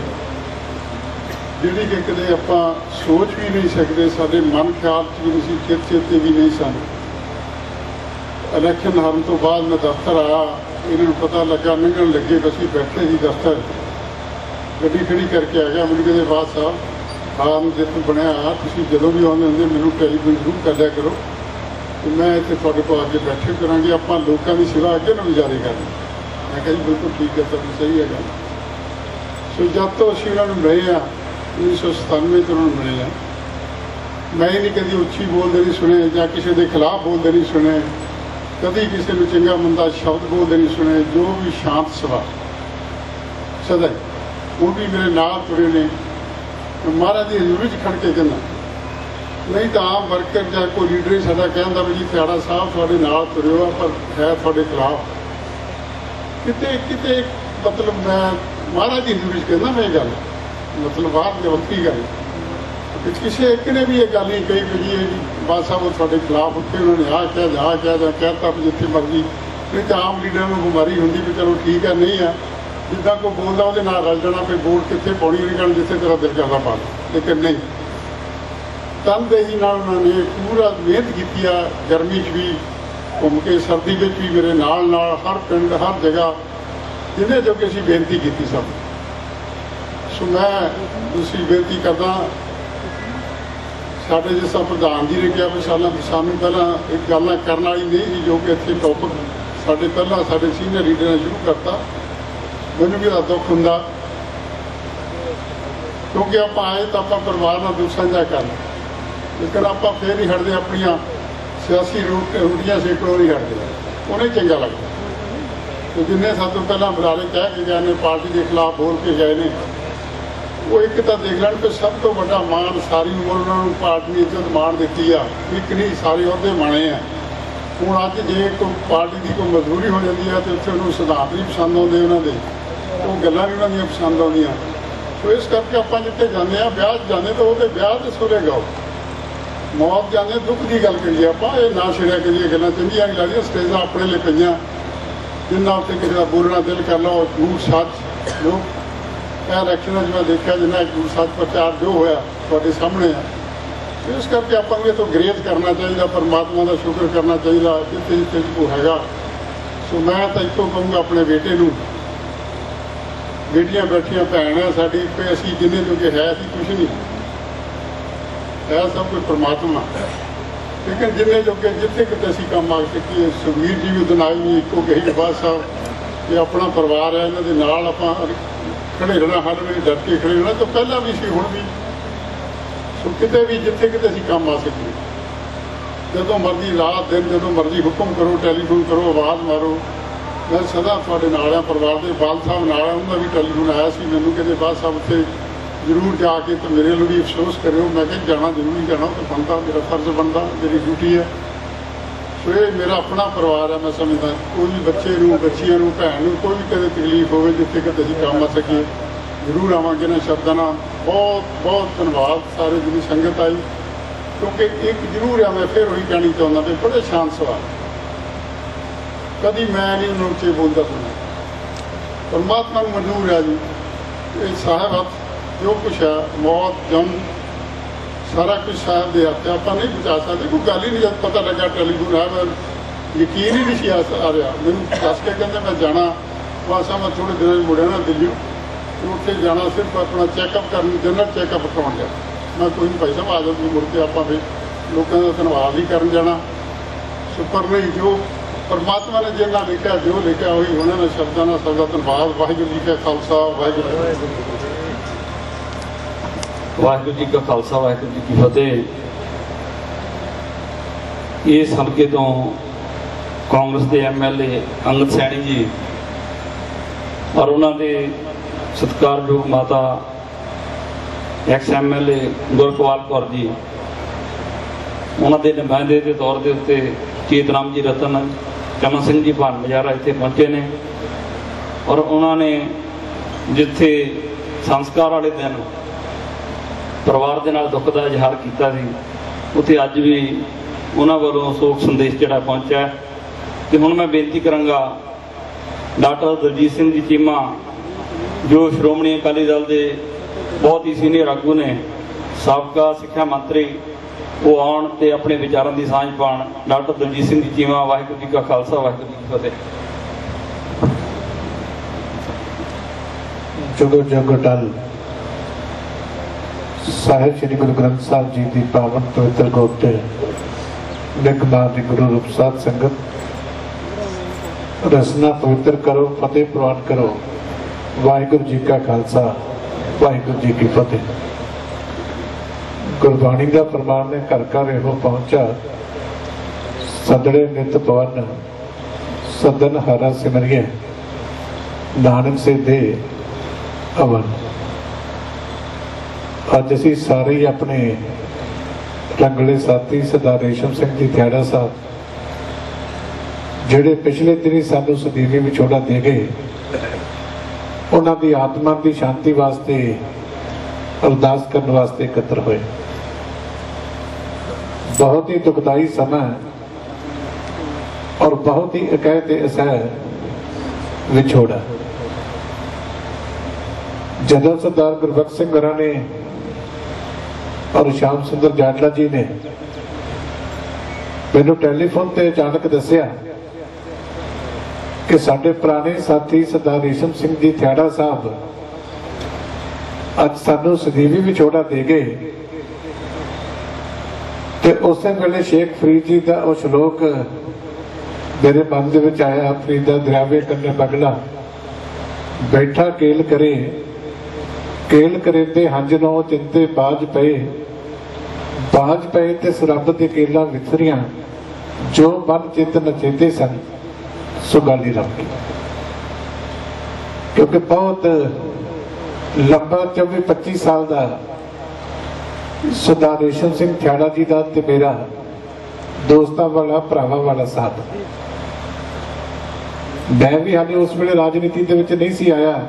ਜਿਹੜੀ ਕਿ ਕਦੇ ਆਪਾਂ ਸੋਚ ਵੀ ਨਹੀਂ ਸਕਦੇ, ਸਾਡੇ ਮਨ ਖਿਆਲ 'ਚ ਵੀ ਨਹੀਂ ਸੀ, ਚਿੱਤ ਚੇਤੇ ਵੀ ਨਹੀਂ ਸਨ। ਇਲੈਕਸ਼ਨ ਹਾਰਨ ਤੋਂ ਬਾਅਦ ਮੈਂ ਦਫ਼ਤਰ ਆਇਆ। ਇਹਨਾਂ ਨੂੰ ਪਤਾ ਲੱਗਾ, ਲੰਘਣ ਲੱਗੇ ਅਸੀਂ ਬੈਠੇ ਸੀ ਦਫ਼ਤਰ। ਗੱਡੀ ਖੜੀ ਕਰਕੇ ਆ ਗਿਆ। ਮੈਨੂੰ ਕਹਿੰਦੇ ਬਾਦ ਸਾਹਿਬ ਆਮ ਜਿੱਤ ਬਣਿਆ ਆ ਤੁਸੀਂ ਜਦੋਂ ਵੀ ਆਉਂਦੇ ਹੁੰਦੇ, ਮੈਨੂੰ ਟੈਲੀਫੋਨ ਜ਼ਰੂਰ ਕਰ ਲਿਆ ਕਰੋ। ਤੇ ਮੈਂ ਇੱਥੇ ਤੁਹਾਡੇ ਕੋਲ ਆ ਕੇ ਬੈਠੇ ਕਰਾਂਗੇ। ਆਪਾਂ ਲੋਕਾਂ ਦੀ ਸੇਵਾ ਅੱਗੇ ਨੂੰ ਜਾਰੀ ਕਰਨੀ। ਮੈਂ ਕਿਹਾ ਜੀ, ਬਿਲਕੁਲ ਠੀਕ ਹੈ ਤੁਹਾਡੀ ਸਹੀ ਹੈਗਾ। ਸੋ ਜਦ ਤੋਂ ਅਸੀਂ ਉਹਨਾਂ ਨੂੰ ਮਿਲੇ ਆ 1997 ਤੋਂ ਉਹਨਾਂ ਨੂੰ ਮਿਲੇ ਆ, ਮੈਂ ਨਹੀਂ ਕਦੀ ਉੱਚੀ ਬੋਲਦੇ ਨਹੀਂ ਸੁਣੇ ਜਾਂ ਕਿਸੇ ਦੇ ਖਿਲਾਫ ਬੋਲਦੇ ਨਹੀਂ ਸੁਣੇ। ਕਦੀ ਕਿਸੇ ਨੂੰ ਚੰਗਾ ਮੰਦਾ ਸ਼ਬਦ ਬੋਲਦੇ ਨਹੀਂ ਸੁਣੇ ਜੋ ਵੀ ਸ਼ਾਂਤ ਸੁਭਾਅ। ਸਦਾ ਉਹ ਵੀ ਮੇਰੇ ਨਾਲ ਤੁਰੇ ਨੇ। ਮਹਾਰਾਜ ਦੀ ਹਜ਼ੂਰੀ 'ਚ ਖੜ ਕੇ ਕਹਿੰਦਾ, ਨਹੀਂ ਤਾਂ ਆਮ ਵਰਕਰ ਜਾਂ ਕੋਈ ਲੀਡਰ ਹੀ ਸਾਡਾ ਕਹਿੰਦਾ ਵੀ ਜੀ ਥਿਆੜਾ ਸਾਹਿਬ ਤੁਹਾਡੇ ਨਾਲ ਤੁਰਿਓ ਆ ਪਰ ਹੈ ਤੁਹਾਡੇ ਖਿਲਾਫ। ਕਿਤੇ ਕਿਤੇ ਮਤਲਬ ਮੈਂ ਮਹਾਰਾਜ ਦੀ ਹਜ਼ੂਰੀ 'ਚ ਕਹਿੰਦਾ ਮੈਂ ਇਹ ਗੱਲ। ਮਤਲਬ ਬਾਹਰ ਦੀ ਵੱਖਰੀ ਗੱਲ ਕਿਸੇ ਇੱਕ ਨੇ ਵੀ ਇਹ ਗੱਲ ਨਹੀਂ ਕਹੀ ਕਿ ਜੀ, ਇਹ ਜੀ ਬਾਦ ਸਾਹਿਬ ਉਹ ਤੁਹਾਡੇ ਖਿਲਾਫ ਉੱਤੇ ਉਹਨਾਂ ਨੇ ਆਹ ਕਿਹਾ ਜਾ ਕਿਹਾ, ਜਾਂ ਕਹਿਤਾ ਵੀ ਜਿੱਥੇ ਮਰਜ਼ੀ। ਨਹੀਂ ਤਾਂ ਆਮ ਲੀਡਰਾਂ ਨੂੰ ਬਿਮਾਰੀ ਹੁੰਦੀ ਵੀ ਚਲੋ ਠੀਕ ਹੈ ਨਹੀਂ ਆ, ਜਿੱਦਾਂ ਕੋਈ ਬੋਲਦਾ ਉਹਦੇ ਨਾਲ ਰਲ ਜਾਣਾ ਵੀ ਵੋਟ ਕਿੱਥੇ ਪਾਉਣੀ ਨਹੀਂ ਕਰਨ, ਜਿੱਥੇ ਤੇਰਾ ਦਿਲ ਕਰਦਾ ਪਾ ਲੇਕਿਨ ਨਹੀਂ। ਤਨਦੇਹੀ ਨਾਲ ਉਹਨਾਂ ਨੇ ਪੂਰਾ ਮਿਹਨਤ ਕੀਤੀ ਆ, ਗਰਮੀ 'ਚ ਵੀ, ਘੁੰਮ ਕੇ, ਸਰਦੀ ਵਿੱਚ ਵੀ ਮੇਰੇ ਨਾਲ ਨਾਲ, ਹਰ ਪਿੰਡ, ਹਰ ਜਗ੍ਹਾ ਜਿਹਦੇ ਜੋ ਕਿ ਅਸੀਂ ਬੇਨਤੀ ਕੀਤੀ ਸਭ ਸੋ ਮੈਂ ਦੂਸਰੀ ਬੇਨਤੀ ਕਰਦਾ ਸਾਡੇ ਜਿਸ ਤਰ੍ਹਾਂ ਪ੍ਰਧਾਨ ਜੀ ਨੇ ਕਿਹਾ ਵੀ ਸਾਲਾਂ ਸਾਨੂੰ ਪਹਿਲਾਂ ਇੱਕ ਗੱਲਾਂ ਕਰਨ ਵਾਲੀ ਨਹੀਂ ਸੀ, ਜੋ ਕਿ ਇੱਥੇ ਟੌਪਿਕ ਸਾਡੇ ਪਹਿਲਾਂ ਸਾਡੇ ਸੀਨੀਅਰ ਲੀਡਰ ਨੇ ਸ਼ੁਰੂ ਕਰਤਾ। ਮੈਨੂੰ ਵੀ ਉਹਦਾ ਦੁੱਖ ਹੁੰਦਾ, ਕਿਉਂਕਿ ਆਪਾਂ ਆਏ ਤਾਂ ਆਪਾਂ ਪਰਿਵਾਰ ਨਾਲ ਦੁੱਖ ਸਾਂਝਾ ਕਰਨਾ ਲੇਕਿਨ ਆਪਾਂ ਫੇਰ ਹੀ ਹਟਦੇ ਆਪਣੀਆਂ ਸਿਆਸੀ ਰੂਟ ਰੂਟੀਆਂ ਸੇਕੜੋਂ ਨਹੀਂ ਹਟਦੇ। ਉਹਨੇ ਚੰਗਾ ਲੱਗਦਾ। ਤੇ ਜਿੰਨੇ ਸਾਡੇ ਤੋਂ ਪਹਿਲਾਂ ਬੁਲਾਰੇ ਕਹਿ ਕੇ ਗਏ ਨੇ, ਪਾਰਟੀ ਦੇ ਖਿਲਾਫ ਬੋਲ ਕੇ ਗਏ ਨੇ ਉਹ ਇੱਕ ਤਾਂ ਦੇਖ ਲੈਣ ਕਿ ਸਭ ਤੋਂ ਵੱਡਾ ਮਾਣ ਸਾਰੀ ਉਮਰ ਉਹਨਾਂ ਨੂੰ ਪਾਰਟੀ ਨੇ ਇੱਜ਼ਤ ਮਾਣ ਦਿੱਤੀ ਆ, ਇੱਕ ਨਹੀਂ, ਸਾਰੇ ਉਹਦੇ ਮਾਣੇ ਆ। ਹੁਣ ਅੱਜ ਜੇ ਕੋਈ ਪਾਰਟੀ ਦੀ ਕੋਈ ਮਜ਼ਦੂਰੀ ਹੋ ਜਾਂਦੀ ਆ ਤੇ ਉੱਥੇ ਉਹਨੂੰ ਸਿਧਾਂਤ ਨਹੀਂ ਪਸੰਦ ਆਉਂਦੇ ਉਹਨਾਂ ਦੇ, ਉਹ ਗੱਲਾਂ ਵੀ ਉਹਨਾਂ ਦੀਆਂ ਪਸੰਦ ਆਉਂਦੀਆਂ। ਸੋ ਇਸ ਕਰਕੇ ਆਪਾਂ ਜਿੱਥੇ ਜਾਂਦੇ ਆ, ਵਿਆਹ 'ਚ ਜਾਂਦੇ ਤਾਂ ਉਹਦੇ ਵਿਆਹ ਦੇ ਸੁਰੇ ਗਾਓ। ਮੌਤ ਜਾਂਦੇ, ਦੁੱਖ ਦੀ ਗੱਲ ਕਰੀਏ ਆਪਾਂ, ਇਹ ਨਾ ਛੜਿਆ ਕਰੀਏ ਗੱਲਾਂ, ਚੰਗੀਆਂ ਨਹੀਂ ਲੱਗਦੀਆਂ ਸਟੇਜਾਂ ਆਪਣੇ ਲਈ ਪਈਆਂ। ਜਿੰਨਾ ਉੱਤੇ ਕਿਸੇ ਦਾ ਬੋਲਣਾ ਦਿਲ ਕਰ ਲਓ ਝੂਠ ਸੱਚ ਲੋਕ ਇਹ ਇਲੈਕਸ਼ਨਾਂ 'ਚ ਮੈਂ ਦੇਖਿਆ ਜਿੰਨਾ ਝੂਠ ਸੱਚ ਪ੍ਰਚਾਰ ਜੋ ਹੋਇਆ, ਤੁਹਾਡੇ ਸਾਹਮਣੇ ਆ। ਇਸ ਕਰਕੇ ਆਪਾਂ ਨੂੰ ਇਹ ਤੋਂ ਗ੍ਰੇਜ਼ ਕਰਨਾ ਚਾਹੀਦਾ, ਪਰਮਾਤਮਾ ਦਾ ਸ਼ੁਕਰ ਕਰਨਾ ਚਾਹੀਦਾ, ਜਿੱਥੇ ਜਿੱਥੇ ਕੋ ਹੈਗਾ। ਸੋ ਮੈਂ ਤਾਂ ਇੱਕੋ ਕਹੂੰਗਾ ਆਪਣੇ ਬੇਟੇ ਨੂੰ, ਬੇਟੀਆਂ ਬੈਠੀਆਂ ਭੈਣ ਹੈ ਸਾਡੀ ਕਿ ਅਸੀਂ ਜਿੰਨੇ ਜੋਗੇ ਹੈ, ਅਸੀਂ ਕੁਝ ਨਹੀਂ। ਹੈ ਸਭ ਕੁਝ ਪਰਮਾਤਮਾ। ਲੇਕਿਨ ਜਿੰਨੇ ਜੋਗੇ ਜਿੱਥੇ ਕਿਤੇ ਅਸੀਂ ਕੰਮ ਆ ਸਕੀਏ ਸੁਖਵੀਰ ਜੀ ਵੀ ਦਿਨਾਈ ਵੀ ਇੱਕੋ ਕਹੀ ਬਾਦ ਸਾਹਿਬ ਇਹ ਆਪਣਾ ਪਰਿਵਾਰ ਹੈ, ਇਹਨਾਂ ਦੇ ਨਾਲ ਆਪਾਂ ਖੜੇ ਰਹਿਣਾ ਹਰ ਵੇਲੇ ਡਟ ਕੇ ਖੜੇ ਰਹਿਣਾ ਤਾਂ ਪਹਿਲਾਂ ਵੀ ਸੀ, ਹੁਣ ਵੀ। ਸੋ ਕਿਤੇ ਵੀ, ਜਿੱਥੇ ਕਿਤੇ ਅਸੀਂ ਕੰਮ ਆ ਸਕੀਏ। ਜਦੋਂ ਮਰਜ਼ੀ ਰਾਤ, ਦਿਨ, ਜਦੋਂ ਮਰਜ਼ੀ ਹੁਕਮ ਕਰੋ, ਟੈਲੀਫੋਨ ਕਰੋ, ਆਵਾਜ਼ ਮਾਰੋ। ਮੈਂ ਸਦਾ ਤੁਹਾਡੇ ਨਾਲ ਆ ਪਰਿਵਾਰ ਦੇ ਬਾਲ ਸਾਹਿਬ ਨਾਲ ਆ ਉਹਨਾਂ ਵੀ ਟੈਲੀਫੋਨ ਆਇਆ ਸੀ ਮੈਨੂੰ ਕਹਿੰਦੇ ਬਾਦ ਸਾਹਿਬ ਉੱਥੇ ਜ਼ਰੂਰ ਜਾ ਕੇ ਤੇ ਮੇਰੇ ਲਈ ਵੀ ਅਫਸੋਸ ਕਰਿਓ। ਮੈਂ ਕਿਹਾ ਜਾਣਾ ਜ਼ਰੂਰੀ, ਜਾਣਾ ਤੇ ਬਣਦਾ, ਮੇਰਾ ਫਰਜ਼ ਬਣਦਾ, ਮੇਰੀ ਡਿਊਟੀ ਹੈ। ਸੋ ਇਹ ਮੇਰਾ ਆਪਣਾ ਪਰਿਵਾਰ ਹੈ ਮੈਂ ਸਮਝਦਾ ਕੋਈ ਵੀ ਬੱਚੇ ਨੂੰ, ਬੱਚੀਆਂ ਨੂੰ, ਭੈਣ ਨੂੰ, ਕੋਈ ਵੀ ਕਦੇ ਤਕਲੀਫ ਹੋਵੇ, ਜਿੱਥੇ ਕਿਤੇ ਅਸੀਂ ਕੰਮ ਆ ਸਕੀਏ, ਜ਼ਰੂਰ ਆਵਾਂਗੇ ਨਾ ਸ਼ਬਦਾਂ ਨਾਲ। ਬਹੁਤ ਬਹੁਤ ਧੰਨਵਾਦ ਸਾਰੇ ਜਿਹਦੀ ਸੰਗਤ ਆਈ। ਕਿਉਂਕਿ ਇੱਕ ਜ਼ਰੂਰ ਆ, ਮੈਂ ਫਿਰ ਉਹੀ ਕਹਿਣੀ ਚਾਹੁੰਦਾ ਵੀ ਬੜੇ ਸ਼ਾਂਤ ਸਵਾਲ। ਕਦੀ ਮੈਂ ਨਹੀਂ ਉਹਨੂੰ ਉੱਚੇ ਬੋਲਦਾ ਸੁਣਿਆ। ਪਰਮਾਤਮਾ ਨੂੰ ਮਨਜ਼ੂਰ ਆ ਜੀ। ਇਹ ਸਾਹਿਬ ਹੱਥ ਜੋ ਕੁਛ ਹੈ ਮੌਤ, ਜਮ ਸਾਰਾ ਕੁਝ ਸਾਹਿਬ ਦੇ ਹੱਥ ਆਪਾਂ ਨਹੀਂ ਬਚਾ ਸਕਦੇ, ਕੋਈ ਗੱਲ ਹੀ ਨਹੀਂ, ਜਦ ਪਤਾ ਲੱਗਾ ਟੈਲੀਫੋਨ ਆ ਮੈਂ ਯਕੀਨ ਹੀ ਨਹੀਂ ਸੀ ਆ ਰਿਹਾ। ਮੈਨੂੰ ਦੱਸ ਕੇ ਕਹਿੰਦੇ ਮੈਂ ਜਾਣਾ। ਵਾਸਾ ਮੈਂ ਥੋੜੇ ਦਿਨਾਂ 'ਚ ਮੁੜਿਆ ਨਾ ਦਿੱਲੀ। ਉੱਥੇ ਜਾਣਾ ਸਿਰਫ ਆਪਣਾ ਚੈੱਕਅਪ ਕਰਨ ਜਨਰਲ ਚੈੱਕਅਪ ਕਰਾਉਣ ਜਾ ਮੈਂ ਕੋਈ ਨਹੀਂ ਭਾਈ ਸਾਹਿਬ, ਆ ਜਾਂਦੀ ਮੁੜ ਕੇ ਆਪਾਂ ਵੀ ਲੋਕਾਂ ਦਾ ਧੰਨਵਾਦ ਹੀ ਕਰਨ ਜਾਣਾ। ਸੁਪਰ ਨਹੀਂ ਜੋ ਪਰਮਾਤਮਾ ਨੇ ਜਿੰਨਾ ਲਿਖਿਆ, ਜੋ ਲਿਖਿਆ, ਉਹੀ ਉਹਨਾਂ ਨੇ ਸ਼ਬਦਾਂ ਨਾਲ ਸਭ ਦਾ ਧੰਨਵਾਦ। ਵਾਹਿਗੁਰੂ ਜੀ ਕਾ ਖਾਲਸਾ, ਵਾਹਿਗੁਰੂ ਜੀ ਕੀ ਵਾਹਿਗੁਰੂ ਜੀ ਕਾ ਖਾਲਸਾ, ਵਾਹਿਗੁਰੂ ਜੀ ਕੀ ਫਤਿਹ। ਇਸ ਹਲਕੇ ਤੋਂ ਕਾਂਗਰਸ ਦੇ ਐਮਐਲਏ ਅੰਗਦ ਸੈਣੀ ਜੀ ਔਰ ਉਹਨਾਂ ਦੇ ਸਤਿਕਾਰਯੋਗ ਮਾਤਾ ਐਕਸ ਐਮਐਲਏ ਗੁਰਪਾਲ ਕੌਰ ਜੀ, ਉਹਨਾਂ ਦੇ ਨੁਮਾਇੰਦੇ ਦੇ ਤੌਰ ਦੇ ਉੱਤੇ ਚੇਤਰਾਮ ਜੀ ਰਤਨ, ਚਮਨ ਸਿੰਘ ਜੀ ਭਾਨ ਮਜਾਰਾ ਇੱਥੇ ਪਹੁੰਚੇ ਨੇ ਔਰ ਉਹਨਾਂ ਨੇ ਜਿੱਥੇ ਸੰਸਕਾਰ ਵਾਲੇ ਦਿਨ ਪਰਿਵਾਰ ਦੇ ਨਾਲ ਦੁੱਖ ਦਾ ਇਜ਼ਹਾਰ ਕੀਤਾ ਸੀ। ਉੱਥੇ ਅੱਜ ਵੀ ਉਹਨਾਂ ਵੱਲੋਂ ਸੋਗ ਸੰਦੇਸ਼ ਜਿਹੜਾ ਪਹੁੰਚਿਆ ਹੈ। ਤੇ ਹੁਣ ਮੈਂ ਬੇਨਤੀ ਕਰਾਂਗਾ ਡਾਕਟਰ ਦਲਜੀਤ ਸਿੰਘ ਜੀ ਚੀਮਾ, ਜੋ ਸ਼੍ਰੋਮਣੀ ਅਕਾਲੀ ਦਲ ਦੇ ਬਹੁਤ ਹੀ ਸੀਨੀਅਰ ਆਗੂ ਨੇ, ਸਾਬਕਾ ਸਿੱਖਿਆ ਮੰਤਰੀ, ਉਹ ਆਉਣ ਤੇ ਆਪਣੇ ਵਿਚਾਰਾਂ ਦੀ ਸਾਂਝ ਪਾਉਣ। ਡਾਕਟਰ ਦਲਜੀਤ ਸਿੰਘ ਜੀ ਚੀਮਾ, ਵਾਹਿਗੁਰੂ ਜੀ ਕਾ ਖਾਲਸਾ, ਵਾਹਿਗੁਰੂ ਜੀ ਕੀ ਫਤਿਹ। ਜੁਗੋ ਜੁਗ ਸਾਹਿਬ ਸ੍ਰੀ ਗੁਰੂ ਗ੍ਰੰਥ ਸਾਹਿਬ ਜੀ ਦੀ ਪਾਵਨ ਪਵਿੱਤਰ ਗੋਤੇ ਨਿਗਮਾਨ ਦੀ ਗੁਰੂ ਰੂਪ ਸਾਧ ਸੰਗਤ, ਰਸਨਾ ਪਵਿੱਤਰ ਕਰੋ, ਫਤਿਹ ਪ੍ਰਵਾਨ ਕਰੋ। ਵਾਹਿਗੁਰੂ ਜੀ ਕਾ ਖਾਲਸਾ, ਵਾਹਿਗੁਰੂ ਜੀ ਕੀ ਫਤਿਹ। ਗੁਰਬਾਣੀ ਦਾ ਪ੍ਰਮਾਣ ਨੇ ਘਰ ਘਰ ਇਹੋ ਪਹੁੰਚਾ। ਸਦੜੇ ਨਿਤ ਪਵਨ, ਸਦਨ ਹਰਾ ਸਿਮਰਿਏ, ਨਾਨਕ ਸੇ ਦੇ ਅਵਨ। ਅੱਜ ਅਸੀਂ ਸਾਰੇ ਆਪਣੇ ਰੰਗਲੇ ਸਾਥੀ ਸਰਦਾਰ ਰੇਸ਼ਮ ਸਿੰਘ ਜੀ ਥਿਆੜਾ ਸਾਹਿਬ, ਜਿਹੜੇ ਪਿਛਲੇ ਦਿਨੀ ਸਾਨੂੰ ਸਦੀਵੀ ਵਿਛੋੜਾ ਦੇ ਗਏ, ਉਹਨਾਂ ਦੀ ਆਤਮਾ ਦੀ ਸ਼ਾਂਤੀ ਵਾਸਤੇ, ਅਰਦਾਸ ਕਰਨ ਵਾਸਤੇ ਇਕੱਤਰ ਹੋਏ। ਬਹੁਤ ਹੀ ਦੁਖਦਾਈ ਸਮਾਂ ਔਰ ਬਹੁਤ ਹੀ ਇਕਾਇਤ ਅਸਹਿ ਵਿਛੋੜਾ। ਜਦੋਂ ਸਰਦਾਰ ਗੁਰਬਖਸ਼ ਸਿੰਘ ਹੋਰਾਂ ਨੇ ਔਰ ਸ਼ਾਮ ਸੁੰਦਰ ਜਾਟਲਾ ਜੀ ਨੇ ਮੈਨੂੰ ਟੈਲੀਫੋਨ ਤੇ ਅਚਾਨਕ ਦੱਸਿਆ ਕਿ ਸਾਡੇ ਪੁਰਾਣੇ ਸਾਥੀ ਸਰਦਾਰ ਰੇਸ਼ਮ ਸਿੰਘ ਜੀ ਥਿਆੜਾ ਸਾਹਿਬ ਅੱਜ ਸਾਨੂੰ ਸਦੀਵੀ ਵਿਛੋੜਾ ਦੇ ਗਏ ਤੇ ਉਸੇ ਵੇਲੇ ਸ਼ੇਖ ਫਰੀਦ ਜੀ ਦਾ ਉਹ ਸ਼ਲੋਕ ਮੇਰੇ ਮਨ ਦੇ ਵਿੱਚ ਆਇਆ, ਫਰੀਦਾ ਦਰਿਆਵੇ ਕੰਨੇ ਪਗਲਾ ਬੈਠਾ ਕੇਲ ਕਰੇ ਕੇਲ ਕਰੇ ਤੇ ਹੰਜ ਨੋ ਚਿੰਤੇ ਬਾਜ ਪਏ। ਬਾਜ ਪਏ ਤੇ ਸਰਬ ਦੇ ਕੇਲਾ ਵਿਥਰੀਆਂ, ਜੋ ਮਨ ਚਿਤ ਨਚੇਤੇ ਸਨ, ਸੋ ਗਾਲੀ ਰੱਖੀ ਕਿਉਂਕਿ ਬਹੁਤ ਲੰਬਾ 24 25 ਸਾਲ ਦਾ ਸਰਦਾਰ ਰੇਸ਼ਮ ਸਿੰਘ ਥਿਆੜਾ ਜੀ ਦਾ ਤੇ ਮੇਰਾ ਦੋਸਤਾਂ ਵਾਲਾ, ਭਰਾਵਾਂ ਵਾਲਾ ਸਾਥ। ਮੈਂ ਵੀ ਹਾਲੇ ਉਸ ਵੇਲੇ ਰਾਜਨੀਤੀ ਦੇ ਵਿੱਚ ਨਹੀਂ ਸੀ ਆਇਆ।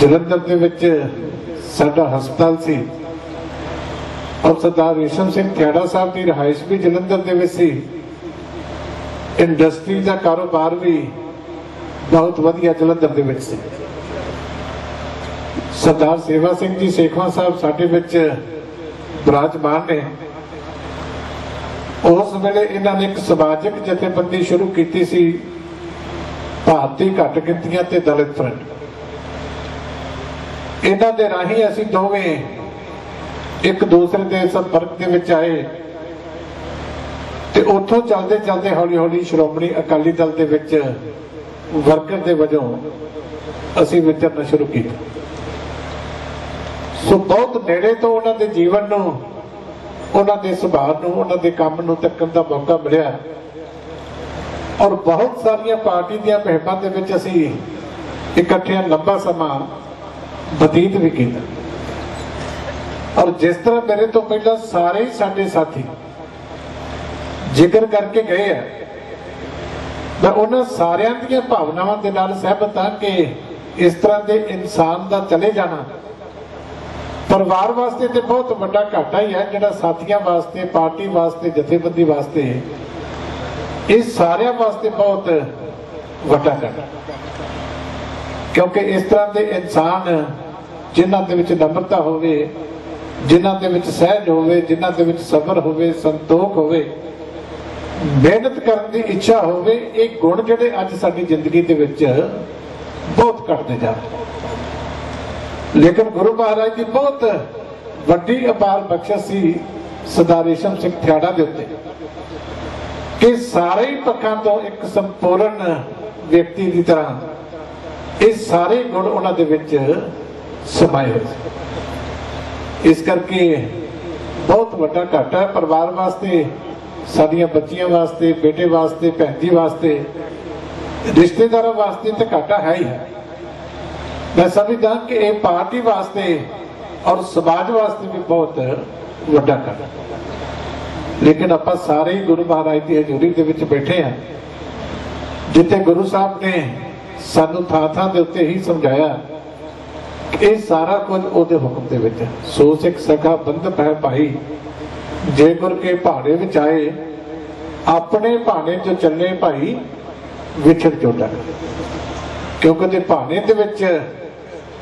ਜਲੰਧਰ ਦੇ ਵਿੱਚ ਸਾਡਾ ਹਸਪਤਾਲ ਸੀ। ਔਰ ਸਰਦਾਰ ਰੇਸ਼ਮ ਸਿੰਘ ਥਿਆੜਾ ਸਾਹਿਬ ਦੀ ਰਿਹਾਇਸ਼ ਵੀ ਜਲੰਧਰ ਦੇ ਵਿੱਚ ਸੀ। ਇੰਡਸਟਰੀ ਦਾ ਕਾਰੋਬਾਰ ਵੀ ਬਹੁਤ ਵਧੀਆ ਜਲੰਧਰ ਦੇ ਵਿੱਚ ਸੀ। ਸਰਦਾਰ ਸੇਵਾ ਸਿੰਘ ਜੀ ਸੇਖਵਾ ਸਾਹਿਬ ਸਾਡੇ ਵਿੱਚ ਵਿਰਾਜਮਾਨ ਨੇ। ਉਸ ਵੇਲੇ ਇਹਨਾਂ ਨੇ ਇੱਕ ਸਮਾਜਿਕ ਜਥੇਬੰਦੀ ਸ਼ੁਰੂ ਕੀਤੀ ਸੀ। ਭਾਰਤੀ ਘੱਟ ਗਿਣਤੀਆਂ ਤੇ ਦਲਿਤ ਫਰੰਟ। ਇਹਨਾਂ ਦੇ ਰਾਹੀਂ ਅਸੀਂ ਦੋਵੇਂ ਇੱਕ ਦੂਸਰੇ ਦੇ ਸੰਪਰਕ ਦੇ ਵਿੱਚ ਆਏ ਤੇ ਉੱਥੋਂ ਚੱਲਦੇ ਚੱਲਦੇ ਹੌਲੀ ਹੌਲੀ ਸ਼੍ਰੋਮਣੀ ਅਕਾਲੀ ਦਲ ਦੇ ਵਿੱਚ ਵਰਕਰ ਦੇ ਵਜੋਂ ਅਸੀਂ ਵਿਚਰਨਾ ਸ਼ੁਰੂ ਕੀਤਾ। ਸੋ ਬਹੁਤ ਨੇੜੇ ਤੋਂ ਉਹਨਾਂ ਦੇ ਜੀਵਨ ਨੂੰ, ਉਹਨਾਂ ਦੇ ਸੁਭਾਅ ਨੂੰ, ਉਹਨਾਂ ਦੇ ਕੰਮ ਨੂੰ ਤੱਕਣ ਦਾ ਮੌਕਾ ਮਿਲਿਆ। ਔਰ ਬਹੁਤ ਸਾਰੀਆਂ ਪਾਰਟੀ ਦੀਆਂ ਮਹਿਮਾਂ ਦੇ ਵਿੱਚ ਅਸੀਂ ਇਕੱਠਿਆਂ ਲੰਬਾ ਸਮਾਂ ਬਤੀਤ ਵੀ ਕੀਤਾ। ਔਰ ਜਿਸ ਤਰ੍ਹਾਂ ਮੇਰੇ ਤੋਂ ਪਹਿਲਾਂ ਸਾਰੇ ਸਾਡੇ ਸਾਥੀ ਜ਼ਿਕਰ ਕਰਕੇ ਗਏ ਆ, ਮੈਂ ਉਹਨਾਂ ਸਾਰਿਆਂ ਦੀਆਂ ਭਾਵਨਾਵਾਂ ਦੇ ਨਾਲ ਸਹਿਮਤ ਹਾਂ ਕਿ ਇਸ ਤਰ੍ਹਾਂ ਦੇ ਇਨਸਾਨ ਦਾ ਚਲੇ ਜਾਣਾ ਪਰਿਵਾਰ ਵਾਸਤੇ ਤੇ ਬਹੁਤ ਵੱਡਾ ਘਾਟਾ ਹੀ ਹੈ, ਜਿਹੜਾ ਸਾਥੀਆਂ ਵਾਸਤੇ, ਪਾਰਟੀ ਵਾਸਤੇ, ਜਥੇਬੰਦੀ ਵਾਸਤੇ ਇਹ ਸਾਰਿਆਂ ਵਾਸਤੇ ਬਹੁਤ ਵੱਡਾ ਘਾਟਾ ਕਿਉਂਕਿ ਇਸ ਤਰ੍ਹਾਂ ਦੇ ਇਨਸਾਨ ਜਿਨ੍ਹਾਂ ਦੇ ਵਿੱਚ ਨਮਰਤਾ ਹੋਵੇ ਜਿਨ੍ਹਾਂ ਦੇ ਵਿੱਚ ਸਹਿਜ ਹੋਵੇ, ਜਿਨ੍ਹਾਂ ਦੇ ਵਿੱਚ ਸਬਰ ਹੋਵੇ, ਸੰਤੋਖ ਹੋਵੇ, ਮਿਹਨਤ ਕਰਨ ਦੀ ਇੱਛਾ ਹੋਵੇ, ਇਹ ਗੁਣ ਜਿਹੜੇ ਅੱਜ ਸਾਡੀ ਜ਼ਿੰਦਗੀ ਦੇ ਵਿੱਚ ਬਹੁਤ ਘਟਦੇ ਜਾ ਰਹੇ ਲੇਕਿਨ ਗੁਰੂ ਮਹਾਰਾਜ ਦੀ ਬਹੁਤ ਵੱਡੀ ਅਪਾਰ ਬਖਸ਼ਿਸ਼ ਸੀ ਸਰਦਾਰ ਰੇਸ਼ਮ ਸਿੰਘ ਥਿਆੜਾ ਦੇ ਉੱਤੇ ਕਿ ਸਾਰੇ ਪੱਖਾਂ ਤੋਂ ਇੱਕ ਸੰਪੂਰਨ ਵਿਅਕਤੀ ਦੀ ਤਰ੍ਹਾਂ ਇਹ ਸਾਰੇ ਗੁਣ ਉਹਨਾਂ ਦੇ ਵਿੱਚ ਸਮਾਏ ਹੋਏ ਸੀ। ਇਸ ਕਰਕੇ ਬਹੁਤ ਵੱਡਾ ਘਾਟਾ ਹੈ ਪਰਿਵਾਰ ਵਾਸਤੇ, ਸਾਡੀਆਂ ਬੱਚੀਆਂ ਵਾਸਤੇ, ਬੇਟੇ ਵਾਸਤੇ, ਭੈਣ ਜੀ ਵਾਸਤੇ। ਰਿਸ਼ਤੇਦਾਰਾਂ ਵਾਸਤੇ ਤਾਂ ਘਾਟਾ ਹੈ ਹੀ ਹੈ। ਮੈਂ ਸਮਝਦਾ ਕਿ ਇਹ ਪਾਰਟੀ ਵਾਸਤੇ ਔਰ ਸਮਾਜ ਵਾਸਤੇ ਵੀ ਬਹੁਤ ਵੱਡਾ ਘਾਟਾ ਲੇਕਿਨ ਆਪਾਂ ਸਾਰੇ ਹੀ ਗੁਰੂ ਮਹਾਰਾਜ ਦੀ ਹਜ਼ੂਰੀ ਦੇ ਵਿੱਚ ਬੈਠੇ ਹਾਂ। ਜਿੱਥੇ ਗੁਰੂ ਸਾਹਿਬ ਨੇ ਸਾਨੂੰ ਥਾਂ ਥਾਂ ਦੇ ਉੱਤੇ ਹੀ ਸਮਝਾਇਆ ਇਹ ਸਾਰਾ ਕੁਝ ਉਹਦੇ ਹੁਕਮ ਦੇ ਵਿੱਚ ਹੈ। ਸੋ ਸਿੱਖ ਸਖਾ ਬੰਧਪ ਹੈ ਭਾਈ ਜੇ ਗੁਰ ਕੇ ਭਾਣੇ ਵਿੱਚ ਆਏ, ਆਪਣੇ ਭਾਣੇ ਚ ਚੱਲੇ ਭਾਈ, ਵਿਛੜ ਚੋਟਾ ਕਿਉਂਕਿ ਤੇ ਭਾਣੇ ਦੇ ਵਿੱਚ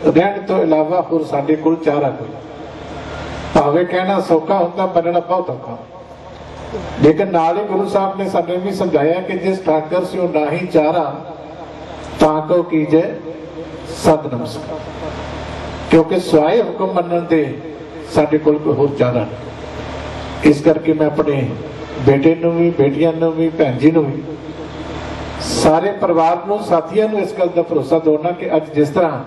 ਰਹਿਣ ਤੋਂ ਇਲਾਵਾ ਹੋਰ ਸਾਡੇ ਕੋਲ ਚਾਰਾ ਕੋਈ ਭਾਵੇਂ ਕਹਿਣਾ ਸੌਖਾ ਹੁੰਦਾ, ਮੰਨਣਾ ਬਹੁਤ ਔਖਾ। ਲੇਕਿਨ ਨਾਲ ਹੀ ਗੁਰੂ ਸਾਹਿਬ ਨੇ ਸਾਡੇ ਵੀ ਸਮਝਾਇਆ ਕਿ ਜਿਸ ਠਾਕਰ ਸਿਓ ਨਾਹੀ ਚਾਰਾ, ਤਾਂ ਕੋ ਕੀਜੇ ਸਤ ਨਮਸਕਾਰ। ਕਿਉਂਕਿ ਸਵਾਏ ਹੁਕਮ ਮੰਨਣ ਦੇ ਸਾਡੇ ਕੋਲ ਕੋਈ ਹੋਰ ਚਾਰਾ ਨਹੀਂ। ਇਸ ਕਰਕੇ ਮੈਂ ਆਪਣੇ ਬੇਟੇ ਨੂੰ ਵੀ, ਬੇਟੀਆਂ ਨੂੰ ਵੀ, ਭੈਣ ਜੀ ਨੂੰ ਵੀ, ਸਾਰੇ ਪਰਿਵਾਰ ਨੂੰ, ਸਾਥੀਆਂ ਨੂੰ ਇਸ ਗੱਲ ਦਾ ਭਰੋਸਾ ਦਿਵਾਉਣਾ ਕਿ ਅੱਜ ਜਿਸ ਤਰ੍ਹਾਂ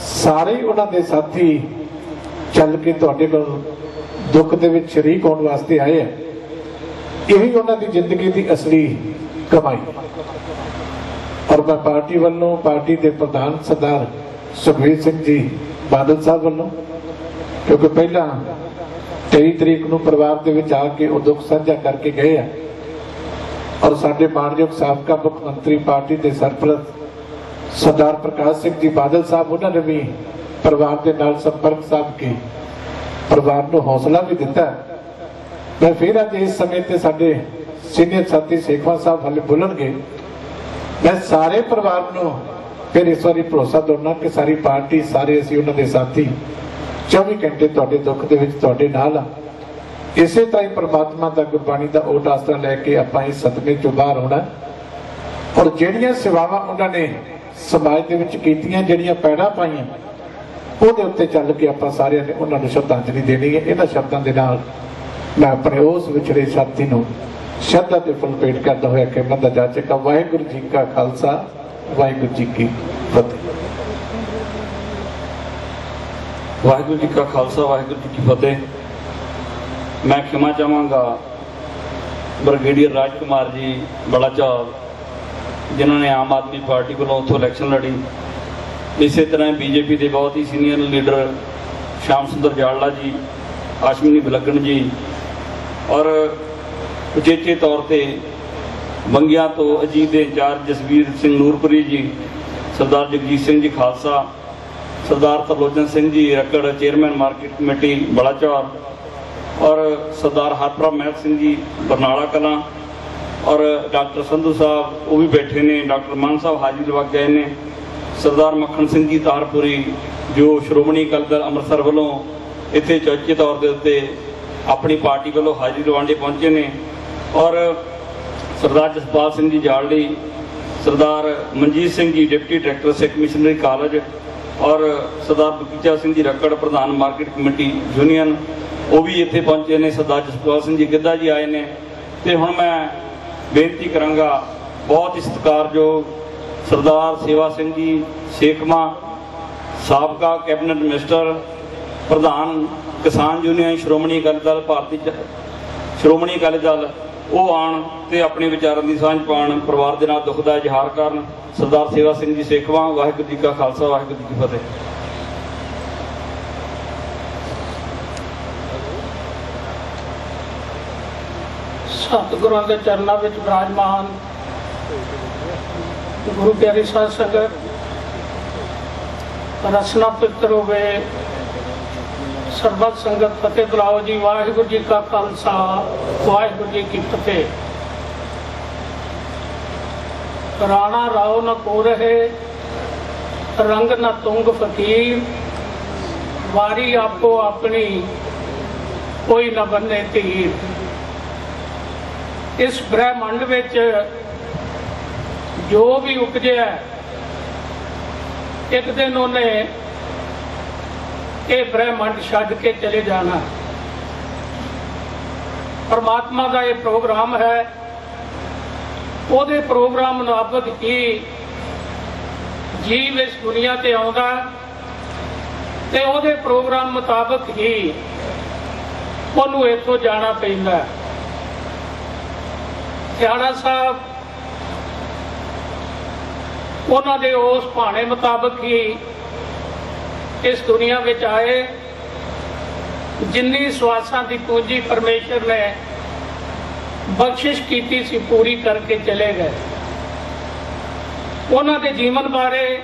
ਸਾਰੇ ਉਹਨਾਂ ਦੇ ਸਾਥੀ ਚੱਲ ਕੇ ਤੁਹਾਡੇ ਕੋਲ ਦੁੱਖ ਦੇ ਵਿੱਚ ਸ਼ਰੀਕ ਹੋਣ ਵਾਸਤੇ ਆਏ ਆ, ਇਹੀ ਉਹਨਾਂ ਦੀ ਜ਼ਿੰਦਗੀ ਦੀ ਅਸਲੀ ਕਮਾਈ। ਔਰ ਮੈਂ ਪਾਰਟੀ ਵੱਲੋਂ, ਪਾਰਟੀ ਦੇ ਪ੍ਰਧਾਨ ਸਰਦਾਰ ਸੁਖਵੀਰ ਸਿੰਘ ਜੀ ਬਾਦਲ ਸਾਹਿਬ ਵੱਲੋਂ, ਕਿਉਂਕਿ ਪਹਿਲਾਂ 23 ਤਰੀਕ ਨੂੰ ਪਰਿਵਾਰ ਦੇ ਵਿੱਚ ਆ ਕੇ ਉਹ ਦੁੱਖ ਸਾਂਝਾ ਕਰਕੇ ਗਏ ਆ। ਔਰ ਸਾਡੇ ਮਾਨਯੋਗ ਸਾਬਕਾ ਮੁੱਖ ਮੰਤਰੀ ਪਾਰਟੀ ਦੇ ਸਰਪ੍ਰਸਤ ਸਰਦਾਰ ਪ੍ਰਕਾਸ਼ ਸਿੰਘ ਜੀ ਬਾਦਲ ਸਾਹਿਬ, ਉਹਨਾਂ ਨੇ ਵੀ ਪਰਿਵਾਰ ਦੇ ਨਾਲ ਸੰਪਰਕ ਸਾਧ ਕੇ ਪਰਿਵਾਰ ਨੂੰ ਹੌਸਲਾ ਵੀ ਦਿੱਤਾ। ਮੈਂ ਫਿਰ ਅੱਜ ਇਸ ਸਮੇਂ ਤੇ ਸਾਡੇ ਸੀਨੀਅਰ ਸਾਥੀ ਸੇਖਵਾ ਸਾਹਿਬ ਹਲੇ ਬੋਲਣਗੇ। ਮੈਂ ਸਾਰੇ ਪਰਿਵਾਰ ਨੂੰ ਫਿਰ ਇਸ ਵਾਰੀ ਭਰੋਸਾ ਦਿਵਾਉਣਾ ਕਿ ਸਾਰੀ ਪਾਰਟੀ, ਸਾਰੇ ਅਸੀਂ ਉਹਨਾਂ ਦੇ ਸਾਥੀ 24 ਘੰਟੇ ਤੁਹਾਡੇ ਦੁੱਖ ਦੇ ਵਿੱਚ ਤੁਹਾਡੇ ਨਾਲ ਆ। ਇਸੇ ਤਰ੍ਹਾਂ ਹੀ ਪ੍ਰਮਾਤਮਾ ਦਾ ਗੁਰਬਾਣੀ ਦਾ ਓਟ ਆਸਰਾ ਲੈ ਕੇ ਆਪਾਂ ਇਸ ਸਤਮੇ ਚੋਂ ਬਾਹਰ ਆਉਣਾ। ਔਰ ਜਿਹੜੀਆਂ ਸੇਵਾਵਾਂ ਉਹਨਾਂ ਨੇ ਸਮਾਜ ਦੇ ਵਿੱਚ ਕੀਤੀਆਂ, ਜਿਹੜੀਆਂ ਪੈੜਾ ਪਾਈਆਂ, ਉਹਦੇ ਉੱਤੇ ਚੱਲ ਕੇ ਆਪਾਂ ਸਾਰਿਆਂ ਨੇ ਉਹਨਾਂ ਨੂੰ ਸ਼ਰਧਾਂਜਲੀ ਦੇਣੀ ਹੈ। ਇਹਨਾਂ ਸ਼ਬਦਾਂ ਦੇ ਨਾਲ ਮੈਂ ਆਪਣੇ ਉਸ ਵਿਛੜੇ ਸਾਥੀ ਨੂੰ ਸ਼ਰਧਾ ਦੇ ਫੁੱਲ ਭੇਟ ਕਰਦਾ ਹੋਇਆ ਕਿ ਜਾ ਜਾਚਕਾ ਵਾਹਿਗੁਰੂ ਜੀ ਕਾ ਖਾਲਸਾ। ਵਾਹਿਗੁਰੂ ਜੀ ਕੀ ਫਤਿਹ। ਵਾਹਿਗੁਰੂ ਜੀ ਕਾ ਖਾਲਸਾ, ਵਾਹਿਗੁਰੂ ਜੀ ਕੀ ਫਤਿਹ। ਮੈਂ ਖਿਮਾ ਚਾਹਾਂਗਾ ਬ੍ਰਿਗੇਡੀਅਰ ਰਾਜਕੁਮਾਰ ਜੀ ਬਲਾਚੌਰ, ਜਿਨ੍ਹਾਂ ਨੇ ਆਮ ਆਦਮੀ ਪਾਰਟੀ ਵੱਲੋਂ ਉੱਥੋਂ ਇਲੈਕਸ਼ਨ ਲੜੀ। ਇਸੇ ਤਰ੍ਹਾਂ ਬੀਜੇਪੀ ਦੇ ਬਹੁਤ ਹੀ ਸੀਨੀਅਰ ਲੀਡਰ ਸ਼ਾਮ ਸੁੰਦਰ ਜਾੜਲਾ ਜੀ ਆਸ਼ਮਨੀ ਬਲਗਣ ਜੀ ਔਰ ਉਚੇਚੇ ਤੌਰ ਤੇ ਬੰਗਿਆਂ ਤੋਂ ਅਜੀਤ ਦੇ ਇੰਚਾਰਜ ਜਸਵੀਰ ਸਿੰਘ ਨੂਰਪੁਰੀ ਜੀ, ਸਰਦਾਰ Jagjit Singh ji Khalsa, Sardar Tarlochan Singh ji Rakkar chairman market committee Balachaur, ਔਰ ਸਰਦਾਰ ਹਰਪ੍ਰਭ ਮਹਿਲ ਸਿੰਘ ਜੀ ਬਰਨਾਲਾ ਕਲਾਂ, ਔਰ ਡਾਕਟਰ ਸੰਧੂ ਸਾਹਿਬ ਉਹ ਵੀ ਬੈਠੇ ਨੇ, ਡਾਕਟਰ ਮਾਨ ਸਾਹਿਬ ਹਾਜ਼ਰੀ ਲਵਾ ਗਏ ਨੇ, ਸਰਦਾਰ ਮੱਖਣ ਸਿੰਘ ਜੀ ਤਾਰਪੁਰੀ, ਜੋ ਸ਼੍ਰੋਮਣੀ ਅਕਾਲੀ ਦਲ ਅੰਮ੍ਰਿਤਸਰ ਵੱਲੋਂ ਇੱਥੇ ਚੌਚੇ ਤੌਰ ਦੇ ਉੱਤੇ ਆਪਣੀ ਪਾਰਟੀ ਵੱਲੋਂ ਹਾਜ਼ਰੀ ਲਵਾਉਣ ਲਈ ਪਹੁੰਚੇ ਨੇ, ਔਰ ਸਰਦਾਰ Jaspal Singh ji ਜਾਲੜੀ, Sardar Manjit Singh ji deputy director, Sikh missionary college ਔਰ ਸਰਦਾਰ ਬਗੀਚਾ ਸਿੰਘ ਜੀ ਰੱਕੜ, ਪ੍ਰਧਾਨ ਮਾਰਕੀਟ ਕਮੇਟੀ ਯੂਨੀਅਨ, ਉਹ ਵੀ ਇੱਥੇ ਪਹੁੰਚੇ ਨੇ। ਸਰਦਾਰ ਜਸਪਾਲ ਸਿੰਘ ਜੀ ਗਿੱਧਾ ਜੀ ਆਏ ਨੇ। ਤੇ ਹੁਣ ਮੈਂ ਬੇਨਤੀ ਕਰਾਂਗਾ, ਬਹੁਤ ਹੀ ਸਤਿਕਾਰਯੋਗ ਸਰਦਾਰ ਸੇਵਾ ਸਿੰਘ ਜੀ ਸੇਖਮਾ ਸਾਬਕਾ ਕੈਬਨਿਟ ਮਿਨਿਸਟਰ, ਪ੍ਰਧਾਨ ਕਿਸਾਨ ਯੂਨੀਅਨ ਸ਼੍ਰੋਮਣੀ ਅਕਾਲੀ ਦਲ, ਭਾਰਤੀ ਸ਼੍ਰੋਮਣੀ ਅਕਾਲੀ ਦਲ ਉਹ ਆਣ ਤੇ ਆਪਣੇ ਵਿਚਾਰਾਂ ਦੀ ਸਾਂਝ ਪਾਉਣ ਪਰਿਵਾਰ ਦੇ ਨਾਲ ਦੁੱਖ ਦਾ ਇਜ਼ਹਾਰ ਕਰਨ। ਸਰਦਾਰ ਸੇਵਾ ਸਿੰਘ ਜੀ ਸੇਖਵਾਂ, ਵਾਹਿਗੁਰੂ ਜੀ ਕਾ ਖਾਲਸਾ, ਵਾਹਿਗੁਰੂ ਜੀ ਕੀ ਫਤਿਹ। ਸਤਿਗੁਰਾਂ ਦੇ ਚਰਨਾਂ ਵਿੱਚ ਬਿਰਾਜਮਾਨ ਗੁਰੂ ਪਿਆਰੀ ਸਾਧ ਸੰਗਤ ਰਸਨਾ ਪਿੱਤਰ ਹੋਵੇ ਸਰਬਤ ਸੰਗਤ ਫਤਿਹ ਬੁਲਾਓ ਜੀ, ਵਾਹਿਗੁਰੂ ਜੀ ਕਾ ਖਾਲਸਾ, ਵਾਹਿਗੁਰੂ ਜੀ ਕੀ ਫਤਿਹ। ਰਾਣਾ ਰਾਓ ਨ ਕੋ ਰਹੇ, ਰੰਗ ਨਾ ਤੁੰਗ ਫਕੀਰ, ਵਾਰੀ ਆਪੋ ਆਪਣੀ ਕੋਈ ਨਾ ਬੰਨੇ ਧੀਰ। ਇਸ ਬ੍ਰਹਿਮੰਡ ਵਿੱਚ ਜੋ ਵੀ ਉਪਜਿਆ, ਇੱਕ ਦਿਨ ਉਹਨੇ ਇਹ ਬ੍ਰਹਿਮੰਡ ਛੱਡ ਕੇ ਚਲੇ ਜਾਣਾ। ਪਰਮਾਤਮਾ ਦਾ ਇਹ ਪ੍ਰੋਗਰਾਮ ਹੈ। ਉਹਦੇ ਪ੍ਰੋਗਰਾਮ ਮੁਤਾਬਕ ਹੀ ਜੀਵ ਇਸ ਦੁਨੀਆ ਤੇ ਆਉਂਦਾ ਤੇ ਉਹਦੇ ਪ੍ਰੋਗਰਾਮ ਮੁਤਾਬਕ ਹੀ ਉਹਨੂੰ ਇੱਥੋਂ ਜਾਣਾ ਪੈਂਦਾ ਸਿਆਣਾ ਸਾਹਿਬ, ਉਹਨਾਂ ਦੇ ਉਸ ਭਾਣੇ ਮੁਤਾਬਕ ਹੀ ਇਸ ਦੁਨੀਆ ਵਿੱਚ ਆਏ, ਜਿੰਨੀ ਸਵਾਸਾਂ ਦੀ ਪੂੰਜੀ ਪਰਮੇਸ਼ਰ ਨੇ ਬਖਸ਼ਿਸ਼ ਕੀਤੀ ਸੀ, ਪੂਰੀ ਕਰਕੇ ਚਲੇ ਗਏ। ਉਹਨਾਂ ਦੇ ਜੀਵਨ ਬਾਰੇ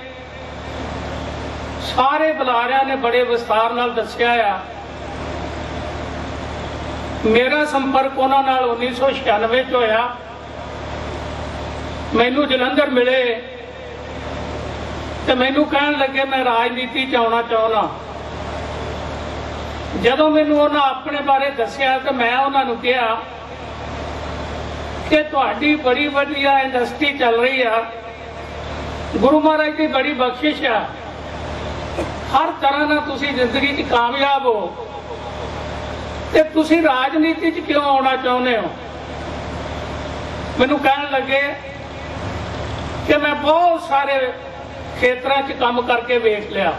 ਸਾਰੇ ਬੁਲਾਰਿਆਂ ਨੇ ਬੜੇ ਵਿਸਥਾਰ ਨਾਲ ਦੱਸਿਆ ਆ। ਮੇਰਾ ਸੰਪਰਕ ਉਹਨਾਂ ਨਾਲ 1996 ਚ ਹੋਇਆ। ਮੈਨੂੰ ਜਲੰਧਰ ਮਿਲੇ। ਤੇ ਮੈਨੂੰ ਕਹਿਣ ਲੱਗੇ, ਮੈਂ ਰਾਜਨੀਤੀ ਚ ਆਉਣਾ ਚਾਹੁੰਦਾ। ਜਦੋਂ ਮੈਨੂੰ ਉਹਨਾਂ ਆਪਣੇ ਬਾਰੇ ਦੱਸਿਆ, ਤੇ ਮੈਂ ਉਹਨਾਂ ਨੂੰ ਕਿਹਾ ਕਿ ਤੁਹਾਡੀ ਬੜੀ ਵਧੀਆ ਇੰਡਸਟਰੀ ਚੱਲ ਰਹੀ ਆ। ਗੁਰੂ ਮਹਾਰਾਜ ਦੀ ਬੜੀ ਬਖਸ਼ਿਸ਼ ਆ। ਹਰ ਤਰ੍ਹਾਂ ਨਾਲ ਤੁਸੀਂ ਜ਼ਿੰਦਗੀ 'ਚ ਕਾਮਯਾਬ ਹੋ। ਤੇ ਤੁਸੀਂ ਰਾਜਨੀਤੀ 'ਚ ਕਿਉਂ ਆਉਣਾ ਚਾਹੁੰਦੇ ਹੋ? ਮੈਨੂੰ ਕਹਿਣ ਲੱਗੇ ਕਿ ਮੈਂ ਬਹੁਤ ਸਾਰੇ ਖੇਤਰਾਂ 'ਚ ਕੰਮ ਕਰਕੇ ਵੇਖ ਲਿਆ।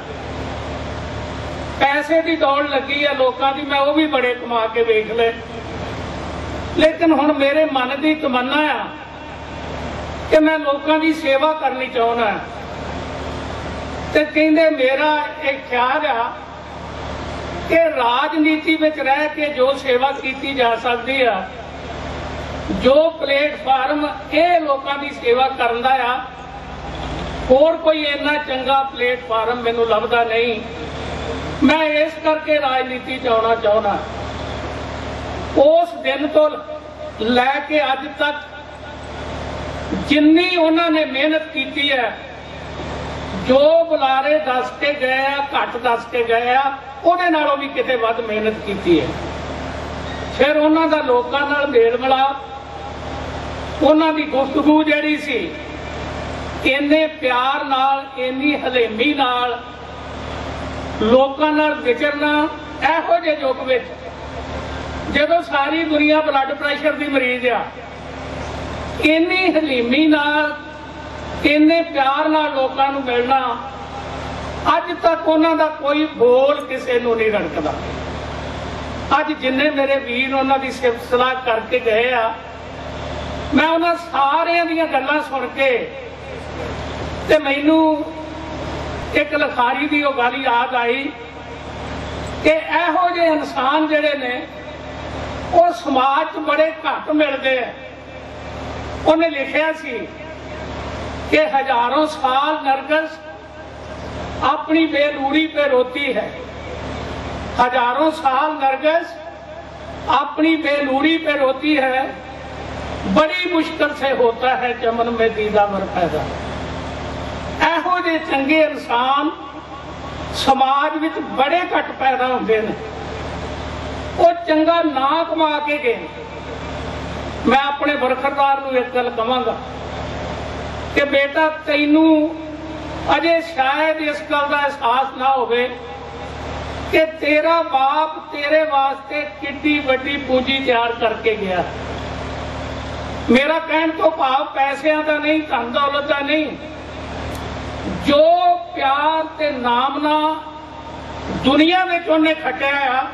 ਪੈਸੇ ਦੀ ਦੌੜ ਲੱਗੀ ਹੈ ਲੋਕਾਂ ਦੀ, ਮੈਂ ਉਹ ਵੀ ਬੜੇ ਕਮਾ ਕੇ ਵੇਖ ਲਏ। ਲੇਕਿਨ ਹੁਣ ਮੇਰੇ ਮਨ ਦੀ ਤਮੰਨਾ ਆ ਕਿ ਮੈਂ ਲੋਕਾਂ ਦੀ ਸੇਵਾ ਕਰਨੀ ਚਾਹੁੰਦਾ ਤੇ ਕਹਿੰਦੇ ਮੇਰਾ ਇਹ ਖਿਆਲ ਆ ਕਿ ਰਾਜਨੀਤੀ ਵਿੱਚ ਰਹਿ ਕੇ ਜੋ ਸੇਵਾ ਕੀਤੀ ਜਾ ਸਕਦੀ ਆ, ਜੋ ਪਲੇਟਫਾਰਮ ਇਹ ਲੋਕਾਂ ਦੀ ਸੇਵਾ ਕਰਨ ਦਾ ਆ ਹੋਰ ਕੋਈ ਇੰਨਾ ਚੰਗਾ ਪਲੇਟਫਾਰਮ ਮੈਨੂੰ ਲੱਭਦਾ ਨਹੀਂ। ਮੈਂ ਇਸ ਕਰਕੇ ਰਾਜਨੀਤੀ ਚ ਆਉਣਾ ਚਾਹੁੰਦਾ। ਉਸ ਦਿਨ ਤੋਂ ਲੈ ਕੇ ਅੱਜ ਤੱਕ ਜਿੰਨੀ ਉਹਨਾਂ ਨੇ ਮਿਹਨਤ ਕੀਤੀ ਹੈ, ਜੋ ਬੁਲਾਰੇ ਦੱਸ ਕੇ ਗਏ ਆ, ਘੱਟ ਦੱਸ ਕੇ ਗਏ ਆ, ਉਹਦੇ ਨਾਲੋਂ ਵੀ ਕਿਤੇ ਵੱਧ ਮਿਹਨਤ ਕੀਤੀ ਹੈ। ਫਿਰ ਉਹਨਾਂ ਦਾ ਲੋਕਾਂ ਨਾਲ ਮੇਲ ਮਿਲਾ ਉਹਨਾਂ ਦੀ ਗੁਫ਼ਤਗੂ ਜਿਹੜੀ ਸੀ ਇੰਨੇ ਪਿਆਰ ਨਾਲ, ਇੰਨੀ ਹਲੇਮੀ ਨਾਲ ਲੋਕਾਂ ਨਾਲ ਵਿਚਰਨਾ ਇਹੋ ਜਿਹੇ ਯੁੱਗ ਵਿੱਚ ਜਦੋਂ ਸਾਰੀ ਦੁਨੀਆ ਬਲੱਡ ਪ੍ਰੈਸ਼ਰ ਦੀ ਮਰੀਜ਼ ਆ, ਇੰਨੀ ਹਲੀਮੀ ਨਾਲ, ਇੰਨੇ ਪਿਆਰ ਨਾਲ ਲੋਕਾਂ ਨੂੰ ਮਿਲਣਾ, ਅੱਜ ਤੱਕ ਉਹਨਾਂ ਦਾ ਕੋਈ ਬੋਲ ਕਿਸੇ ਨੂੰ ਨਹੀਂ ਰੜਕਦਾ। ਅੱਜ ਜਿੰਨੇ ਮੇਰੇ ਵੀਰ ਉਹਨਾਂ ਦੀ ਸਿਫਤ ਸਲਾਹ ਕਰਕੇ ਗਏ ਆ, ਮੈਂ ਉਹਨਾਂ ਸਾਰਿਆਂ ਦੀਆਂ ਗੱਲਾਂ ਸੁਣ ਕੇ ਤੇ ਮੈਨੂੰ ਇੱਕ ਲਖਾਰੀ ਦੀ ਉਹ ਗੱਲ ਯਾਦ ਆਈ ਕਿ ਇਹੋ ਜਿਹੇ ਇਨਸਾਨ ਜਿਹੜੇ ਨੇ, ਉਹ ਸਮਾਜ 'ਚ ਬੜੇ ਘੱਟ ਮਿਲਦੇ ਆ। ਉਹਨੇ ਲਿਖਿਆ ਸੀ ਕਿ ਹਜ਼ਾਰਾਂ ਸਾਲ ਨਰਗਸ ਆਪਣੀ ਬੇਨੂਰੀ ਤੇ ਰੋਤੀ ਹੈ। ਹਜ਼ਾਰਾਂ ਸਾਲ ਨਰਗਸ ਆਪਣੀ ਬੇਨੂਰੀ ਤੇ ਰੋਤੀ ਹੈ ਬੜੀ ਮੁਸ਼ਕਲ ਸੇ ਹੋਤਾ ਹੈ ਚਮਨ ਮੇ ਦੀਦਾਵਰ ਪੈਦਾ ਇਹੋ ਜਿਹੇ ਚੰਗੇ ਇਨਸਾਨ ਸਮਾਜ ਵਿੱਚ ਬੜੇ ਘੱਟ ਪੈਦਾ ਹੁੰਦੇ ਨੇ। ਉਹ ਚੰਗਾ ਨਾ ਕਮਾ ਕੇ ਗਏ ਮੈਂ ਆਪਣੇ ਬਰਖਰਦਾਰ ਨੂੰ ਇੱਕ ਗੱਲ ਕਵਾਂਗਾ ਕਿ ਬੇਟਾ ਤੈਨੂੰ ਅਜੇ ਸ਼ਾਇਦ ਇਸ ਗੱਲ ਦਾ ਅਹਿਸਾਸ ਨਾ ਹੋਵੇ ਕਿ ਤੇਰਾ ਬਾਪ ਤੇਰੇ ਵਾਸਤੇ ਕਿੱਡੀ ਵੱਡੀ ਪੂੰਜੀ ਤਿਆਰ ਕਰਕੇ ਗਿਆ। ਮੇਰਾ ਕਹਿਣ ਤੋਂ ਭਾਵ ਪੈਸਿਆਂ ਦਾ ਨਹੀਂ, ਧਨ ਦੌਲਤ ਦਾ ਨਹੀਂ। ਜੋ ਪਿਆਰ ਤੇ ਨਾਮਨਾ ਦੁਨੀਆ ਵਿੱਚ ਉਹਨੇ ਖਟਿਆ ਆ,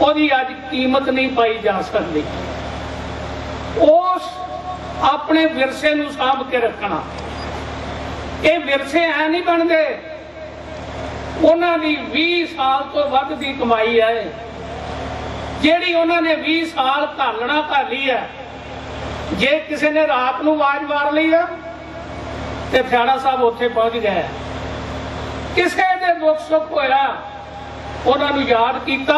ਉਹਦੀ ਅੱਜ ਕੀਮਤ ਨਹੀਂ ਪਾਈ ਜਾ ਸਕਦੀ। ਉਸ ਆਪਣੇ ਵਿਰਸੇ ਨੂੰ ਸਾਂਭ ਕੇ ਰੱਖਣਾ। ਇਹ ਵਿਰਸੇ ਐ ਨਹੀਂ ਬਣਦੇ। ਉਹਨਾਂ ਦੀ 20 ਸਾਲ ਤੋਂ ਵੱਧ ਦੀ ਕਮਾਈ ਹੈ ਜਿਹੜੀ ਉਹਨਾਂ ਨੇ 20 ਸਾਲ ਘਾਲਣਾ, ਘਾਲੀ ਹੈ ਜੇ ਕਿਸੇ ਨੇ ਰਾਤ ਨੂੰ ਆਵਾਜ਼ ਮਾਰ ਲਈ ਆ, ਤੇ ਫਿਆੜਾ ਸਾਹਿਬ ਉੱਥੇ ਪਹੁੰਚ ਗਏ। ਕਿਸੇ ਦੇ ਦੁੱਖ ਸੁੱਖ ਹੋਇਆ, ਉਹਨਾਂ ਨੂੰ ਯਾਦ ਕੀਤਾ,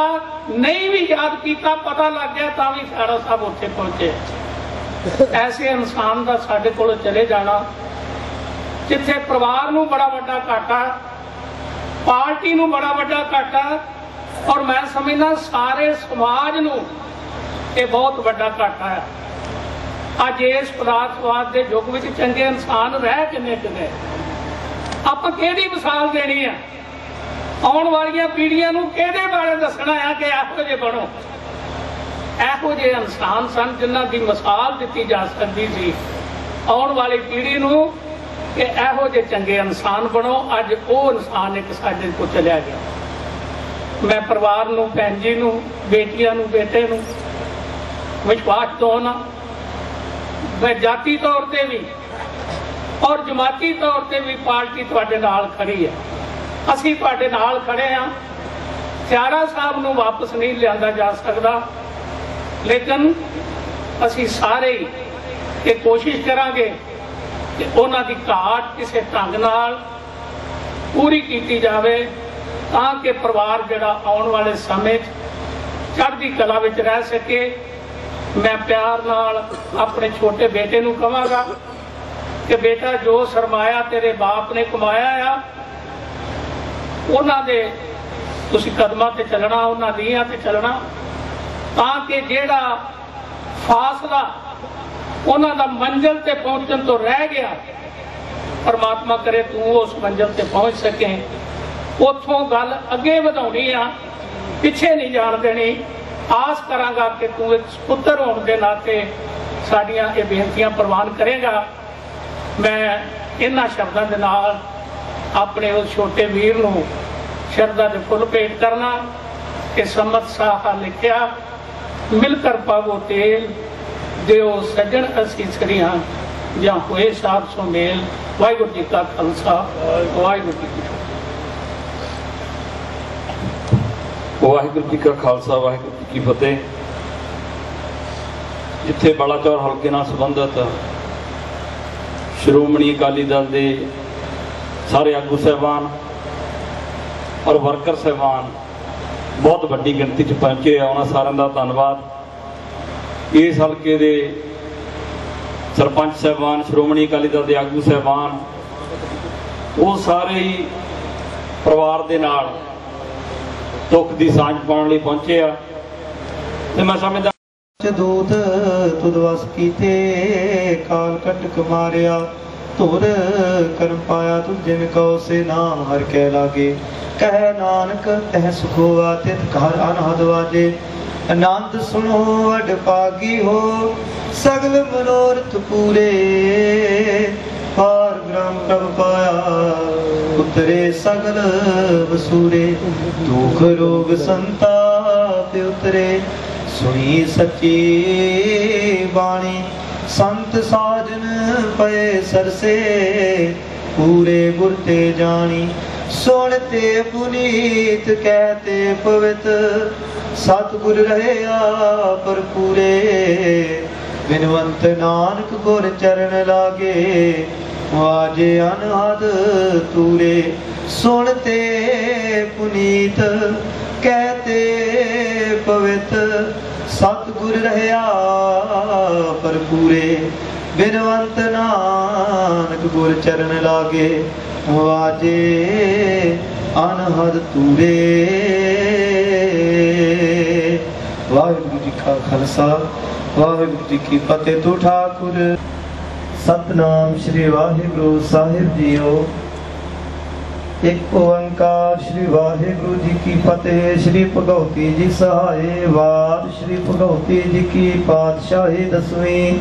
ਨਹੀਂ ਵੀ ਯਾਦ ਕੀਤਾ, ਪਤਾ ਲੱਗ ਗਿਆ ਤਾਂ ਵੀ ਫਿਆੜਾ ਸਾਹਿਬ ਉੱਥੇ ਪਹੁੰਚੇ। ਐਸੇ ਇਨਸਾਨ ਦਾ ਸਾਡੇ ਕੋਲ ਚਲੇ ਜਾਣਾ, ਜਿੱਥੇ ਪਰਿਵਾਰ ਨੂੰ ਬੜਾ ਵੱਡਾ ਘਾਟਾ, ਪਾਰਟੀ ਨੂੰ ਬੜਾ ਵੱਡਾ ਘਾਟਾ, ਔਰ ਮੈਂ ਸਮਝਦਾ ਸਾਰੇ ਸਮਾਜ ਨੂੰ ਇਹ ਬਹੁਤ ਵੱਡਾ ਘਾਟਾ ਹੈ। ਅੱਜ ਇਸ ਪਦਾਰਥਵਾਦ ਦੇ ਯੁੱਗ ਵਿੱਚ ਚੰਗੇ ਇਨਸਾਨ ਰਹਿ ਕਿੰਨੇ ਕਿੰਨੇ? ਆਪਾਂ ਕਿਹਦੀ ਮਿਸਾਲ ਦੇਣੀ ਆ? ਆਉਣ ਵਾਲੀਆਂ ਪੀੜ੍ਹੀਆਂ ਨੂੰ ਕਿਹਦੇ ਬਾਰੇ ਦੱਸਣਾ ਆ ਕਿ ਇਹੋ ਜਿਹੇ ਬਣੋ? ਇਹੋ ਜਿਹੇ ਇਨਸਾਨ ਸਨ ਜਿਨ੍ਹਾਂ ਦੀ ਮਿਸਾਲ ਦਿੱਤੀ ਜਾ ਸਕਦੀ ਸੀ। ਆਉਣ ਵਾਲੀ ਪੀੜ੍ਹੀ ਨੂੰ ਕਿ ਇਹੋ ਜਿਹੇ ਚੰਗੇ ਇਨਸਾਨ ਬਣੋ, ਅੱਜ ਉਹ ਇਨਸਾਨ ਇੱਕ ਸਾਡੇ ਕੋਲ ਚਲਿਆ ਗਿਆ। ਮੈਂ ਪਰਿਵਾਰ ਨੂੰ, ਭੈਣ ਜੀ ਨੂੰ, ਬੇਟੀਆਂ ਨੂੰ, ਬੇਟੇ ਨੂੰ ਵਿਸ਼ਵਾਸ ਦਵਾਉਣਾ ਮੈਂ ਜਾਤੀ ਤੌਰ ਤੇ ਵੀ ਔਰ ਜਮਾਤੀ ਤੌਰ ਤੇ ਵੀ ਪਾਰਟੀ ਤੁਹਾਡੇ ਨਾਲ ਖੜੀ ਹੈ। ਅਸੀਂ ਤੁਹਾਡੇ ਨਾਲ ਖੜੇ ਆ ਸਿਆਰਾ ਸਾਹਿਬ ਨੂੰ ਵਾਪਸ ਨਹੀਂ ਲਿਆਂਦਾ ਜਾ ਸਕਦਾ। ਲੇਕਿਨ ਅਸੀਂ ਸਾਰੇ ਇਹ ਕੋਸ਼ਿਸ਼ ਕਰਾਂਗੇ ਕਿ ਉਹਨਾਂ ਦੀ ਘਾਟ ਕਿਸੇ ਢੰਗ ਨਾਲ ਪੂਰੀ ਕੀਤੀ ਜਾਵੇ ਤਾਂ ਕਿ ਪਰਿਵਾਰ ਜਿਹੜਾ ਆਉਣ ਵਾਲੇ ਸਮੇਂ 'ਚ ਚੜ੍ਹਦੀ ਕਲਾ ਵਿੱਚ ਰਹਿ ਸਕੇ। ਮੈਂ ਪਿਆਰ ਨਾਲ ਆਪਣੇ ਛੋਟੇ ਬੇਟੇ ਨੂੰ ਕਹਾਂਗਾ ਕਿ ਬੇਟਾ, ਜੋ ਸਰਮਾਇਆ ਤੇਰੇ ਬਾਪ ਨੇ ਕਮਾਇਆ ਆ, ਉਹਨਾਂ ਦੇ ਤੁਸੀਂ ਕਦਮਾਂ ਤੇ ਚੱਲਣਾ, ਉਹਨਾਂ ਦੀਆਂ ਤੇ ਚੱਲਣਾ, ਤਾਂ ਕਿ ਜਿਹੜਾ ਫਾਸਲਾ ਉਹਨਾਂ ਦਾ ਮੰਜ਼ਲ ਤੇ ਪਹੁੰਚਣ ਤੋਂ ਰਹਿ ਗਿਆ, ਪਰਮਾਤਮਾ ਕਰੇ ਤੂੰ ਉਸ ਮੰਜ਼ਲ ਤੇ ਪਹੁੰਚ ਸਕੇ। ਉਥੋਂ ਗੱਲ ਅੱਗੇ ਵਧਾਉਣੀ ਆ, ਪਿੱਛੇ ਨਹੀਂ ਜਾਣ ਦੇਣੀ। ਆਸ ਕਰਾਂਗਾ ਕਿ ਤੂੰ ਇੱਕ ਪੁੱਤਰ ਹੋਣ ਦੇ ਨਾਤੇ ਸਾਡੀਆਂ ਇਹ ਬੇਨਤੀਆਂ ਪ੍ਰਵਾਨ ਕਰੇਗਾ। ਮੈਂ ਇਹਨਾਂ ਸ਼ਬਦਾਂ ਦੇ ਨਾਲ ਆਪਣੇ ਉਸ ਛੋਟੇ ਵੀਰ ਨੂੰ ਸ਼ਰਧਾ ਦੇ ਫੁੱਲ ਭੇਟ ਕਰਨਾ, ਕਿ ਸਮਤ ਸਾਹਾ ਲਿਖਿਆ ਮਿਲ ਕਰ ਪਾਵੋ ਤੇਲ, ਦਿਓ ਸੱਜਣ ਅਸੀਂ ਸਰੀਆਂ, ਜਾਂ ਹੋਏ ਸਾਥ ਸੋ ਮੇਲ ਵਾਹਿਗੁਰੂ ਜੀ ਕਾ ਖਾਲਸਾ, ਵਾਹਿਗੁਰੂ ਜੀ ਕੀ ਫਤਿਹ ਵਾਹਿਗੁਰੂ ਜੀ ਕਾ ਖਾਲਸਾ, ਵਾਹਿਗੁਰੂ ਜੀ ਕੀ ਫਤਿਹ। ਜਿੱਥੇ ਬਲਾਚੌਰ ਹਲਕੇ ਨਾਲ ਸੰਬੰਧਿਤ ਸ਼੍ਰੋਮਣੀ ਅਕਾਲੀ ਦਲ ਦੇ ਸਾਰੇ ਆਗੂ ਸਹਿਬਾਨ ਔਰ ਵਰਕਰ ਸਹਿਬਾਨ, ਬਹੁਤ ਵੱਡੀ ਗਿਣਤੀ 'ਚ ਪਹੁੰਚੇ ਆ, ਉਹਨਾਂ ਸਾਰਿਆਂ ਦਾ ਧੰਨਵਾਦ। ਇਸ ਹਲਕੇ ਦੇ ਸਰਪੰਚ ਸਹਿਬਾਨ, ਸ਼੍ਰੋਮਣੀ ਅਕਾਲੀ ਦਲ ਦੇ ਆਗੂ ਸਹਿਬਾਨ, ਉਹ ਸਾਰੇ ਹੀ ਪਰਿਵਾਰ ਦੇ ਨਾਲ ਦੁੱਖ ਦੀ ਸਾਂਝ ਪਾਉਣ ਲਈ ਪਹੁੰਚੇ ਆ। ਤੇ ਮੈਂ ਸਮਝਦਾ ਦੂਤ ਤੁਧ ਕੀਤੇ, ਕਾਲ ਕਟਕ ਮਾਰਿਆ। ਧੁਰ ਕਰਮ ਪਾਇਆ ਤੁਝ ਜਿਨ ਕਉ ਸੇ ਨਾ ਹਰ ਕੈ ਲਾਗੇ। ਕਹਿ ਨਾਨਕ, ਤਹ ਸੁਖ ਤਿਤ ਘਰ ਅਨਹਦ ਵਾਜੇ। ਆਨੰਦ ਸੁਣੋ ਅਡ ਪਾਗੀ ਹੋ, ਸਗਲ ਮਨੋਰਥ ਪੂਰੇ। ਪਾਰ ਬ੍ਰਹਮ ਪ੍ਰਭ ਪਾਇਆ, ਉਤਰੇ ਸਗਲ ਵਸੂਰੇ, ਦੁਖ ਰੋਗ ਸੰਤਾਪ ਉਤਰੇ। ਸੁਣੀ ਸੱਚੀ ਬਾਣੀ, ਸੰਤ ਸਾਜਨ ਪਏ ਸਰਸੇ, ਪੂਰੇ ਗੁਰ ਤੇ ਜਾਣੀ। ਸੁਣ ਤੇ ਪੁਨੀਤ ਕਹਿ ਤੇ ਪਵਿੱਤ, ਸਤਿਗੁਰ ਰਹਿਆ ਪਰ ਪੂਰੇ। ਬਿਨਵੰਤ ਨਾਨਕ ਗੁਰ ਚਰਨ ਲਾਗੇ, ਵਾਜੇ ਅਨਹਦ ਤੂਰੇ। ਸੁਣ ਤੇ ਪੁਨੀਤ ਕਹਤੇ ਪਵਿੱਤ, ਸਤਿਗੁਰ ਰਹਿਆ ਪਰ ਪੂਰੇ ਬਿਨਵੰਤ ਨਾਨਕ ਗੁਰ ਚਰਨ ਲਾਗੇ, ਵਾਜੇ ਅਨਹਦ ਤੂਰੇ। ਵਾਹਿਗੁਰੂ ਜੀ ਕਾ ਖਾਲਸਾ। ਵਾਹਿਗੁਰੂ ਜੀ ਕੀ ਫਤਿਹ, ਤੋ ਠਾਕੁਰ। ਸਤਨਾਮ ਸ੍ਰੀ ਵਾਹਿਗੁਰੂ ਸਾਹਿਬ ਜੀਓ। ਇੱਕ ਓੰਕਾਰ ਸ੍ਰੀ ਵਾਹਿਗੁਰੂ ਜੀ ਕੀ ਫਤਿਹ, ਸ੍ਰੀ ਭਗਉਤੀ ਜੀ ਸਹਾਏ ਵਾਰ, ਸ੍ਰੀ ਭਗਉਤੀ ਜੀ ਕੀ ਪਾਤਸ਼ਾਹੀ ਦਸਵੀਂ।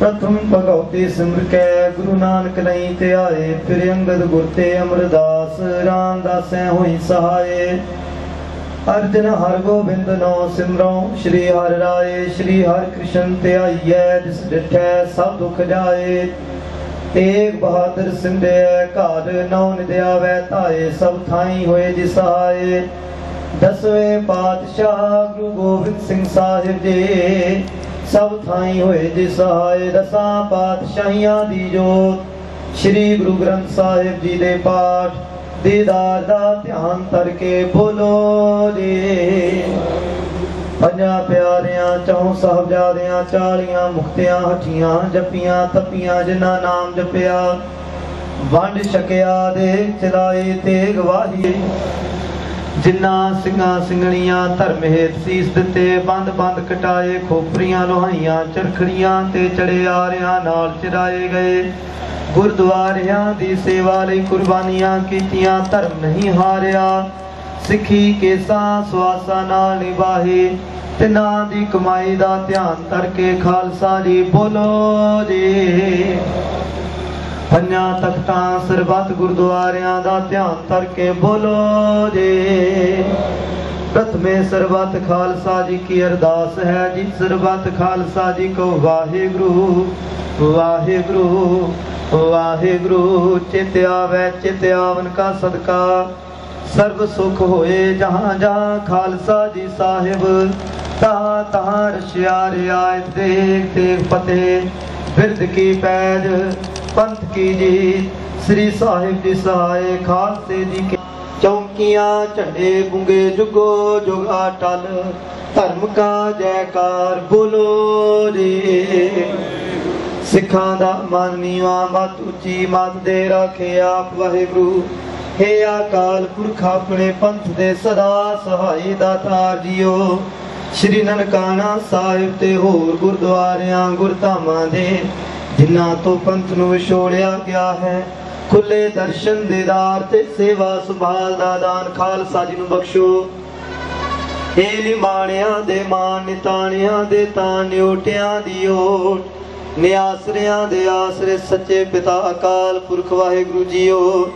ਪ੍ਰਥਮ ਭਗਉਤੀ ਸਿਮਰ ਕੈ, ਗੁਰੂ ਨਾਨਕ ਨਹੀਂ ਤੇ ਆਏ ਫਿਰ ਅੰਗਦ ਗੁਰ ਤੇ ਅਮਰਦਾਸ, ਰਾਮਦਾਸੈ ਹੋਈ ਸਹਾਏ। ਅਰਜਨ ਹਰ ਗੋਬਿੰਦ ਨੋ ਸਿਮਰੋ, ਸ੍ਰੀ ਹਰਿ ਰਾਏ, ਸ੍ਰੀ ਹਰਿ ਕ੍ਰਿਸ਼ਨ ਧਿਆਈਐ ਜਿਸ ਡਿਠੈ ਸਭ ਦੁਖ ਜਾਏ। ਤੇਗ ਬਹਾਦਰ ਸਿੰਧਿਐ ਘਰ ਨੌ ਨਿਦਿਆਵੈ ਧਾਏ, ਸਭ ਥਾਈ ਹੋਏ ਜਿ ਸਹਾਏ ਦਸਵੇਂ ਪਾਤਸ਼ਾਹ ਗੁਰੂ ਗੋਬਿੰਦ ਸਿੰਘ ਸਾਹਿਬ ਜੀ, ਸਭ ਥਾਈ ਹੋਏ ਜਿ ਸਹਾਏ ਦਸਾਂ ਪਾਤਸ਼ਾਹੀਆਂ ਦੀ ਜੋਤ, ਸ੍ਰੀ ਗੁਰੂ ਗ੍ਰੰਥ ਸਾਹਿਬ ਜੀ ਦੇ ਪਾਠ। ਦੀਦਾਰ ਦਾ ਧਿਆਨ ਧਰ ਬੋਲੋ ਜੀ। ਪੰਜਾਂ ਪਿਆਰਿਆਂ ਚੌਂ ਸਾਹਿਬਜ਼ਾਦਿਆਂ ਚਾਲੀਆਂ ਮੁਕਤਿਆਂ ਹਠੀਆਂ ਜਪੀਆਂ ਤਪੀਆਂ ਜਿਨ੍ਹਾਂ ਨਾਮ ਜਪਿਆ। ਵੰਡ ਛਕਿਆ ਦੇ ਚਲਾਏ ਤੇ ਗਵਾਹੀ ਜਿਨ੍ਹਾਂ ਸਿੰਘਾਂ ਸਿੰਘਣੀਆਂ ਧਰਮ ਹੇਤ ਸੀਸ ਦਿੱਤੇ, ਬੰਦ ਬੰਦ ਕਟਾਏ, ਖੋਪਰੀਆਂ ਲੋਹਾਈਆਂ, ਚਰਖੜੀਆਂ ਤੇ ਚੜੇ ਆਰਿਆਂ ਨਾਲ ਚਰਾਏ ਗਏ। ਗੁਰਦੁਆਰਿਆਂ ਦੀ ਸੇਵਾ ਲਈ ਕੁਰਬਾਨੀਆਂ ਕੀਤੀਆਂ, ਧਰਮ ਨਹੀਂ ਹਾਰਿਆ। ਸਿੱਖੀ ਕੇਸਾਂ ਸਵਾਸਾਂ ਨਾਲ ਨਿਭਾਹੇ, ਤਿਨਾਂ ਦੀ ਕਮਾਈ ਦਾ ਧਿਆਨ ਕਰਕੇ ਖਾਲਸਾ ਜੀ ਬੋਲੋ ਜੀ। ਪੰਜਾਂ ਤਖਤਾਂ ਸਰਬੱਤ ਗੁਰਦੁਆਰਿਆਂ ਦਾ ਧਿਆਨ ਧਰ ਕੇ ਬੋਲੋ ਜੀ। ਪ੍ਰਥਮੇ ਸਰਬੱਤ ਖਾਲਸਾ ਜੀ ਕੀ ਅਰਦਾਸ ਹੈ ਜੀ। ਸਰਬੱਤ ਖਾਲਸਾ ਜੀ ਕੋ ਵਾਹਿਗੁਰੂ ਵਾਹਿਗੁਰੂ ਵਾਹਿਗੁਰੂ। ਚਿਤ ਆਵੈ, ਚਿਤ ਆਵਨ ਕਾ ਸਦਕਾ। ਸਰਬ ਸੁਖ ਹੋਏ ਜਹਾਂ ਜਹਾਂ ਖਾਲਸਾ ਜੀ ਸਾਹਿਬ। ਤਾ ਤਹਾਂ ਰਸ਼ਿਆ ਰਿਆਇਤ ਦੇਖ ਦੇਖ ਫਤਿਹ ਬਿਰਦ ਕੀ ਪੈਜ ਪੰਥ ਕੀ ਜੀ? ਸ੍ਰੀ ਸਾਹਿਬ ਜੀ ਸਹਾਇ ਖਾਲਸੇ ਜੀ ਕੇ ਚੌਂਕੀਆਂ, ਝੰਡੇ ਗੁੰਗੇ ਜੁਗੋ ਜੁਗਾ ਟਲ ਧਰਮ ਕਾ ਜੈਕਾਰ ਬੋਲੋ ਜੀ। ਸਿੱਖਾਂ ਦਾ ਮਨ ਨੀਵਾ, ਮਤ ਉੱਚੀ, ਮਤ ਦੇ ਰੱਖੇ ਆਪ ਵਾਹਿਗੁਰੂ। ਹੇ ਅਕਾਲ ਪੁਰਖ, ਆਪਣੇ ਪੰਥ ਦੇ ਸਦਾ ਸਹਾਈ ਦਾਤਾਰ ਜੀਓ। ਸ਼੍ਰੀ ਨਨਕਾਣਾ ਸਾਹਿਬ ਤੇ ਹੋਰ ਗੁਰਦੁਆਰਿਆਂ, ਗੁਰਧਾਮਾਂ ਦੇ ਜਿਨ੍ਹਾਂ ਤੋਂ ਪੰਥ ਨੂੰ ਵਿਛੋੜਿਆ ਗਿਆ ਹੈ, ਖੁੱਲੇ ਦਰਸ਼ਨ ਦੇਦਾਰ ਤੇ ਸੇਵਾ ਸੰਭਾਲ ਦਾ ਦਾਨ ਖਾਲਸਾ ਜੀ ਨੂੰ ਬਖਸ਼ੋ। ਇਹ ਨਿਮਾਣਿਆਂ ਦੇ ਮਾਨ ਨਿਤਾਣਿਆਂ ਦੇ ਤਾਂ ਨਿਉਟਿਆਂ ਦੀ ਓਟ, ਨਿਆਸਰਿਆਂ ਦੇ ਆਸਰੇ ਸੱਚੇ ਪਿਤਾ ਅਕਾਲ ਪੁਰਖ ਵਾਹਿਗੁਰੂ ਜੀਓ।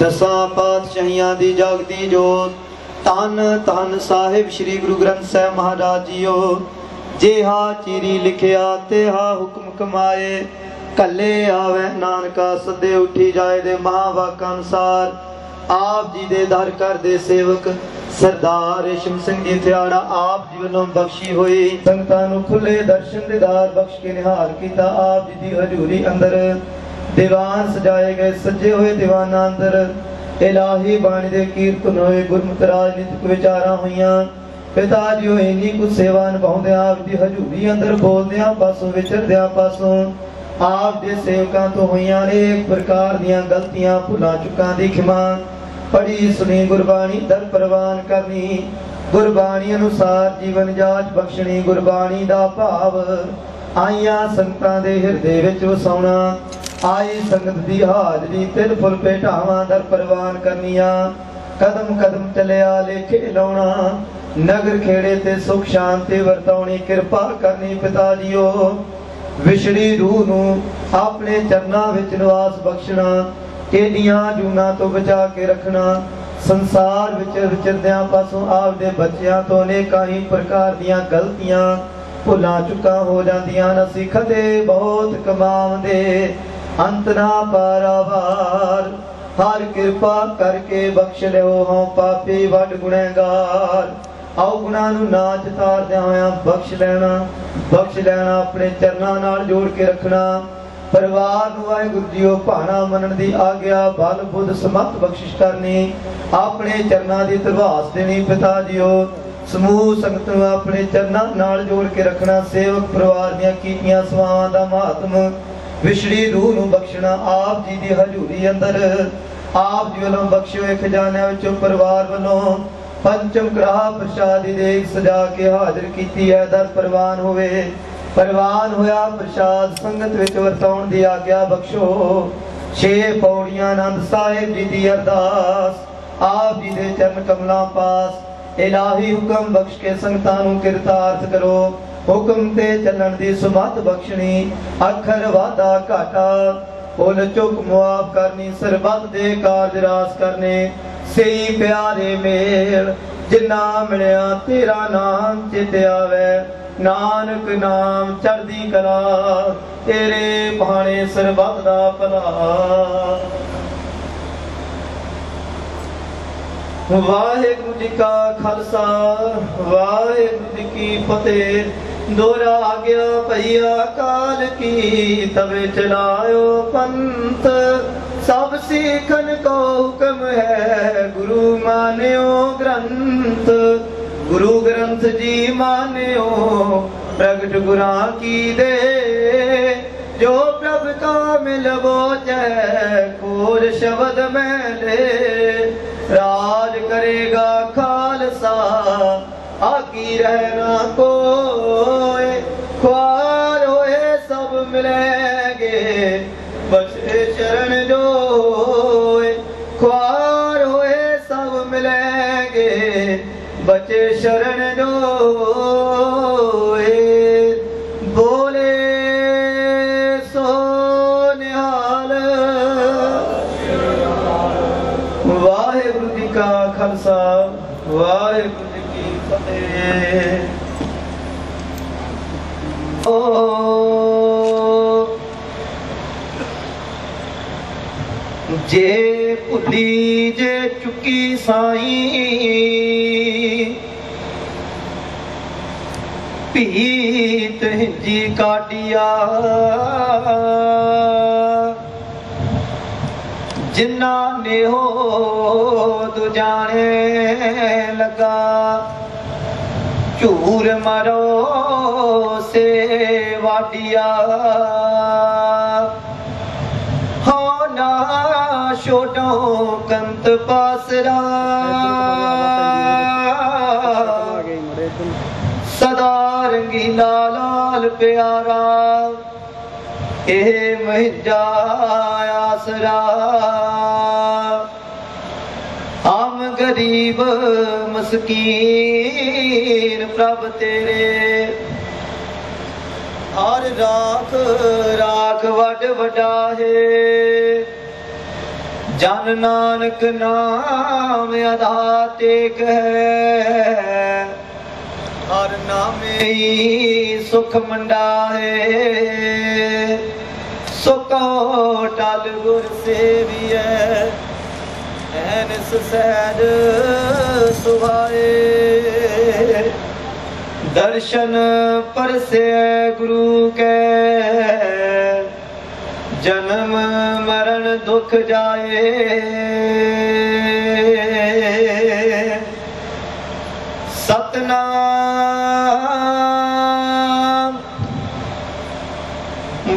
ਦਸਾਂ ਪਾਤਸ਼ਾਹੀਆਂ ਦੀ ਜਗਦੀ ਜੋਤ ਤਨ ਤਨ ਸਾਹਿਬ ਸ੍ਰੀ ਗੁਰੂ ਗ੍ਰੰਥ ਸਾਹਿਬ ਮਹਾਰਾਜ ਜੀਓ। ਜਿਹਾ ਚੀਰੀ ਲਿਖਿਆ ਤੇ ਹਾ ਹੁਕਮ ਕਮਾਏ। ਕੱਲੇ ਆਵੇ ਨਾਨਕਾ, ਸਦੇ ਉੱਠੀ ਜਾਏ ਦੇ ਮਹਾਵਾਕ ਅਨਸਾਰ। ਆਪ ਜੀ ਦੇ ਦਰ ਘਰ ਦੇ ਸੇਵਕ, ਸਰਦਾਰ ਰੇਸ਼ਮ ਸਿੰਘ ਜੀ ਥਿਆੜਾ ਆਪ ਜੀ ਵੱਲੋਂ ਬਖਸ਼ੀ ਹੋਈ। ਸੰਗਤਾਂ ਨੂੰ ਖੁੱਲੇ ਦਰਸ਼ਨ ਦੇਦਾਰ ਬਖਸ਼ ਕੇ ਨਿਹਾਲ ਕੀਤਾ ਆਪ ਜੀ ਦੀ ਹਜ਼ੂਰੀ ਅੰਦਰ। ਦੀਵਾਨ ਸਜਾਏ ਗਏ, ਸੱਜੇ ਹੋਏ ਦੀਵਾਨਾਂ ਅੰਦਰ। ਇਲਾਹੀ ਬਾਣੀ ਦੇ ਕੀਰਤਨ ਹੋਏ, ਗੁਰਮਤਿ ਰਾਜਨੀਤਿਕ ਵਿਚਾਰਾਂ ਹੋਈਆਂ। ਪਿਤਾ ਜੀ ਉਹ ਇੰਨੀ ਕੁ ਸੇਵਾ ਨਿਭਾਉਂਦੇ, ਆਪ ਦੀ ਹਜ਼ੂਰੀ ਅੰਦਰ ਬੋਲਦਿਆਂ ਪਾਸੋਂ ਵਿਚਰਦਿਆਂ ਪਾਸੋਂ ਆਪ ਦੇ ਸੇਵਕਾਂ ਤੋਂ ਹੋਈਆਂ ਅਨੇਕ ਪ੍ਰਕਾਰ ਦੀਆਂ ਗਲਤੀਆਂ, ਭੁੱਲਾਂ, ਚੁੱਕਾਂ ਦੀ ਖਿਮਾ। ਪੜੀ ਸੁਣੀ, ਗੁਰਬਾਣੀ ਦਰ ਪ੍ਰਵਾਨ ਕਰਨੀ, ਗੁਰਬਾਣੀ ਅਨੁਸਾਰ ਜੀਵਨ ਜਾਚ ਬਖਸ਼ਣੀ, ਗੁਰਬਾਣੀ ਦਾ ਭਾਵ ਆਈਆਂ ਸੰਗਤਾਂ ਦੇ ਹਿਰਦੇ ਵਿੱਚ ਵਸਾਉਣਾ। ਆਈ ਸੰਗਤ ਦੀ ਹਾਜ਼ਰੀ ਤਿਲ ਫੁਲ ਭੇਟਾਵਾਂ ਦਰ ਪ੍ਰਵਾਨ ਕਰਨੀਆਂ। ਕਦਮ ਕਦਮ ਚੱਲਿਆ, ਲੇਖੇ ਲਾਉਣਾ। ਨਗਰ ਖੇੜੇ ਤੇ ਸੁਖ ਸ਼ਾਂਤੀ ਵਰਤਾਉਣੀ, ਕਿਰਪਾ ਕਰਨੀ ਪਿਤਾ ਜੀਓ। ਵਿਛੜੀ ਰੂਹ ਨੂੰ ਆਪਣੇ ਚਰਨਾਂ ਵਿੱਚ ਨਿਵਾਸ ਬਖਸ਼ਣਾ ਕਿਹੜੀਆਂ ਜੂਨਾਂ ਤੋਂ ਬਚਾ ਕੇ ਰੱਖਣਾ, ਸੰਸਾਰ ਵਿੱਚ ਵਿਚਰਦਿਆਂ ਪਾਸੋਂ ਆਪ ਬੱਚਿਆਂ ਤੋਂ ਅਨੇਕਾਂ ਹੀ ਪ੍ਰਕਾਰ ਦੀਆਂ ਗਲਤੀਆਂ ਭੁੱਲਾਂ ਚੁੱਕਾ ਹੋ ਜਾਂਦੀਆਂ ਹਨ। ਅਸੀਂ ਖਦੇ ਬਹੁਤ ਕਮਾਉਂਦੇ, ਅੰਤ ਨਾ ਪਾਰਾਵਾਰ ਹਰ ਕਿਰਪਾ ਕਰਕੇ ਬਖਸ਼ ਲਿਓ ਹਾਂ ਪਾਪੀ ਵੱਡ ਗੁਨਹਗਾਰ ਆਓ ਗੁਨਾਹ ਨੂੰ ਨਾ ਚਤਾਰਦਿਆਂ ਹੋਇਆਂ ਬਖਸ਼ ਲੈਣਾ ਬਖਸ਼ ਲੈਣਾ, ਆਪਣੇ ਚਰਨਾਂ ਨਾਲ ਜੋੜ ਕੇ ਰੱਖਣਾ। ਪਰਿਵਾਰ ਨੂੰ ਵਾਹਿਗੁਰੂ ਜੀਓ, ਭਾਣਾ ਮੰਨਣ ਦੀ ਆਗਿਆ, ਬਲ ਬੁੱਧ ਸਮਤ ਬਖਸ਼ਿਸ਼ ਕਰਨੀ, ਆਪਣੇ ਚਰਨਾਂ ਦੀ ਤਰਵਾਸ ਦੇਣੀ ਪਿਤਾ ਜੀਓ। ਸਮੂਹ ਸੰਗਤ ਨੂੰ ਆਪਣੇ ਚਰਨਾਂ ਨਾਲ ਜੋੜ ਕੇ ਰੱਖਣਾ, ਸੇਵਕ ਪਰਿਵਾਰ ਦੀਆਂ ਕੀਤੀਆਂ ਸੇਵਾਵਾਂ ਦਾ ਮਹੱਤਮ। ਵਿਛੜੀ ਰੂਹ ਨੂੰ ਬਖਸ਼ਣਾ, ਆਪ ਜੀ ਦੀ ਹਜ਼ੂਰੀ ਅੰਦਰ। ਆਪ ਜੀ ਵੱਲੋਂ ਬਖਸ਼ੇ ਹੋਏ ਖਜ਼ਾਨਿਆਂ ਵਿੱਚੋਂ ਪਰਿਵਾਰ ਵੱਲੋਂ ਪੰਚਮ ਗ੍ਰਹ ਪ੍ਰਸ਼ਾਦੀ ਦੇ ਸਜਾ ਕੇ ਹਾਜ਼ਰ ਕੀਤੀ ਹੈ। ਦਰ ਪ੍ਰਵਾਨ ਹੋਵੇ। ਪ੍ਰਵਾਨ ਹੋਇਆ ਪ੍ਰਸ਼ਾਦ ਸੰਗਤ ਵਿੱਚ ਵਰਤਾਉਣ ਦੀ ਆਗਿਆ ਬਖਸ਼ੋ। ਛੇ ਪੌੜੀਆਂ ਆਨੰਦ ਸਾਹਿਬ ਜੀ ਦੀ ਅਰਦਾਸ, ਆਪ ਜੀ ਦੇ ਚਰਨ ਕਮਲਾਂ ਪਾਸ। ਇਲਾਹੀ ਹੁਕਮ ਬਖਸ਼ ਕੇ ਸੰਗਤਾਂ ਨੂੰ ਕਿਰਤਾਰਥ ਕਰੋ। ਹੁਕਮ ਤੇ ਚੱਲਣ ਦੀ ਸੁਮਤ ਬਖਸ਼ਣੀ। ਅੱਖਰ ਵਾਦਾ ਘਾਟਾ। ਭੁੱਲ ਚੁੱਕ ਮੁਆਫ ਕਰਨੀ, ਸਰਬੱਤ ਦੇ ਕਾਰਜ ਰਾਸ ਕਰਨੇ। ਸਹੀ ਪਿਆਰੇ ਮੇਲ, ਜਿੰਨਾ ਮਿਲਿਆ ਤੇਰਾ ਨਾਮ ਚਿਤ ਆਵੇ। ਨਾਨਕ ਨਾਮ ਚੜ੍ਹਦੀ ਕਲਾ, ਤੇਰੇ ਬਾਣੇ ਸਰਬੱਤ ਦਾ ਭਲਾ। ਵਾਹਿਗੁਰੂ ਜੀ ਕਾ ਖਾਲਸਾ, ਵਾਹਿਗੁਰੂ ਜੀ ਕੀ ਫਤਿਹ। ਦੋਰਾ ਆਗਿਆ ਭਈਆ, ਕਾਲ ਕੀ ਤਵੇ ਚਲਾਇਓ ਪੰਥ। ਸਭ ਸਿੱਖਣ ਕੋ ਹੁਕਮ ਹੈ, ਗੁਰੂ ਮਾਨਿਓ ਗ੍ਰੰਥ। ਗੁਰੂ ਗ੍ਰੰਥ ਜੀ ਮਾਨਿਓ, ਪ੍ਰਗਟ ਗੁਰਾਂ ਕੀ ਦੇ। ਜੋ ਪ੍ਰਭ ਕਾ ਮਿਲਵੋ ਜੈ ਕੋਰ ਸ਼ਬਦ ਮੈਲੇ ਰਾਜ ਕਰੇਗਾ ਖਾਲਸਾ ਆਕੀ ਰਹਿਣਾ ਕੋਏ। ਖੁਆਰ ਹੋਏ ਸਭ ਮਿਲੇਗੇ बचे शरण जो ख्वार हुए सब मिलेंगे। बचे शरण जो बोले सोनिहाल जी का ख़ालसा वाहेगुरु जी की फतेह। ओ جي پلي جي چڪي سائين. في تنهنجي ڪاڏيا جن نه لڳا چور مرو سي واڊيا ਵਾਡੀਆ ਛੋਟੋ ਕੰਤ ਪਾਸਰਾ ਸਦਾ ਰੰਗੀਲਾ ਲਾਲ ਪਿਆਰਾ, ਇਹ ਮਹਿੰਜਾ ਆਸਰਾ। ਹਮ ਗਰੀਬ ਮਸਕੀਨ ਪ੍ਰਭ ਤੇਰੇ। ਹਰ ਰਾਖ ਰਾਖ ਵੱਡ ਵਡਾਹੇ। ਜਨ ਨਾਨਕ ਨਾਮ ਅਧਾ ਟੇਕ ਹੈ ਹਰ ਨਾਮੇ ਸੁਖ ਮੰਡਾਏ। ਸੁਕੋ ਟਲ ਗੁਰ ਸੇਵੀਐ। ਐਨਸ ਸਹਿਜ ਸੁਭਾਏ। ਦਰਸ਼ਨ ਪਰਸੇ ਗੁਰੂ ਕੈ। ਜਨਮ ਮਰਨ ਦੁਖ ਜਾਏ। ਸਤਨਾਮ।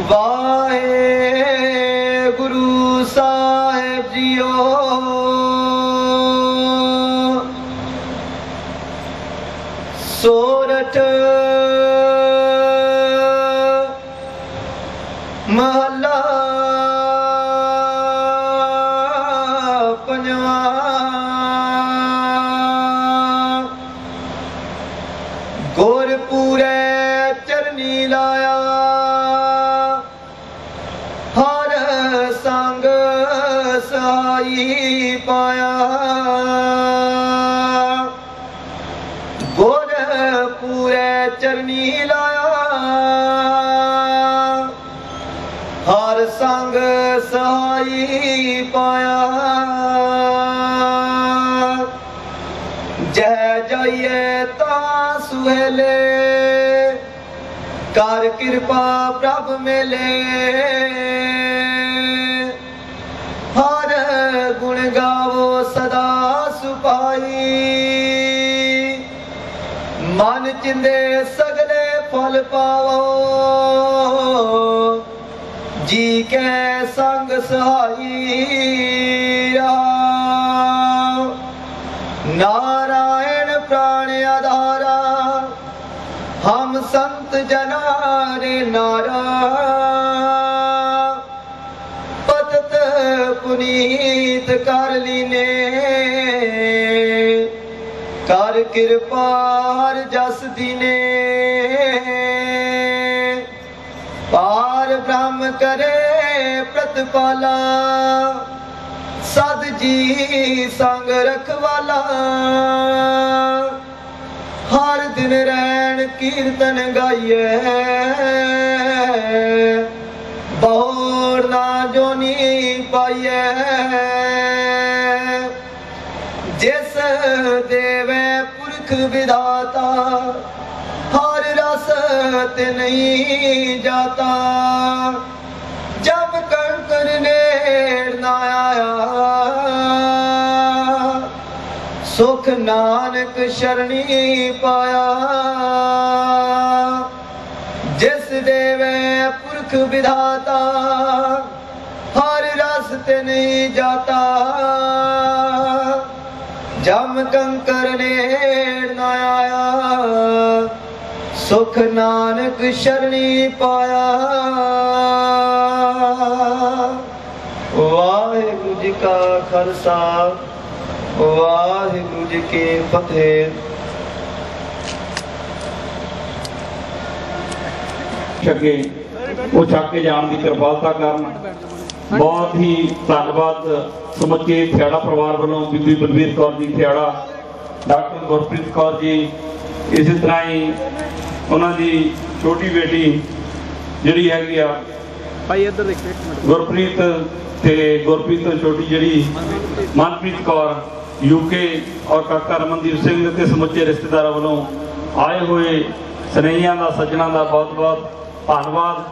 ਵਾਹਿ ਸਹਾਈ ਪਾਇਆ। ਜੈ ਜਾਈਏ ਤਾਂ ਸੁਹੇਲੇ ਕਰ ਕਿਰਪਾ ਪ੍ਰਭ ਮੇਲੇ। ਹਰ ਗੁਣ ਗਾਵੋ ਸਦਾ ਸੁਪਾਈ ਮਨ ਚਿੰਦੇ ਸਗਲੇ ਫਲ ਪਾਵੋ। ਜੀ ਕੈ ਸੰਗ ਸਹਾਈਆ ਨਾਰਾਇਣ ਪ੍ਰਾਣ ਆਧਾਰਾ, ਹਮ ਸੰਤ ਜਨਾ ਰੇ ਨਾਰਾ। ਪਤਤ ਪੁਨੀਤ ਕਰ ਲੀਨੇ, ਕਰ ਕਿਰਪਾ ਹਰ ਜਸ ਦਿਨੇ। ਪਾ ਪਾਰ ਬ੍ਰਹਮ ਕਰੇ ਪ੍ਰਤਪਾਲਾ ਸਦ ਜੀ ਸੰਗ ਰਖਵਾਲਾ। ਹਰ ਦਿਨ ਰਹਿਣ ਕੀਰਤਨ ਗਾਈਏ। ਬਹੁਰ ਨਾ ਜੋਨੀ ਪਾਈਏ। ਜਿਸ ਦੇਵੇ ਪੁਰਖ ਵਿਦਾਤਾ ਰਸ ਤੇ ਨਹੀਂ ਜਾਤਾ। ਜਬ ਕੰਕਰ ਨੇੜ ਨਾ ਆਇਆ, ਸੁਖ ਨਾਨਕ ਸ਼ਰਣੀ ਪਾਇਆ। ਜਿਸ ਦੇਵੇ ਪੁਰਖ ਵਿਧਾਤਾ, ਹਰ ਰਸ ਤੇ ਨਹੀਂ ਜਾਤਾ। ਜਮ ਕੰਕਰ ਨੇੜ ਨਾ ਆਇਆ ਸੁਖ ਨਾਨਕ ਸ਼ਰਣੀ ਪਾਇਆ। ਵਾਹਿਗੁਰੂ ਜੀ ਕਾ ਖਾਲਸਾ, ਵਾਹਿਗੁਰੂ ਜੀ ਕੀ ਫਤਿਹ। ਛਕੇ, ਉਹ ਛੱਕ ਕੇ ਜਾਣ ਦੀ ਕਿਰਪਾਲਤਾ ਕਰਨ। ਬਹੁਤ ਹੀ ਧੰਨਵਾਦ ਸਮੁੱਚੇ ਥਿਆੜਾ ਪਰਿਵਾਰ ਵੱਲੋਂ ਬੀਬੀ ਬਲਵੀਰ ਕੌਰ ਜੀ ਥਿਆੜਾ ਡਾਕਟਰ ਗੁਰਪ੍ਰੀਤ ਕੌਰ ਜੀ। ਇਸੇ ਤਰ੍ਹਾਂ ਹੀ ਉਹਨਾਂ ਦੀ ਛੋਟੀ ਬੇਟੀ ਜਿਹੜੀ ਹੈਗੀ ਆ ਭਾਈ ਇੱਧਰ ਦੇਖੋ ਇੱਕ ਮਿੰਟ। ਗੁਰਪ੍ਰੀਤ ਤੇ ਗੁਰਪ੍ਰੀਤ ਤੋਂ ਛੋਟੀ ਜਿਹੜੀ ਮਨਪ੍ਰੀਤ ਕੌਰ ਯੂਕੇ ਔਰ ਕਾਕਾ ਰਮਨਦੀਪ ਸਿੰਘ ਤੇ ਸਮੁੱਚੇ ਰਿਸ਼ਤੇਦਾਰਾਂ ਵੱਲੋਂ ਆਏ ਹੋਏ ਸਨੇਹੀਆਂ ਦਾ ਸੱਜਣਾ ਦਾ ਬਹੁਤ-ਬਹੁਤ ਧੰਨਵਾਦ।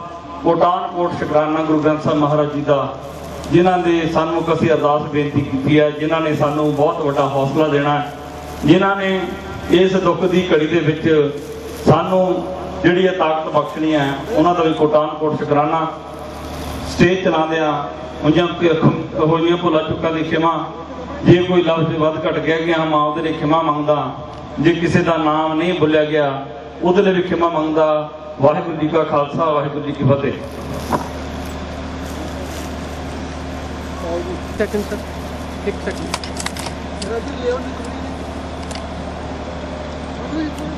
ਕੋਟਾਨ ਕੋਟ ਸ਼ੁਕਰਾਨਾ ਗੁਰੂ ਗ੍ਰੰਥ ਸਾਹਿਬ ਮਹਾਰਾਜ ਜੀ ਦਾ ਜਿਨ੍ਹਾਂ ਦੇ ਸਨਮੁਖ ਅਸੀਂ ਅਰਦਾਸ ਬੇਨਤੀ ਕੀਤੀ ਹੈ ਜਿਨ੍ਹਾਂ ਨੇ ਸਾਨੂੰ ਬਹੁਤ ਵੱਡਾ ਹੌਸਲਾ ਦੇਣਾ ਜਿਨ੍ਹਾਂ ਨੇ ਇਸ ਦੁੱਖ ਦੀ ਘੜੀ ਦੇ ਵਿੱਚ ਸਾਨੂੰ ਜਿਹੜੀ ਇਹ ਤਾਕਤ ਬਖਸ਼ਣੀ ਹੈ ਉਹਨਾਂ ਦਾ ਵੀ ਕੋਟਾਨ ਕੋਟ ਸ਼ੁਕਰਾਨਾ ਸਟੇਜ ਚਲਾਉਂਦਿਆਂ ਉਹਨਾਂ ਕਿ ਹੋਈਆਂ ਭੁੱਲਾਂ ਚੁੱਕਾਂ ਦੀ ਖਿਮਾ ਜੇ ਕੋਈ ਲਫ਼ਜ਼ ਵੱਧ ਘਟ ਗਿਆ ਗਿਆ ਮੈਂ ਉਹਦੇ ਲਈ ਖਿਮਾ ਮੰਗਦਾ ਜੇ ਕਿਸੇ ਦਾ ਨਾਮ ਨਹੀਂ ਭੁੱਲਿਆ ਗਿਆ ਉਹਦੇ ਲਈ ਵੀ ਖਿਮਾ ਮੰਗਦਾ ਵਾਹਿਗੁਰੂ ਜੀ ਕਾ ਖਾਲਸਾ ਵਾਹਿਗੁਰੂ ਜੀ ਕੀ ਫਤਿਹ ਸੈਕਿੰਡ ਸਰ ਇੱਕ ਸੈਕਿੰਡ ਬੋਲੋ ਸੋਨਿਹਾ